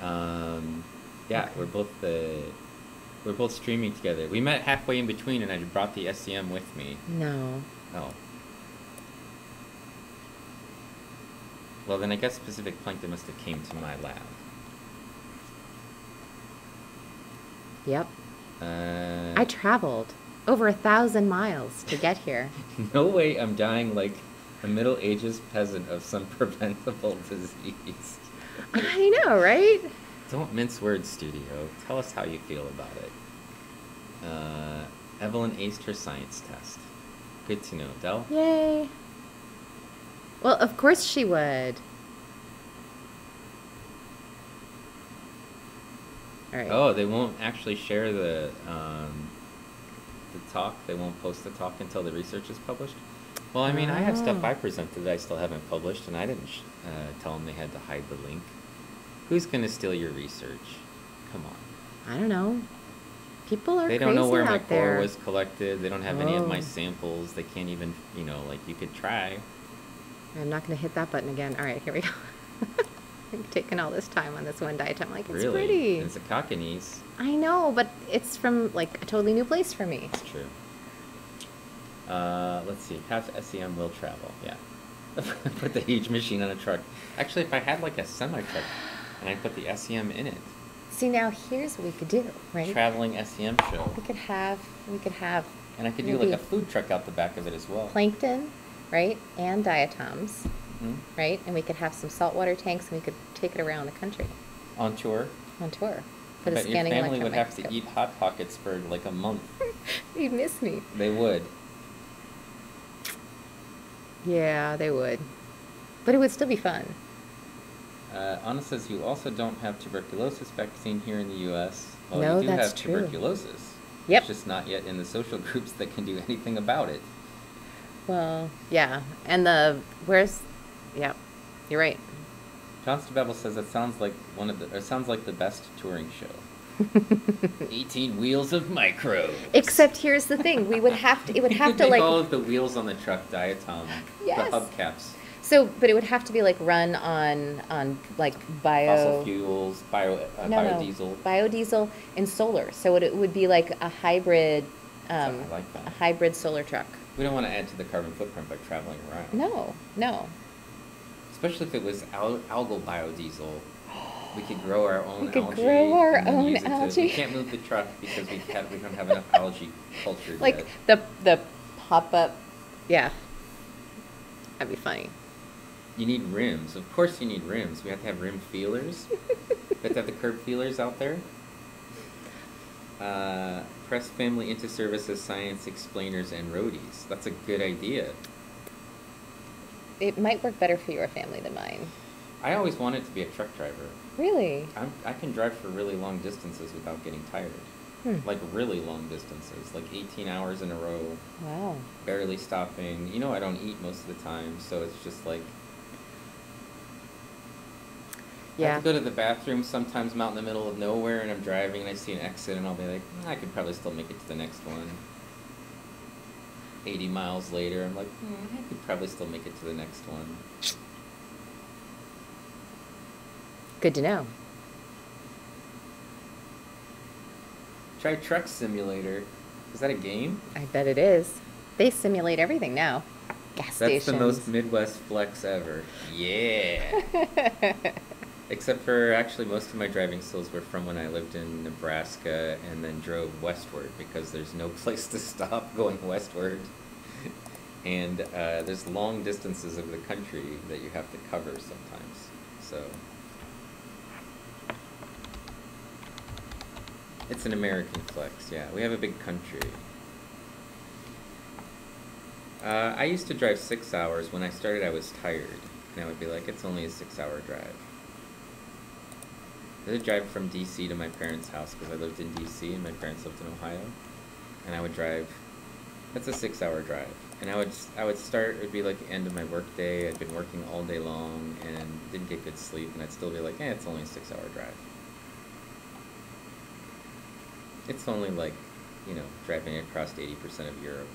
Um, yeah, Okay. we're both the we're both streaming together. We met halfway in between, and I brought the SEM with me. No. Oh. Well, then I guess Pacific Plankton must have came to my lab. Yep. Uh, I traveled over a thousand miles to get here. (laughs) no way I'm dying like a Middle Ages peasant of some (laughs) preventable disease. I know, right? Don't mince words, studio. Tell us how you feel about it. Uh, Evelyn aced her science test. Good to know. Dell? Yay. Well, of course she would. All right. Oh, they won't actually share the um, the talk. They won't post the talk until the research is published. Well, I mean, I have stuff Oh. I presented that I still haven't published, and I didn't sh- uh, tell them they had to hide the link. Who's gonna steal your research? Come on. I don't know. People are They don't know where my out there. core was collected. They don't have any of my Oh. samples. They can't even, you know, like you could try. I'm not going to hit that button again. All right, here we go. (laughs) Like, taking all this time on this one diet. I'm like, it's really? pretty. It's a Cocconeis. I know, but it's from like a totally new place for me. It's true. Uh, let's see. How's SEM will travel? Yeah. (laughs) put the huge machine on a truck. Actually, if I had like a semi truck and I put the SEM in it, See, now here's what we could do, right? traveling SEM show, We could have, we could have and I could do like a food truck out the back of it as well. plankton, right, and diatoms, Mhm. right, and we could have some saltwater tanks, and we could take it around the country On tour. on tour. For But your family would have to eat hot pockets for like a month. (laughs) You'd miss me. They would. Yeah, they would. But it would still be fun. Uh, Anna says you also don't have tuberculosis vaccine here in the U.S. Well, No, you do that's have true. tuberculosis. Yep. It's just not yet in the social (laughs) groups that can do anything about it. Well, yeah, and the where's, yeah, you're right. John Stabebel says it sounds like one of the, or sounds like the best touring show. (laughs) 18 wheels of micro. Except here's the thing: we would have to. It would have to (laughs) like. all of the wheels on the truck diatom. Yes. The hubcaps. So, but it would have to be like run on on like bio. Fossil fuels, bio, uh, no, biodiesel. no, biodiesel and solar. So it, it would be like a hybrid, um, I like that. a hybrid solar truck. We don't want to add to the carbon footprint by traveling around. No, no. Especially if it was al- algal biodiesel. We could grow our own We could algae. grow our own it to- algae. we can't move the truck because we, have, we don't have enough (laughs) algae culture Like yet. the the pop up. Yeah, that'd be funny. You need rims. Of course you need rims. We have to have rim feelers. (laughs) we have to have the curb feelers out there. Uh, press family into services, science explainers, and roadies. That's a good idea. It might work better for your family than mine. I always wanted to be a truck driver. Really? I'm, I can drive for really long distances without getting tired. Hmm. Like really long distances, like 18 hours in a row, Wow. barely stopping. You know, I don't eat most of the time, so it's just like I Yeah. have to go to the bathroom sometimes I'm out in the middle of nowhere and I'm driving and I see an exit and I'll be like, "Mm, I could probably still make it to the next one. 80 miles later, I'm like, mm, I could probably still make it to the next one. Good to know. Try Truck Simulator. Is that a game? I bet it is. They simulate everything now. Gas That's stations. the most Midwest flex ever. Yeah. (laughs) Except for actually, most of my driving skills were from when I lived in Nebraska and then drove westward because there's no (laughs) place to stop going westward. And uh, there's long distances of the country that you have to cover sometimes. So. It's an American flex, yeah. We have a big country. Uh, I used to drive six hours. When I started, I was tired. And I would be like, it's only a six hour drive. I would drive from DC to my parents' house because I lived in DC and my parents lived in Ohio. And I would drive, that's a six hour drive. And I would, I would start, it would be like the end of my work day. I'd been working all day long and didn't get good sleep. And I'd still be like, eh, it's only a six hour drive. It's only like, you know, driving across 80% of Europe.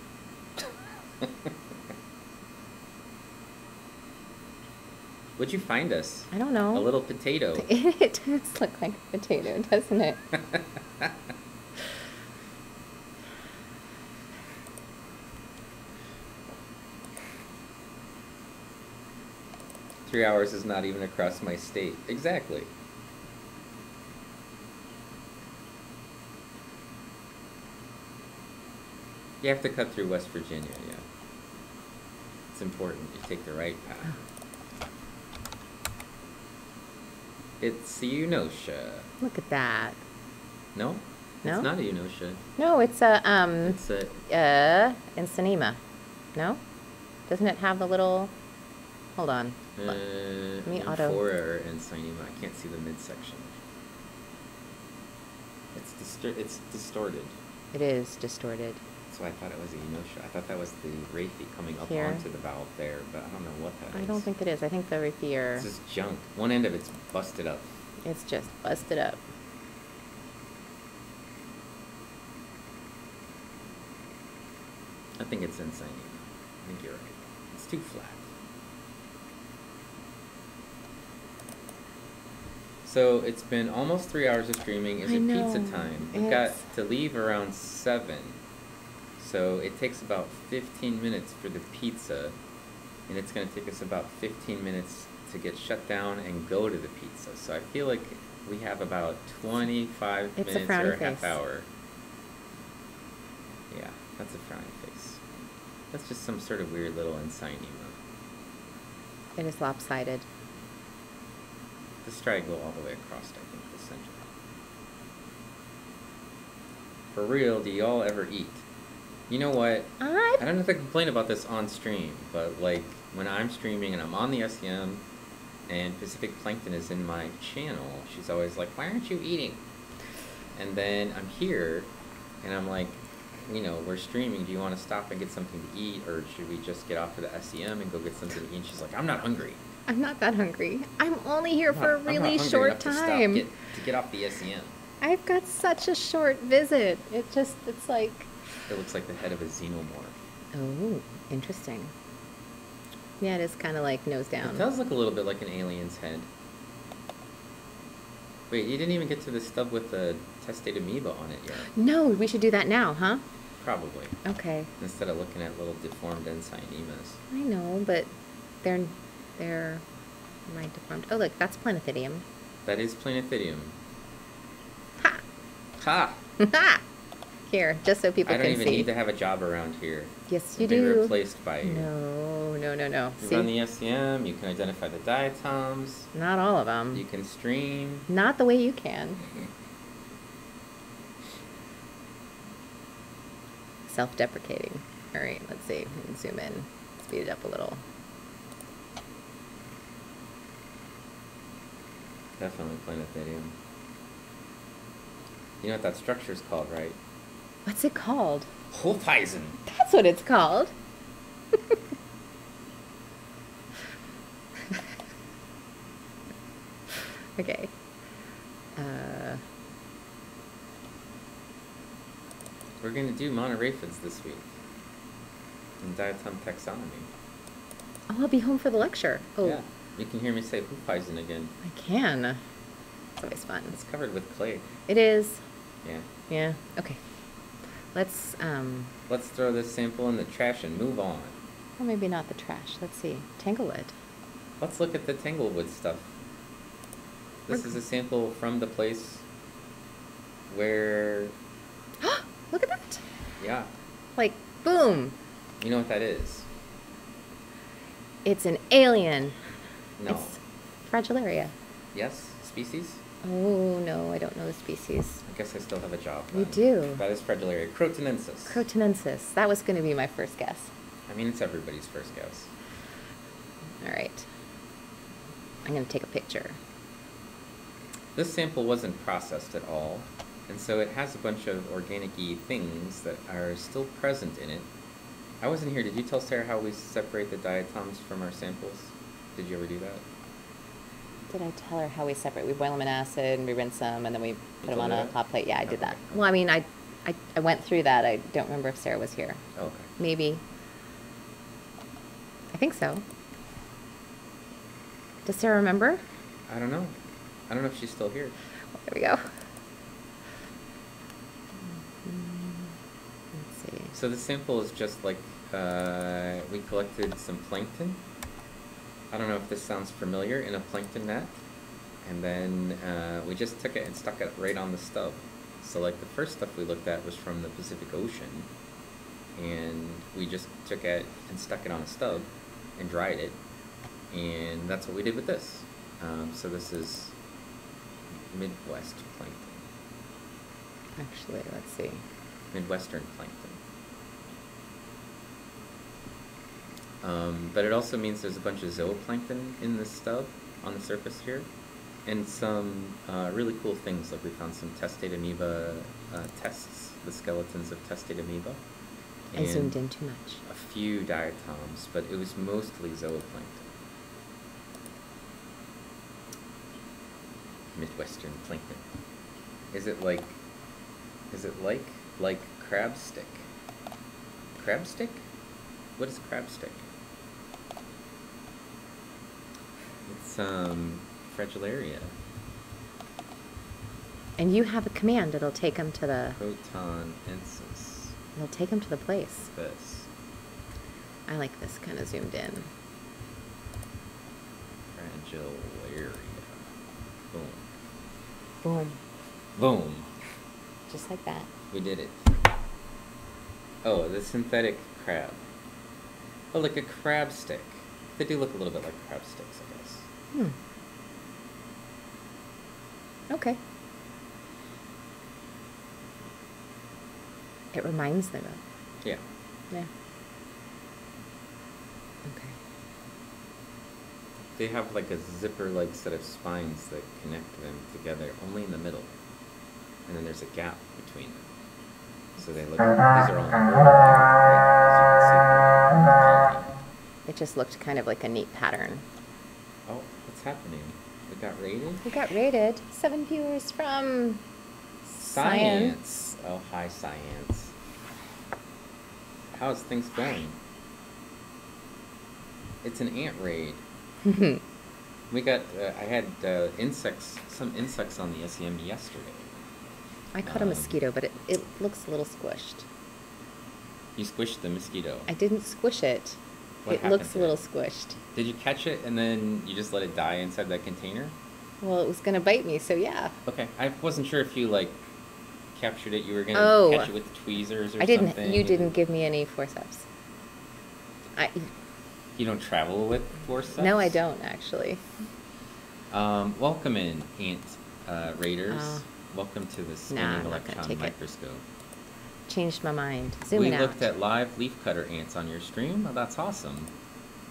(laughs) What'd you find us? I don't know. A little potato. (laughs) It does look like a potato, doesn't it? (laughs) Three hours is not even across my state. Exactly. You have to cut through West Virginia, yeah. It's important. You take the right path. (laughs) It's a Eunotia. Look at that. No? No? It's not a Eunotia. No, it's a um It's a uh Encyonema. No? Doesn't it have the little Hold on. uh, me auto- Amphora Sinema. I can't see the midsection. It's distor- it's distorted. It is distorted. Why I thought it was a Eunotia. I thought that was the Raytheon coming up Here. onto the valve there, but I don't know what that is. I don't think it is. I think the repeater This is junk. One end of it's busted up. it's just busted up. I think it's insane. I think you're right. It's too flat. So it's been almost three hours of streaming. Is I it know. pizza time? We've got It's- to leave around seven. So it takes about fifteen minutes for the pizza, and it's gonna take us about fifteen minutes to get shut down and go to the pizza. So I feel like we have about twenty-five It's a minutes or frowny a half face. hour. Yeah, that's a frowny face. That's just some sort of weird little emote. It is lopsided. Let's try to go all the way across, I think, the center. For real, do y'all ever eat? You know what? I I don't have to complain about this on stream, but like when I'm streaming and I'm on the SEM and Pacific Plankton is in my channel, she's always like, Why aren't you eating? And then I'm here and I'm like, you know, we're streaming, do you want to stop and get something to eat or should we just get off of the SEM and go get something to eat? And she's like, I'm not hungry. I'm not that hungry. I'm only here I'm for a not- not really short enough to stop time. get- to get off the SEM. I've got such a short visit. It just it's like It looks like the head of a xenomorph. Oh, interesting. Yeah, it is kind of like nose down. It does look a little bit like an alien's head. Wait, you didn't even get to the stub with the testate amoeba on it yet. No, we should do that now, huh? Probably. Okay. Instead of looking at little deformed Encyonemas. I know, but they're they're my deformed. Oh, look, that's Planothidium. That is Planothidium. Ha! Ha! (laughs) Ha! Here, just so people. I don't can even see. need to have a job around here. Yes, you do. replaced by you. No, no, no, no. You See, run the SEM, you can identify the diatoms, not all of them. you can stream. Not the way you can. (laughs) Self-deprecating. All right, let's see. We can zoom in, speed it up a little. Definitely Planothidium. You know what that structure is called, right? What's it called? Hufeisen. That's what it's called. (laughs) okay. Uh, We're gonna do monoraphids this week. In diatom taxonomy. oh, I'll be home for the lecture. Oh, Yeah. You can hear me say Hufeisen again. I can. It's always fun. It's covered with clay. It is. Yeah. Yeah. Okay. Let's. Um. Let's throw this sample in the trash and move on. Well, maybe not the trash. Let's see. Tanglewood. Let's look at the Tanglewood stuff. This is a sample from the place where, (gasps) Look at that. yeah, Like, boom. you know what that is? It's an alien. No. It's Fragilaria. Yes? Species? Oh no, I don't know the species. I guess I still have a job. You then. do. That is Fragilaria crotonensis. Crotonensis. That was going to be my first guess. I mean, it's everybody's first guess. All right. I'm going to take a picture. This sample wasn't processed at all, and so it has a bunch of organic-y things that are still present in it. I wasn't here. Did you tell Sarah how we separate the diatoms from our samples? Did you ever do that? Did I tell her how we separate? We boil them in acid and we rinse them and then we put them on a hot plate. Yeah, I did that. Well, I mean, I, I, I went through that. I don't remember if Sarah was here. Okay. Maybe. I think so. Does Sarah remember? I don't know. I don't know if she's still here. There we go. Let's see. So the sample is just like uh, we collected some plankton. I don't know if this sounds familiar in a plankton net, and then uh, we just took it and stuck it right on the stub. So like the first stuff we looked at was from the Pacific Ocean, and we just took it and stuck it on a stub and dried it, and that's what we did with this. Um, so this is Midwest plankton, Actually, let's see. Midwestern plankton. Um, but it also means there's a bunch of zooplankton in this stub on the surface here, and some uh, really cool things like we found some testate amoeba uh, tests, the skeletons of testate amoeba. I zoomed in too much. A few diatoms, but it was mostly zooplankton. Midwestern plankton. Is it like? Is it like like crab stick? Crab stick? What is crab stick? It's um fragilaria. And you have a command that'll take them to the, Proton ensis. it'll take them to the place. This. I like this kind of zoomed in. Fragilaria. Boom. Boom. Boom. Just like that. We did it. Oh, the synthetic crab. Oh, like a crab stick. They do look a little bit like crab sticks, I guess. Hmm. Okay. It reminds them of. Yeah. Yeah. Okay. They have like a zipper-like set of spines that connect them together only in the middle. And then there's a gap between them. So they look, these are all right, It just looked kind of like a neat pattern. What's happening? It got rated? We got rated seven viewers from Science. Oh, hi, science. How's things going? It's an ant raid. Science. (laughs) We got, uh, I had uh, insects, some insects on the SEM yesterday. I caught a Um, mosquito, but it, it looks a little squished. You squished the mosquito. I didn't squish it. What it looks a little it? squished. Did you catch it and then you just let it die inside that container? Well, it was gonna bite me, so yeah. Okay, I wasn't sure if you like captured it. You were gonna Oh. catch it with the tweezers or I didn't. something. You didn't give me any forceps. I You don't travel with forceps. no, I don't actually. Um, welcome in, ant uh, raiders. Oh. Welcome to the Nah, not gonna electron microscope. it. Microscope. Changed my mind. Zooming we out. looked at live leafcutter ants on your stream. Oh, that's awesome.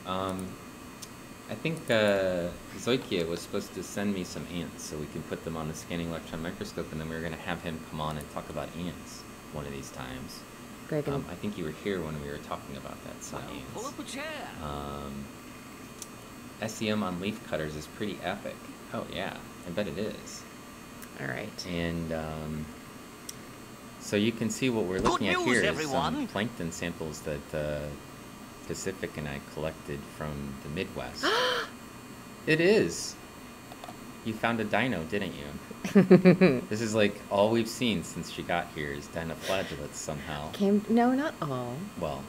Um, I think uh, Zoikia was supposed to send me some ants so we can put them on the scanning electron microscope, and then we were going to have him come on and talk about ants one of these times. Greg and Um, I think you were here when we were talking about that Well, pull up a chair. Um, SEM on leaf cutters is pretty epic. Oh yeah, I bet it is. all right. And um, so you can see what we're Good looking at news, here is everyone. some plankton samples that uh, Pacific and I collected from the Midwest. (gasps) it is. You found a dino, didn't you? (laughs) This is like all we've seen since she got here is dinoflagellates somehow. Came no, not all. Well,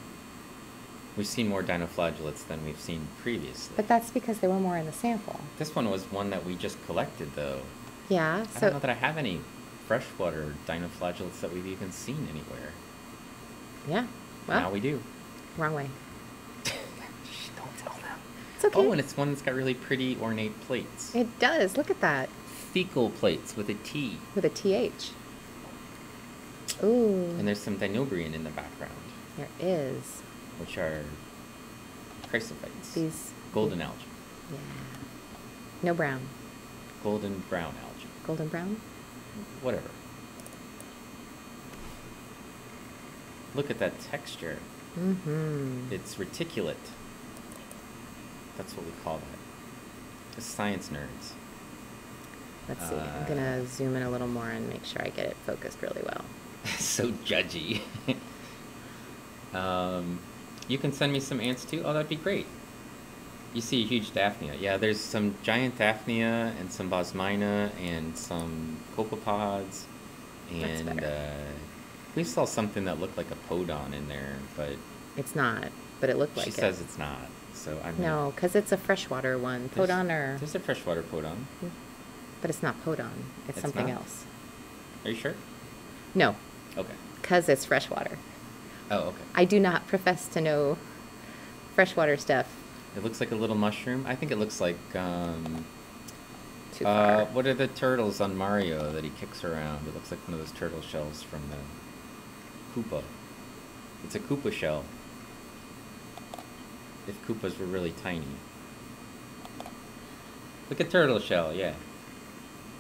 we've seen more dinoflagellates than we've seen previously. But that's because there were more in the sample. This one was one that we just collected, though. Yeah. So I don't know that I have any freshwater dinoflagellates that we've even seen anywhere. yeah. Well, now we do. wrong way. (laughs) Shh, don't tell them. It's okay. Oh, and it's one that's got really pretty ornate plates. it does. Look at that Fecal plates with a T. with a th. Ooh. And there's some Dinobryon in the background, there is which are chrysophytes. these. Golden algae. Yeah. No brown. Golden brown algae. Golden brown. Whatever. Look at that texture. Mm-hmm. It's reticulate. That's what we call that. The science nerds. Let's see. I'm Uh, gonna zoom in a little more and make sure I get it focused really well. (laughs) so judgy. (laughs) um, you can send me some ants too. Oh, that'd be great. You see a huge Daphnia. Yeah, there's some giant Daphnia and some Bosmina and some copepods. And uh, we saw something that looked like a podon in there, but It's not, but it looked like she it. says it's not. So I'm No, because it's a freshwater one. There's- Podon or. There's a freshwater podon. But it's not podon. It's, It's something not? else. Are you sure? No, Okay. because it's freshwater. Oh, okay. I do not profess to know freshwater stuff It looks like a little mushroom. I think it looks like um, uh, what are the turtles on Mario that he kicks around? It looks like one of those turtle shells from the Koopa. It's a Koopa shell. If Koopas were really tiny. Look at turtle shell, yeah.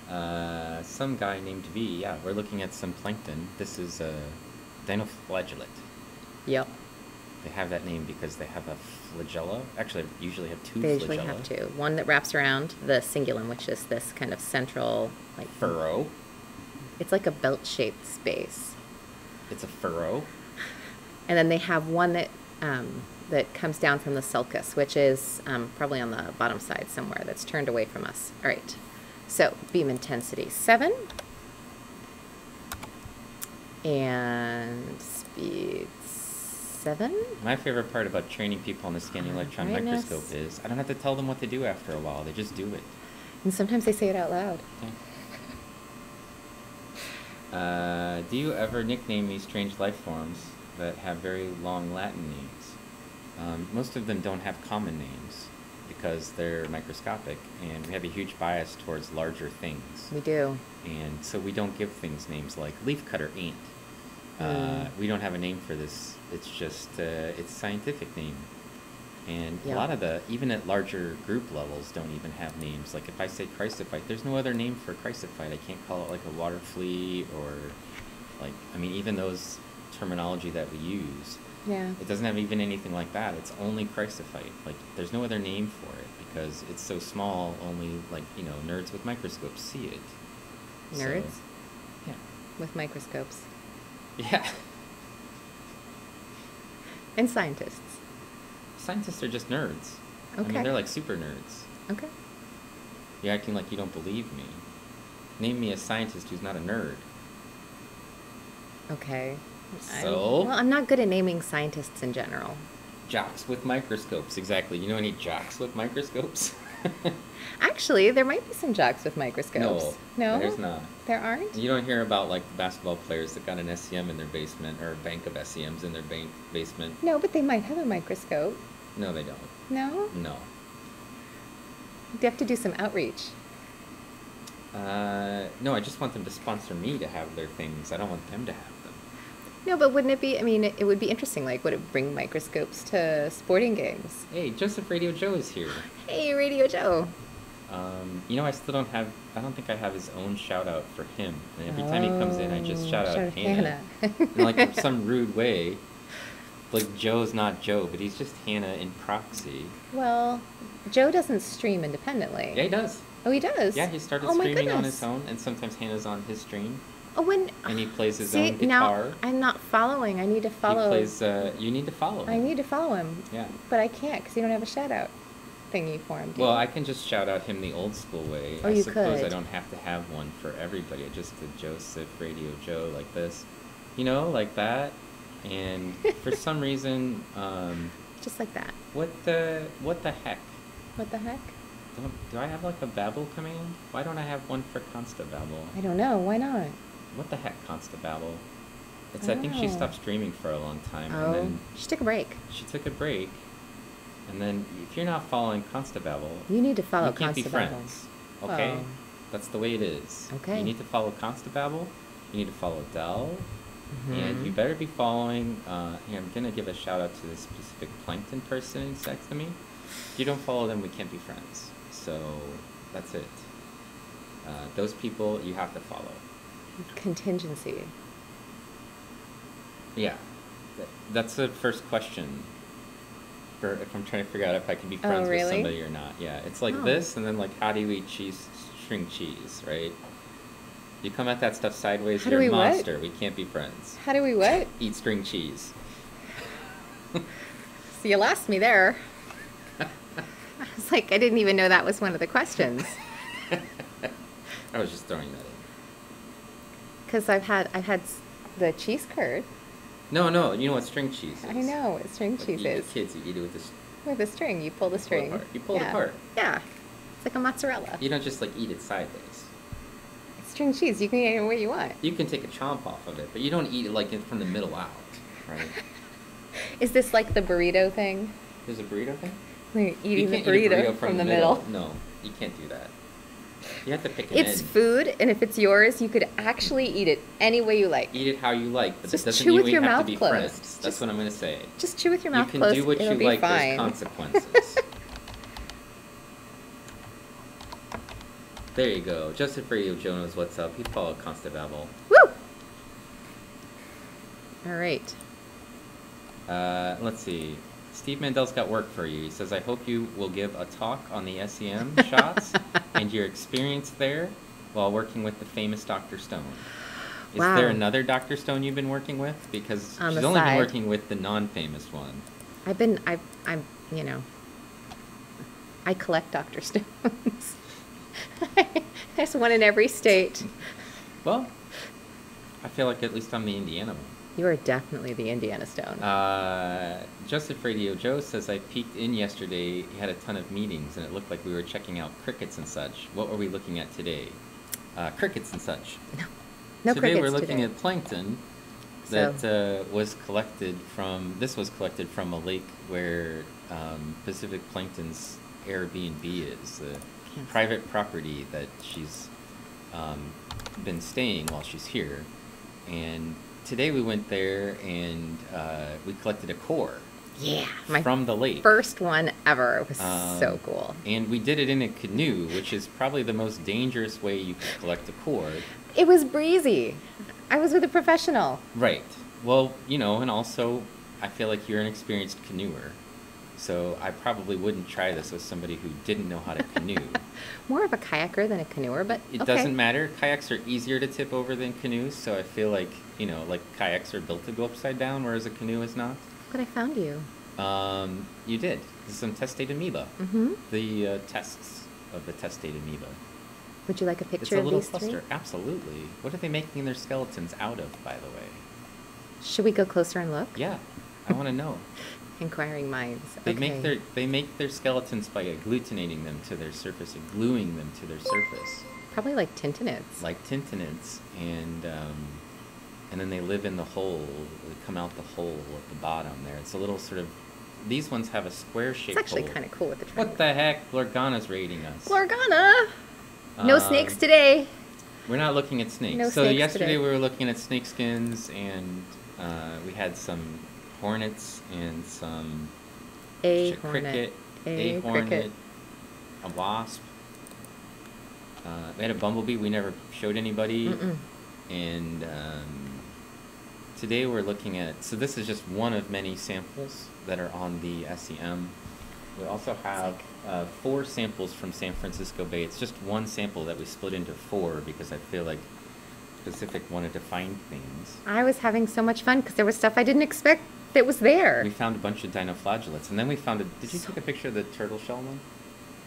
Uh, some guy named V. Yeah, we're looking at some plankton. This is a dinoflagellate. Yep. They have that name because they have a flagella. Actually, they usually have two They usually flagella. have two. One that wraps around the cingulum, which is this kind of central, like Furrow. It's like a belt-shaped space. It's a furrow. And then they have one that um, that comes down from the sulcus, which is um, probably on the bottom side somewhere. That's turned away from us. All right. So beam intensity seven. and speed seven. My favorite part about training people on the scanning electron Brightness. microscope is I don't have to tell them what to do after a while. They just do it. And sometimes they say it out loud. Uh, do you ever nickname these strange life forms that have very long Latin names? Um, most of them don't have common names because they're microscopic, and we have a huge bias towards larger things. We do. And so we don't give things names like leafcutter ant. Uh, Mm. we don't have a name for this. It's just uh, it's scientific name. And Yeah. a lot of the even at larger group levels don't even have names. Like if I say chrysophyte, there's no other name for chrysophyte. I can't call it like a water flea or like I mean even those terminology that we use. Yeah. It doesn't have even anything like that. It's only chrysophyte. Like there's no other name for it because it's so small. Only like you know nerds with microscopes see it. So, Nerds yeah. with microscopes Yeah. (laughs) and scientists. Scientists are just nerds. Okay. I mean, they're like super nerds. Okay. You're acting like you don't believe me. Name me a scientist who's not a nerd. Okay. So? well, I'm not good at naming scientists in general. Jocks with microscopes, exactly. You know any jocks with microscopes? (laughs) (laughs) Actually, there might be some jocks with microscopes. no, No, there's not. There aren't. You don't hear about like basketball players that got an SEM in their basement or a bank of SEMs in their bank basement. No, but they might have a microscope. No, they don't. No, No. You have to do some outreach. Uh, no, I just want them to sponsor me to have their things. I don't want them to have. No, but wouldn't it be? I mean, it, would be interesting. Like, would it bring microscopes to sporting games? Hey, Joseph Radio Joe is here. Hey, Radio Joe. Um, you know, I still don't have. I don't think I have his own shout out for him. And every time he comes in, I just Oh, shout out shout Hannah, in like some (laughs) rude way. Like Joe's not Joe, but he's just Hannah in proxy. well, Joe doesn't stream independently. Yeah, he does. Oh, he does. Yeah, he started oh, streaming on his own, and sometimes Hannah's on his stream, Oh, when and he plays his See, own guitar. now I'm not following. I need to follow. He plays. Uh, you need to follow him. I need to follow him. Yeah. But I can't because you don't have a shout out thingy for him. Well, you? I can just shout out him the old school way. Oh, I you suppose I don't have to have one for everybody. I just did Joseph Radio Joe like this, you know, like that. And (laughs) for some reason, um, just like that. what the what the heck? What the heck? Do, I have like a Babel command? Why don't I have one for Constababble? I don't know. Why not? What the heck, Constababble? It's I think she Oh. stopped streaming for a long time, and Oh, then she took a break. she took a break. And then if you're not following Constababble, You need to follow you can't be friends. Okay? Oh. That's the way it is. Okay. You need to follow Constababble. You need to follow Dell. And you better be following. Uh, I'm gonna give a shout out to this specific plankton person next to me. If you don't follow them, we can't be friends. So that's it. Uh, those people you have to follow. Contingency. Yeah, that's the first question. For if I'm trying to figure out if I can be oh, friends with Oh, really? somebody or not. Yeah, it's like Oh. this, and then like how do you eat cheese, string cheese, right? You come at that stuff sideways, How you're do a we what? monster. We can't be friends. How do we what? (laughs) Eat string cheese. So you lost me there. (laughs) I was like, I didn't even know that was one of the questions. (laughs) I was just throwing that. Because I've had I've had the cheese curd. No, no, you know what string cheese is. I know what string Like, cheese you- is. Kids, you eat it with this. With a string, you pull the pull it string. apart. You pull it apart. Yeah, it's like a mozzarella. You don't just like eat it sideways. String cheese, you can eat it where you want. You can take a chomp off of it, but you don't eat it like from the middle out, right? (laughs) Is this like the burrito thing? There's a burrito thing. Like You eating the a burrito, from, the middle. No, you can't do that. You have to pick an It's end. food, and if it's yours, you could actually eat it any way you like. Eat it how you like, but Just doesn't chew mean with we your have mouth to be closed. friends. That's Just- what I'm gonna say. Just chew with your mouth closed. you can closed. do what you like. fine. There's consequences. (laughs) there you go. Joseph Radio Joe Jonas. what's up. He followed Constababble. Woo! All right. Uh, let's see. Steve Mandel's got work for you. He says, I hope you will give a talk on the SEM (laughs) shots and your experience there while working with the famous Dr. Stone. Is Wow. there another Dr. Stone you've been working with? Because On she's only been working with the non-famous one. I've been, I've, I'm, you know, I collect Dr. Stones. (laughs) There's one in every state. Well, I feel like at least I'm the Indiana one. You are definitely the Indiana Stone. Uh, Joseph Radio Joe says I peeked in yesterday. He had a ton of meetings, and it looked like we were checking out crickets and such. What were we looking at today? Uh, crickets and such. no no today we're looking today. at plankton So- that uh, was collected from. This was collected from a lake where um, Pacific Plankton's Airbnb is the see. private property that she's um, been staying while she's here. And today we went there and uh, we collected a core Yeah, my from the lake. first one ever. It was so Um, cool. And we did it in a canoe, which is probably the most dangerous way you could collect a core. It was breezy. I was with a professional. Right. Well, you know, and also, I feel like you're an experienced canoeer. So I probably wouldn't try this with somebody who didn't know how to canoe. (laughs) More of a kayaker than a canoeer, but It okay. doesn't matter. Kayaks are easier to tip over than canoes, so I feel like, you know, like kayaks are built to go upside down, whereas a canoe is not. But I found you. Um, you did. This is some testate amoeba. Mm-hmm. The uh, tests of the testate amoeba. Would you like a picture It's a little cluster. three? Absolutely. What are they making their skeletons out of, by the way? Should we go closer and look? Yeah, I want to know. (laughs) Inquiring minds. They okay. make their they make their skeletons by agglutinating them to their surface, and gluing them to their surface, probably like tintinnids. like tintinnids, and um, and then they live in the hole. They come out the hole at the bottom there. It's a little sort of. These ones have a square shape. it's actually kind of cool with the Triangle. What the heck? Lorgana's raiding us. Lorgana. No Um, snakes today. We're not looking at snakes. No so snakes yesterday today. we were looking at snake skins, and uh, we had some hornets and some A hornet. cricket, A a hornet, cricket. a wasp. Uh, we had a bumblebee. We never showed anybody. Mm-mm. And um, today we're looking at. So this is just one of many samples that are on the SEM. We also have uh, four samples from San Francisco Bay. It's just one sample that we split into four because I feel like Pacific wanted to find things. I was having so much fun because there was stuff I didn't expect that was there. We found a bunch of dinoflagellates, and then we found a. Did you So- take a picture of the turtle shell one?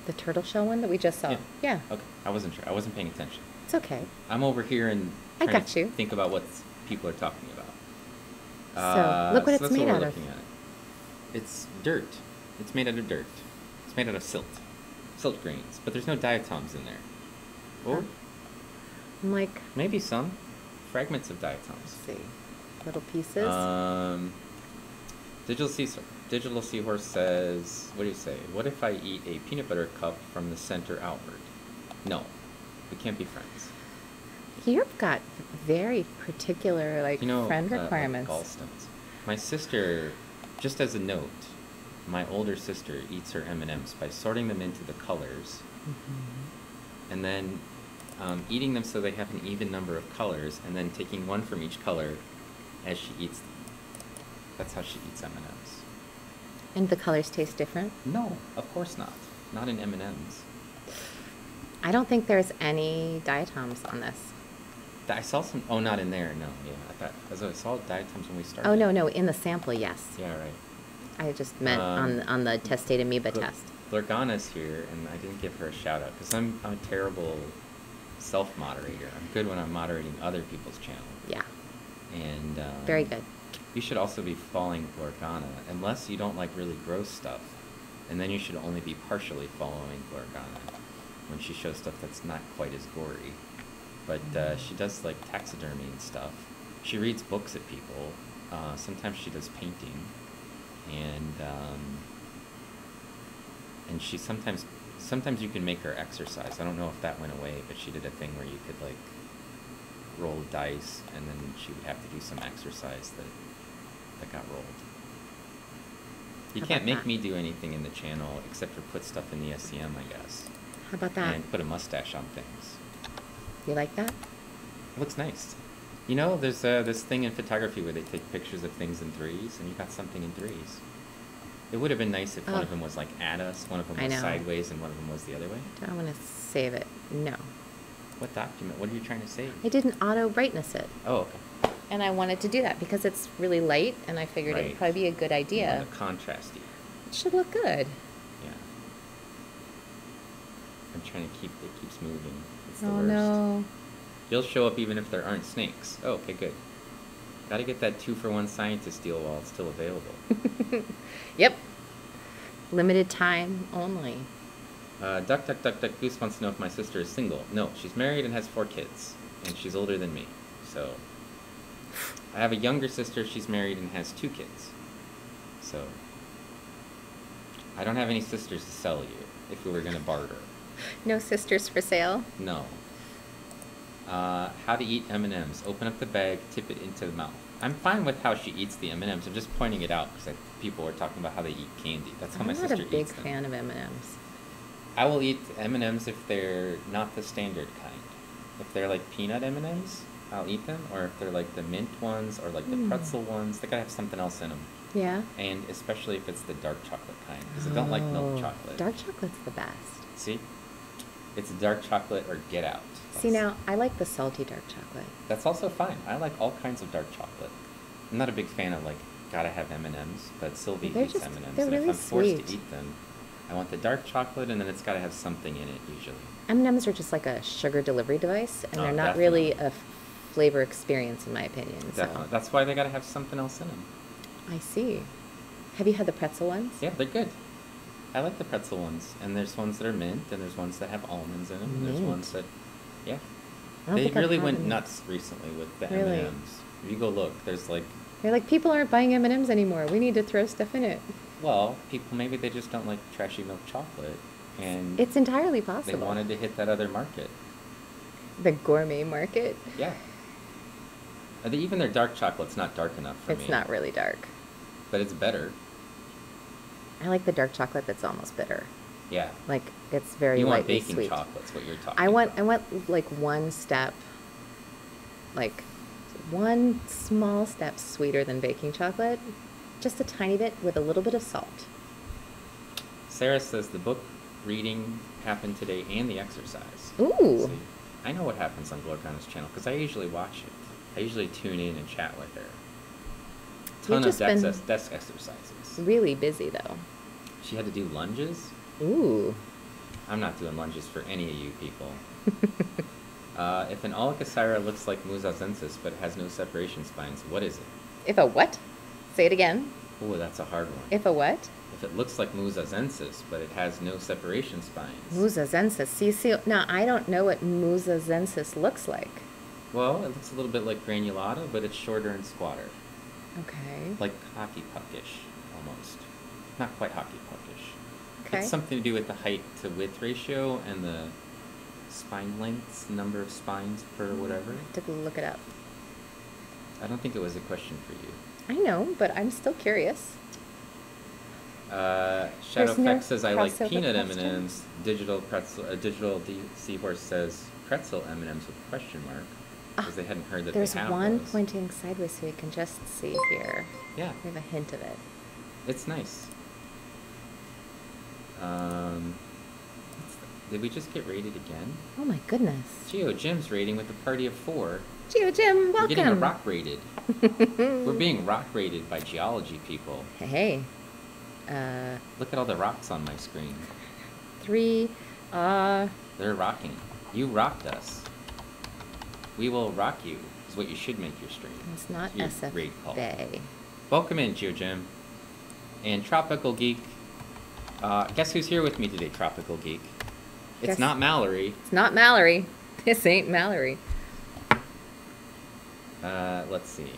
The turtle shell one that we just saw. Yeah. Yeah, Okay, I wasn't sure. I wasn't paying attention. it's okay. I'm over here and I got you. think about what people are talking about. So, look what so it's made we're out of. It's dirt. It's made out of dirt. It's made out of silt, silt grains. But there's no diatoms in there. Or I'm like, maybe some fragments of let's diatoms. see, little pieces. Um, digital sea digital seahorse says, "What do you say? What if I eat a peanut butter cup from the center outward? No, we can't be friends. You've got very particular like you know, friend uh, like requirements. gallstones. My sister, just as a note, my older sister eats her M and M's by sorting them into the colors, Mm-hmm. and then um, eating them so they have an even number of colors, and then taking one from each color as she eats them. That's how she eats M and M's. and the colors taste different. No, of course not. Not in M and M's. I don't think there's any diatoms on this. I saw some. Oh, not in there. No, yeah. I thought as I saw diatoms when we started. Oh no, no, in the sample, yes. Yeah, right. I just meant on Um, on the testate amoeba Look, test. Lorgana's here, and I didn't give her a shout out because I'm, I'm a terrible self moderator. I'm good when I'm moderating other people's channel. Yeah, And um, very good. You should also be following Lorgana, unless you don't like really gross stuff, and then you should only be partially following Lorgana when she shows stuff that's not quite as gory. But uh, she does like taxidermy and stuff. She reads books at people. Uh, sometimes she does painting, and um, and she sometimes sometimes you can make her exercise. I don't know if that went away, but she did a thing where you could like roll dice, and then she would have to do some exercise that that got rolled. You How can't make that? me do anything in the channel except for put stuff in the SEM, I guess, How about that? and put a mustache on things. You like that? It looks nice. You know, there's uh, this thing in photography where they take pictures of things in threes, and you got something in threes. It would have been nice if one Oh. of them was like at us, one of them was sideways, and one of them was the other way. Do I want to save it? No. What document? What are you trying to save? I didn't auto brightness it. Oh, okay. And I wanted to do that because it's really light and I figured it'd probably be a good You idea. want the contrasty. It should look good. Yeah. I'm trying to keep it keeps moving. The oh worst. no. You'll show up even if there aren't snakes. Oh, okay, good. Gotta get that two for one scientist deal while it's still available. (laughs) Yep. Limited time only. Uh, duck, duck, duck, duck. Goose wants to know if my sister is single. No, she's married and has four kids, and she's older than me. So, I have a younger sister. She's married and has two kids. So, I don't have any sisters to sell you. If we were gonna barter, No sisters for sale. no. Uh, how to eat M and M's? Open up the bag, tip it into the mouth. I'm fine with how she eats the M and M's. I'm just pointing it out because people are talking about how they eat candy. That's how I'm my not sister a big eats them. fan of M&Ms. I will eat M and M's if they're not the standard kind. If they're like peanut M and M's, I'll eat them. Or if they're like the mint ones or like the Hmm. pretzel ones, they gotta have something else in them. Yeah. And especially if it's the dark chocolate kind, because I don't like milk Oh, chocolate. Dark chocolate's the best. See, it's dark chocolate or get out. See now, I like the salty dark chocolate. That's also fine. I like all kinds of dark chocolate. I'm not a big fan of like gotta have M and M's, but Sylvie They're eats just- M and M's, they're and if really I'm forced sweet. to eat them, I want the dark chocolate, and then it's gotta have something in it usually. M&Ms are just like a sugar delivery device, and Oh, they're not really definitely. a f- flavor experience, in my opinion. Definitely. So That's why they gotta have something else in them. I see. Have you had the pretzel ones? Yeah, they're good. I like the pretzel ones, and there's ones that are mint, and there's ones that have almonds in them, and there's Mint. ones that, yeah. I don't They think I've really had went them. nuts recently with the Really? M&Ms. If you go look, there's like, They're like people aren't buying M&Ms anymore. We need to throw stuff in it. well, people maybe they just don't like trashy milk chocolate, and It's entirely possible. they possible. wanted to hit that other market. the gourmet market. Yeah. Uh, they- even their dark chocolate's not dark enough for me. It's not really dark. But it's better. I like the dark chocolate that's almost bitter. Yeah. Like it's very you want baking sweet. chocolate's what you're talking I want about. I want like one step like one small step sweeter than baking chocolate. Just a tiny bit with a little bit of salt. Sarah says the book reading happened today and the exercise. Ooh. I know what happens on Lorgana's channel because I usually watch it. I usually tune in and chat with her. Ton of desk, been- desk exercises. Really busy though. She had to do lunges. Ooh. I'm not doing lunges for any of you people. (laughs) uh, if an Aulacoseira looks like muzzanensis but has no separation spines, what is it? If a what? Say it again. Ooh, that's a hard one. If a what? If it looks like muzzanensis but it has no separation spines. muzzanensis. See, see, now I don't know what muzzanensis looks like. Well, it looks a little bit like granulata, but it's shorter and squatter. Okay. Like hockey puckish, almost. Not quite hockey. Okay. It's something to do with the height to width ratio and the spine lengths, number of spines per whatever. to look it up. I don't think it was a question for you. I know, but I'm still curious. Uh, no says I like peanut? M&Ms. Digital pretzel, uh, digital D- seahorse says pretzel M&Ms with a question mark because they hadn't heard that Ah, There's they have one those. pointing sideways so you can just see here. Yeah, We have a hint of it. it's nice. Um, did we just get rated again? Oh my goodness. Geo Jim's rating with a party of four. Geo Jim, We're getting a rock rated. (laughs) We're being rock rated by geology people. Hey. Uh, Look at all the rocks on my screen. three. Uh, They're rocking. You rocked us. We will rock you, is what you should make your stream. it's not Your SF raid call. Bay. Welcome in, Geo Jim. And Tropical Geek. Uh, guess who's here with me today, Tropical Geek? It's Guess- not Mallory. It's not Mallory. (laughs) This ain't Mallory. Uh, let's see.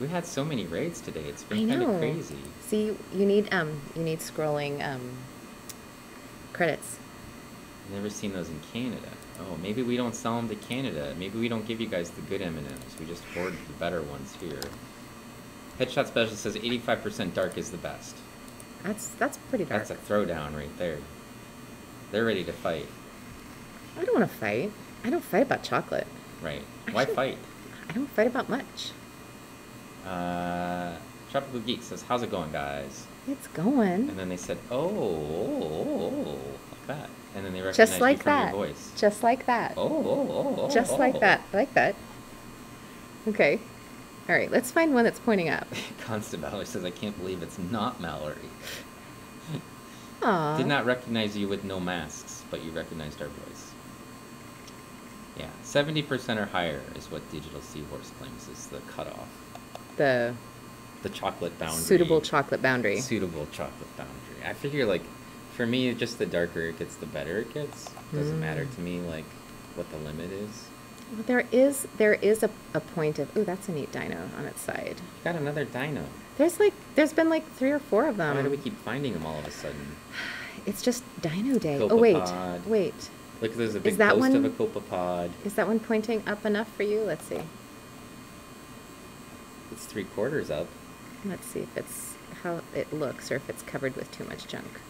We had so many raids today. It's been kind of crazy. See, you need um, you need scrolling um, credits. Never seen those in Canada. Oh, maybe we don't sell them to Canada. Maybe we don't give you guys the good M&Ms. We just hoard the better ones here. Headshot Special says 85% dark is the best. That's that's pretty dark. That's a throwdown right there. They're ready to fight. I don't want to fight. I don't fight about chocolate. Right. Why Actually- fight? I don't fight about much. Uh, Tropical Geek says, how's it going, guys? It's going. And then they said, oh, oh, oh, oh," like that. And then they recognized Just you like from that. your voice. Just like that. Oh, oh, oh, oh, Just oh. like that. Like that. Okay. All right. Let's find one that's pointing up. (laughs) Constant Constable says, I can't believe it's not Mallory. (laughs) Aw. Did not recognize you with no masks, but you recognized our voice. Yeah, seventy percent or higher is what Digital Seahorse claims is the cutoff. The The chocolate boundary. suitable chocolate boundary. Suitable chocolate boundary. I figure like, for me, just the darker it gets, the better it gets. Doesn't matter Mm. to me like what the limit is. Well, there is there is a, a point of oh that's a neat dino on its side. You Got another dino. There's like there's been like three or four of them. Why do we keep finding them all of a sudden? (sighs) It's just Dino Day. Oh wait, wait. Look, there's a big that post of a copepod. Is that one pointing up enough for you? Let's see. It's three quarters up. Let's see if it's how it looks or if it's covered with too much junk.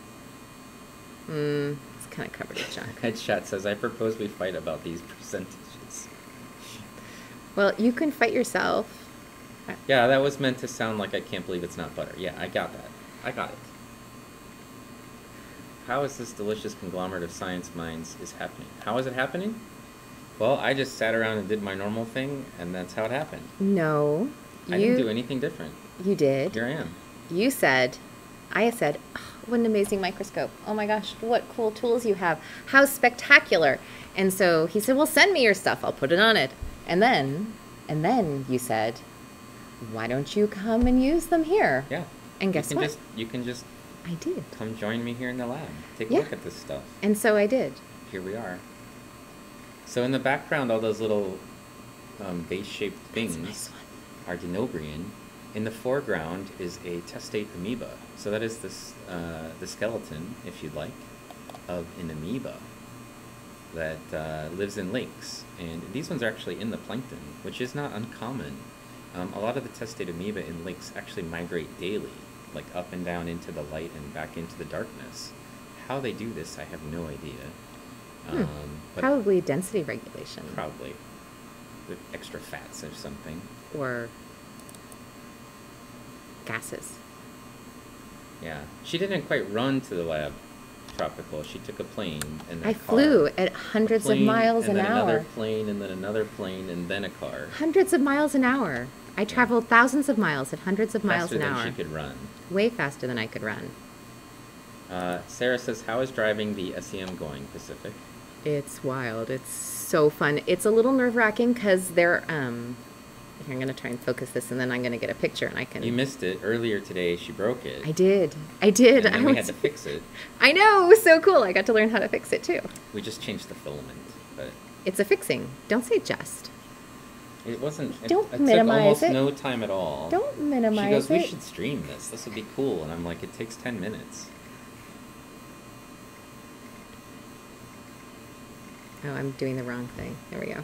Hmm, it's kind of covered with junk. (laughs) Headshot says, I propose we fight about these percentages. Well, you can fight yourself. Yeah, that was meant to sound like I can't believe it's not butter. Yeah, I got that. I got it. How is this delicious conglomerate of science minds is happening? How is it happening? Well, I just sat around and did my normal thing, and that's how it happened. No, I you didn't do anything different. you did. Here I am. You said, I said, "Oh, what an amazing microscope. Oh my gosh, what cool tools you have. How spectacular. And so he said, well, send me your stuff. I'll put it on it. And then, and then you said, why don't you come and use them here? Yeah. And guess you can what? Just, you can just I did. come join me here in the lab. Take a Yeah. look at this stuff. And so I did. Here we are. So in the background, all those little um, vase-shaped things nice are Dinobryon. In the foreground is a testate amoeba. So that is this uh, the skeleton, if you'd like, of an amoeba that uh, lives in lakes. And these ones are actually in the plankton, which is not uncommon. Um, a lot of the testate amoeba in lakes actually migrate daily, like up and down into the light and back into the darkness. How they do this, I have no idea. Hmm. Um, Probably density regulation. probably with extra fats or something. Or gases. Yeah, she didn't quite run to the lab. Tropical. She took a plane and then I a car. I flew at hundreds of plane, miles and an then hour. Another plane and then another plane and then a car. Hundreds of miles an hour. I traveled thousands of miles at hundreds of miles an hour. Faster an than she could run. Way faster than I could run. Uh, Sarah says, "How is driving the SEM going, Pacific?" It's wild. It's so fun. It's a little nerve wracking because they're. Um, I'm going to try and focus this, and then I'm going to get a picture, and I can. You missed it earlier today. She broke it. I did. I did. And I we was, had to fix it. (laughs) I know. It was so cool. I got to learn how to fix it too. We just changed the filament, but It's a fixing. Don't say just. it wasn't. It, Don't it took minimize almost it. no time at all. Don't minimize it. She goes, "We it. should stream this. This would be cool." And I'm like, "It takes ten minutes." Oh, I'm doing the wrong thing. There we go.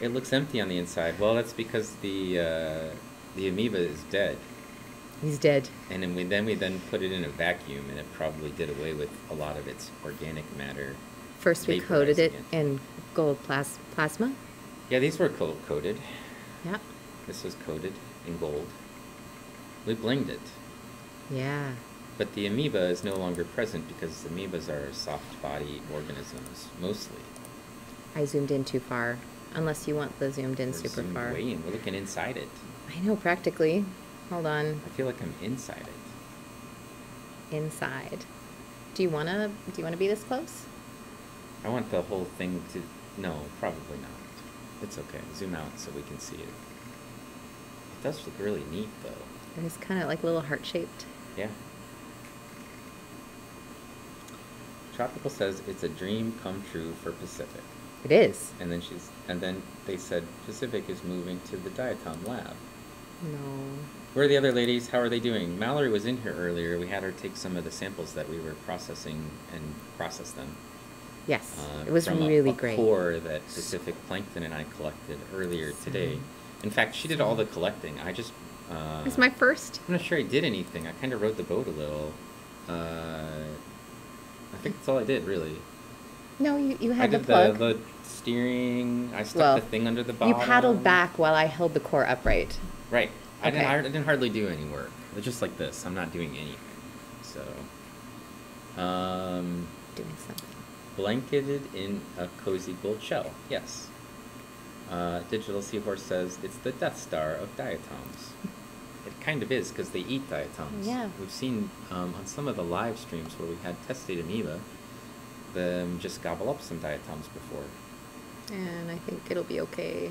It looks empty on the inside. Well, that's because the uh, the amoeba is dead, He's dead. and then we then we then put it in a vacuum, and it probably did away with a lot of its organic matter. First, we coated it Vaporizing in gold plas- plasma. Yeah, these were co- coated. Yeah. This was coated in gold. We blinged it, Yeah. but the amoeba is no longer present because amoebas are soft body organisms mostly. I zoomed in too far. Unless you want the zoomed in We're super zoomed far. way in. We're looking inside it. I know, practically. Hold on. I feel like I'm inside it. Inside. Do you wanna? Do you wanna be this close? I want the whole thing to. No, probably not. It's okay. Zoom out so we can see it. It does look really neat, though. It's kind of like a little heart shaped. Yeah. Tropical says it's a dream come true for Pacific, It is. and then she's, and then they said Pacific is moving to the Diatom lab. No. Where are the other ladies? How are they doing? Mallory was in here earlier. We had her take some of the samples that we were processing and process them. Yes. uh, it was from a- really a great. core that Pacific Plankton and I collected earlier today. In fact, she did all the collecting. I just. Uh, It's my first. I'm not sure I did anything. I kind of rode the boat a little. Uh, I think that's all I did, really. No, you, you I had the did plug. the, the steering. I stuck well, the thing under the bottom. you paddled back while I held the core upright. Right. I didn't. Okay. I didn't hardly do any work. It was just like this. I'm not doing anything. So. Um, Doing something. blanketed in a cozy gold shell. Yes. Uh, Digital Seahorse says it's the Death Star of diatoms. (laughs) It kind of is because they eat diatoms. Yeah. We've seen um, on some of the live streams where we had tested amoeba, them just gobble up some diatoms before. And I think it'll be okay.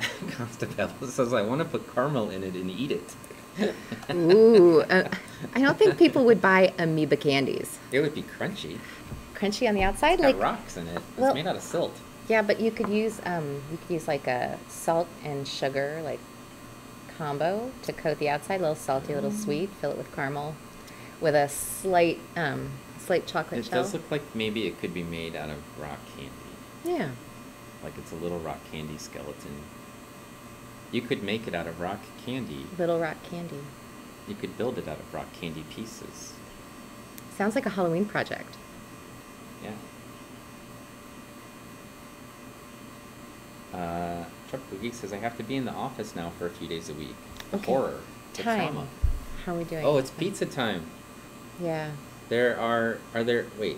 (laughs) Constantella says, I want to put caramel in it and eat it. (laughs) Ooh, uh, I don't think people would buy amoeba candies. It would be crunchy. Crunchy on the outside, It's like got rocks in it. It's well- made out of silt. yeah, but you could use um, you could use like a salt and sugar like combo to coat the outside, a little salty, a little Mm. sweet. Fill it with caramel, with a slight um, slight chocolate It shell. does look like maybe it could be made out of rock candy. yeah, Like it's a little rock candy skeleton. You could make it out of rock candy. little rock candy. You could build it out of rock candy pieces. Sounds like a Halloween project. Yeah. Uh, Tropical Geek says I have to be in the office now for a few days a week. Okay. Horror. Time. trauma. How are we doing? Oh, it's pizza time. Yeah. There are are there wait.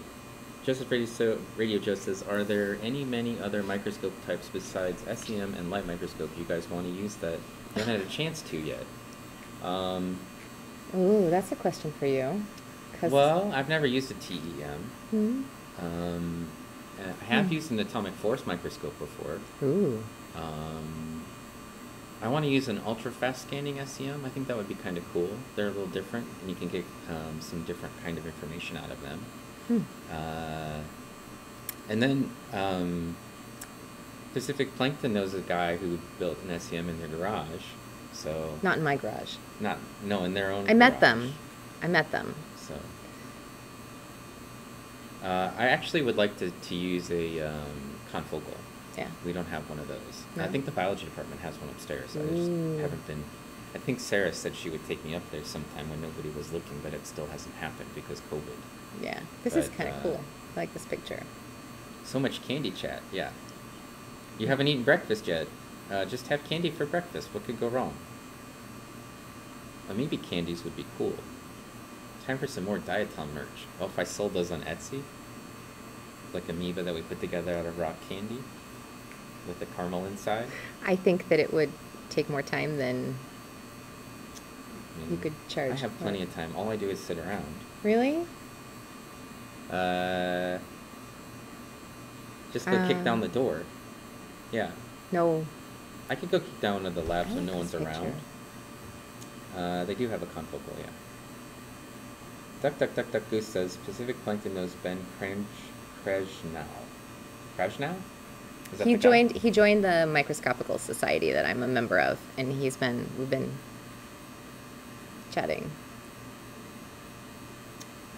Joseph Radio, so Radio Joe says, are there any many other microscope types besides SEM and light microscope you guys want to use that you haven't had a chance to yet? Um, Ooh, that's a question for you. well, I've never used a TEM. Hmm? Um, I have Hmm. used an atomic force microscope before. Ooh. Um, I want to use an ultra fast scanning SEM. I think that would be kind of cool. They're a little different, and you can get um, some different kind of information out of them. Hmm. Uh, and then um, Pacific Plankton knows a guy who built an SEM in their garage. So Not in my garage. not no in their own. I met garage. them. I met them. So uh, I actually would like to, to use a um, confocal. Yeah. We don't have one of those. I think the biology department has one upstairs. I just haven't been. I think Sarah said she would take me up there sometime when nobody was looking, but it still hasn't happened because COVID. Yeah. This is kind of uh, cool. I like this picture. So much candy chat. Yeah. You haven't eaten breakfast yet. Uh, just have candy for breakfast. What could go wrong? Amoeba candies would be cool. Time for some more diatom merch. Oh, if I sold those on Etsy, like amoeba that we put together out of rock candy, with the caramel inside. I think that it would take more time than I you could charge. I have plenty it. of time. All I do is sit around. Really? Uh, just go kick down Um, the door. Yeah, No. I could go kick down one of the lab I when no one's picture. around. Uh, they do have a confocal, yeah. Duck Duck Duck Duck Goose says Pacific Plankton knows Ben Kranj Krasnow. Krasnow? He the guy? joined. He joined the Microscopical Society that I'm a member of, and he's been. We've been chatting.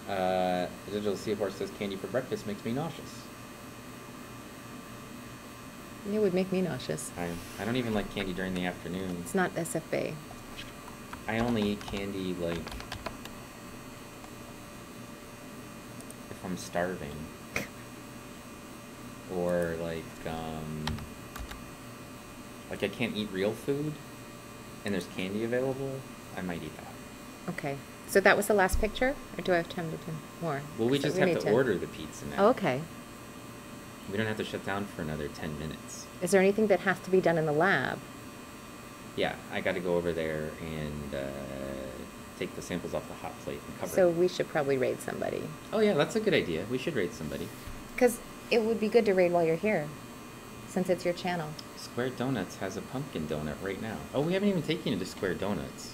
Uh, Digital Seahorse says candy for breakfast makes me nauseous. It would make me nauseous. I, I don't even like candy during the afternoon. It's not SFA. I only eat candy like if I'm starving. Or like um like I can't eat real food and there's candy available, I might eat that. Okay. So that was the last picture, or do I have time to do more? Well, we So just have need to, order the pizza now. Oh, okay. We don't have to shut down for another 10 minutes. Is there anything that has to be done in the lab? Yeah, I got to go over there and uh, take the samples off the hot plate and cover So them. we should probably raid somebody. Oh yeah, that's a good idea. We should raid somebody. Because it would be good to raid while you're here, since it's your channel. Square Donuts has a pumpkin donut right now. Oh, we haven't even taken you to Square Donuts.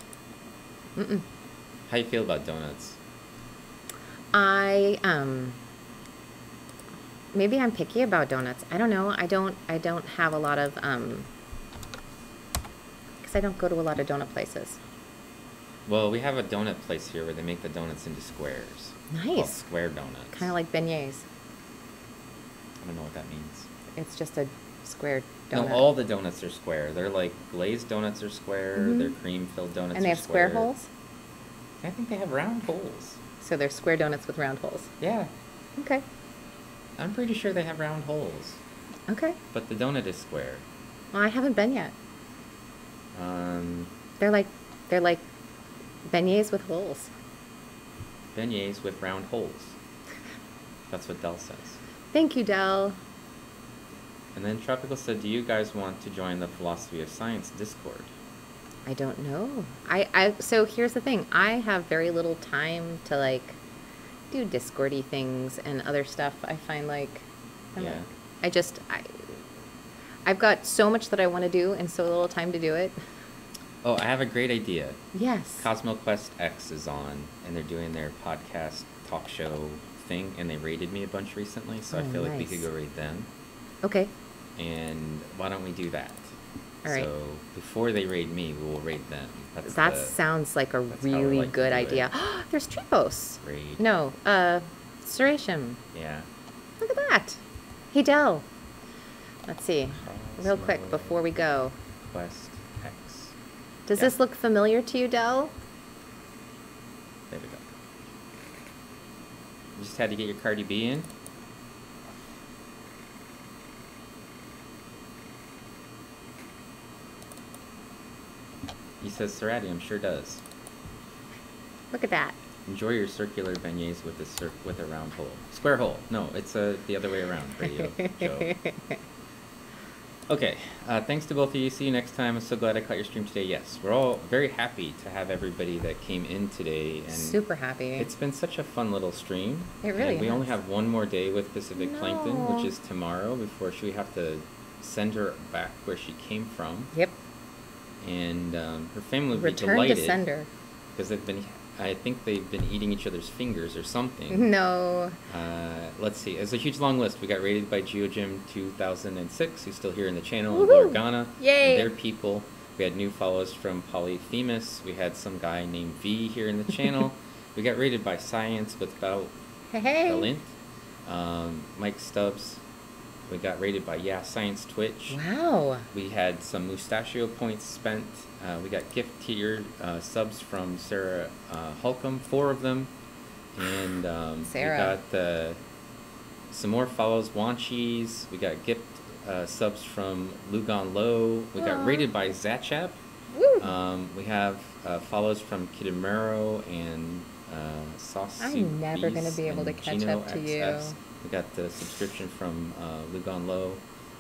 Mm-mm. How you feel about donuts? I um maybe I'm picky about donuts. I don't know. I don't I don't have a lot of um cuz I don't go to a lot of donut places. Well, we have a donut place here where they make the donuts into squares. Called Nice. Square Donuts. Kind of like beignets. I don't know what that means. It's just a square donut. No, all the donuts are square. They're like glazed donuts are square. Mhm. They're cream filled donuts. and they are have square holes? I think they have round holes. So they're square donuts with round holes. Yeah, Okay. I'm pretty sure they have round holes, Okay. but the donut is square. Well, I haven't been yet. Um, They're like they're like beignets with holes. beignets with round holes. That's what Dell says. Thank you, Dell. And then Tropical said, "Do you guys want to join the Philosophy of Science Discord?" I don't know. I, I so here's the thing. I have very little time to like do Discordy things and other stuff. I find like, I'm Yeah. like- I just I, I've got so much that I want to do and so little time to do it. Oh, I have a great idea. Yes. Cosmo Quest X is on, and they're doing their podcast talk show thing, and they rated me a bunch recently, so I Oh, feel like we could go rate them. Okay. And why don't we do that? All right. So before they raid me, we will raid them. That's that the sounds like a I really like good idea. (gasps) There's Tripos. raid. No, uh, Ceratium. Yeah. Look at that. Hey, Dell. Let's see, real quick before we go. Quest X. Does this look familiar to you, Dell? There we go. You just had to get your Cardi B in. He says Ceratium sure does. Look at that. Enjoy your circular beignets with a with a round hole. Square hole. No, it's uh, the other way around. Radio Joe. (laughs) Okay. Uh, thanks to both of you. See you next time. I'm so glad I caught your stream today. Yes, we're all very happy to have everybody that came in today. And Super happy. It's been such a fun little stream. It really we only have one more day with Pacific Plankton, which is tomorrow. Before she have to send her back where she came from, Yep. and um, her family would be delighted. Return to sender. because they've been. I think they've been eating each other's fingers or something. No. Uh, let's see. It's a huge long list. We got rated by GeoGym 2006, who's still here in the channel, and Woohoo! Lorgana. Yay! And their people. We had new follows from Polyphemus. We had some guy named V here in the (laughs) channel. we got rated by Science with about Hey. Balint. Um, Mike Stubbs. We got rated by Yeah Science Twitch. Wow. We had some mustachio points spent. Uh, we got gift tier uh, subs from Sarah uh, Holcomb, four of them. And um, Sarah. we got uh, some more follows, Wanchis. We got gift uh, subs from Lugon Low. We Aw. got rated by Zachap. Woo. Um, we have uh, follows from Kidamaro and uh, Sauce. I'm never gonna be able to catch Gino up to you. We got the subscription from uh, Lugon Low.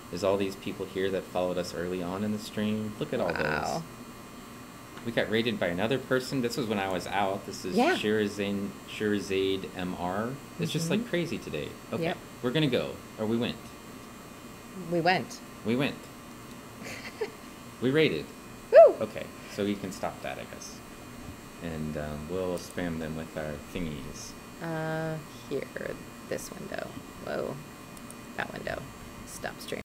There's all these people here that followed us early on in the stream. Look at all those. Wow. We got rated by another person. This was when I was out. This is Yeah. Shirazade, Shirazade MR. It's just Mhm. like crazy today. Okay, Yep. we're gonna go, or we went. We went. We went. (laughs) we rated. Woo. Okay, so we can stop that, I guess. And um, we'll spam them with our thingies. Uh, here, this window. Whoa, that window. Stop stream.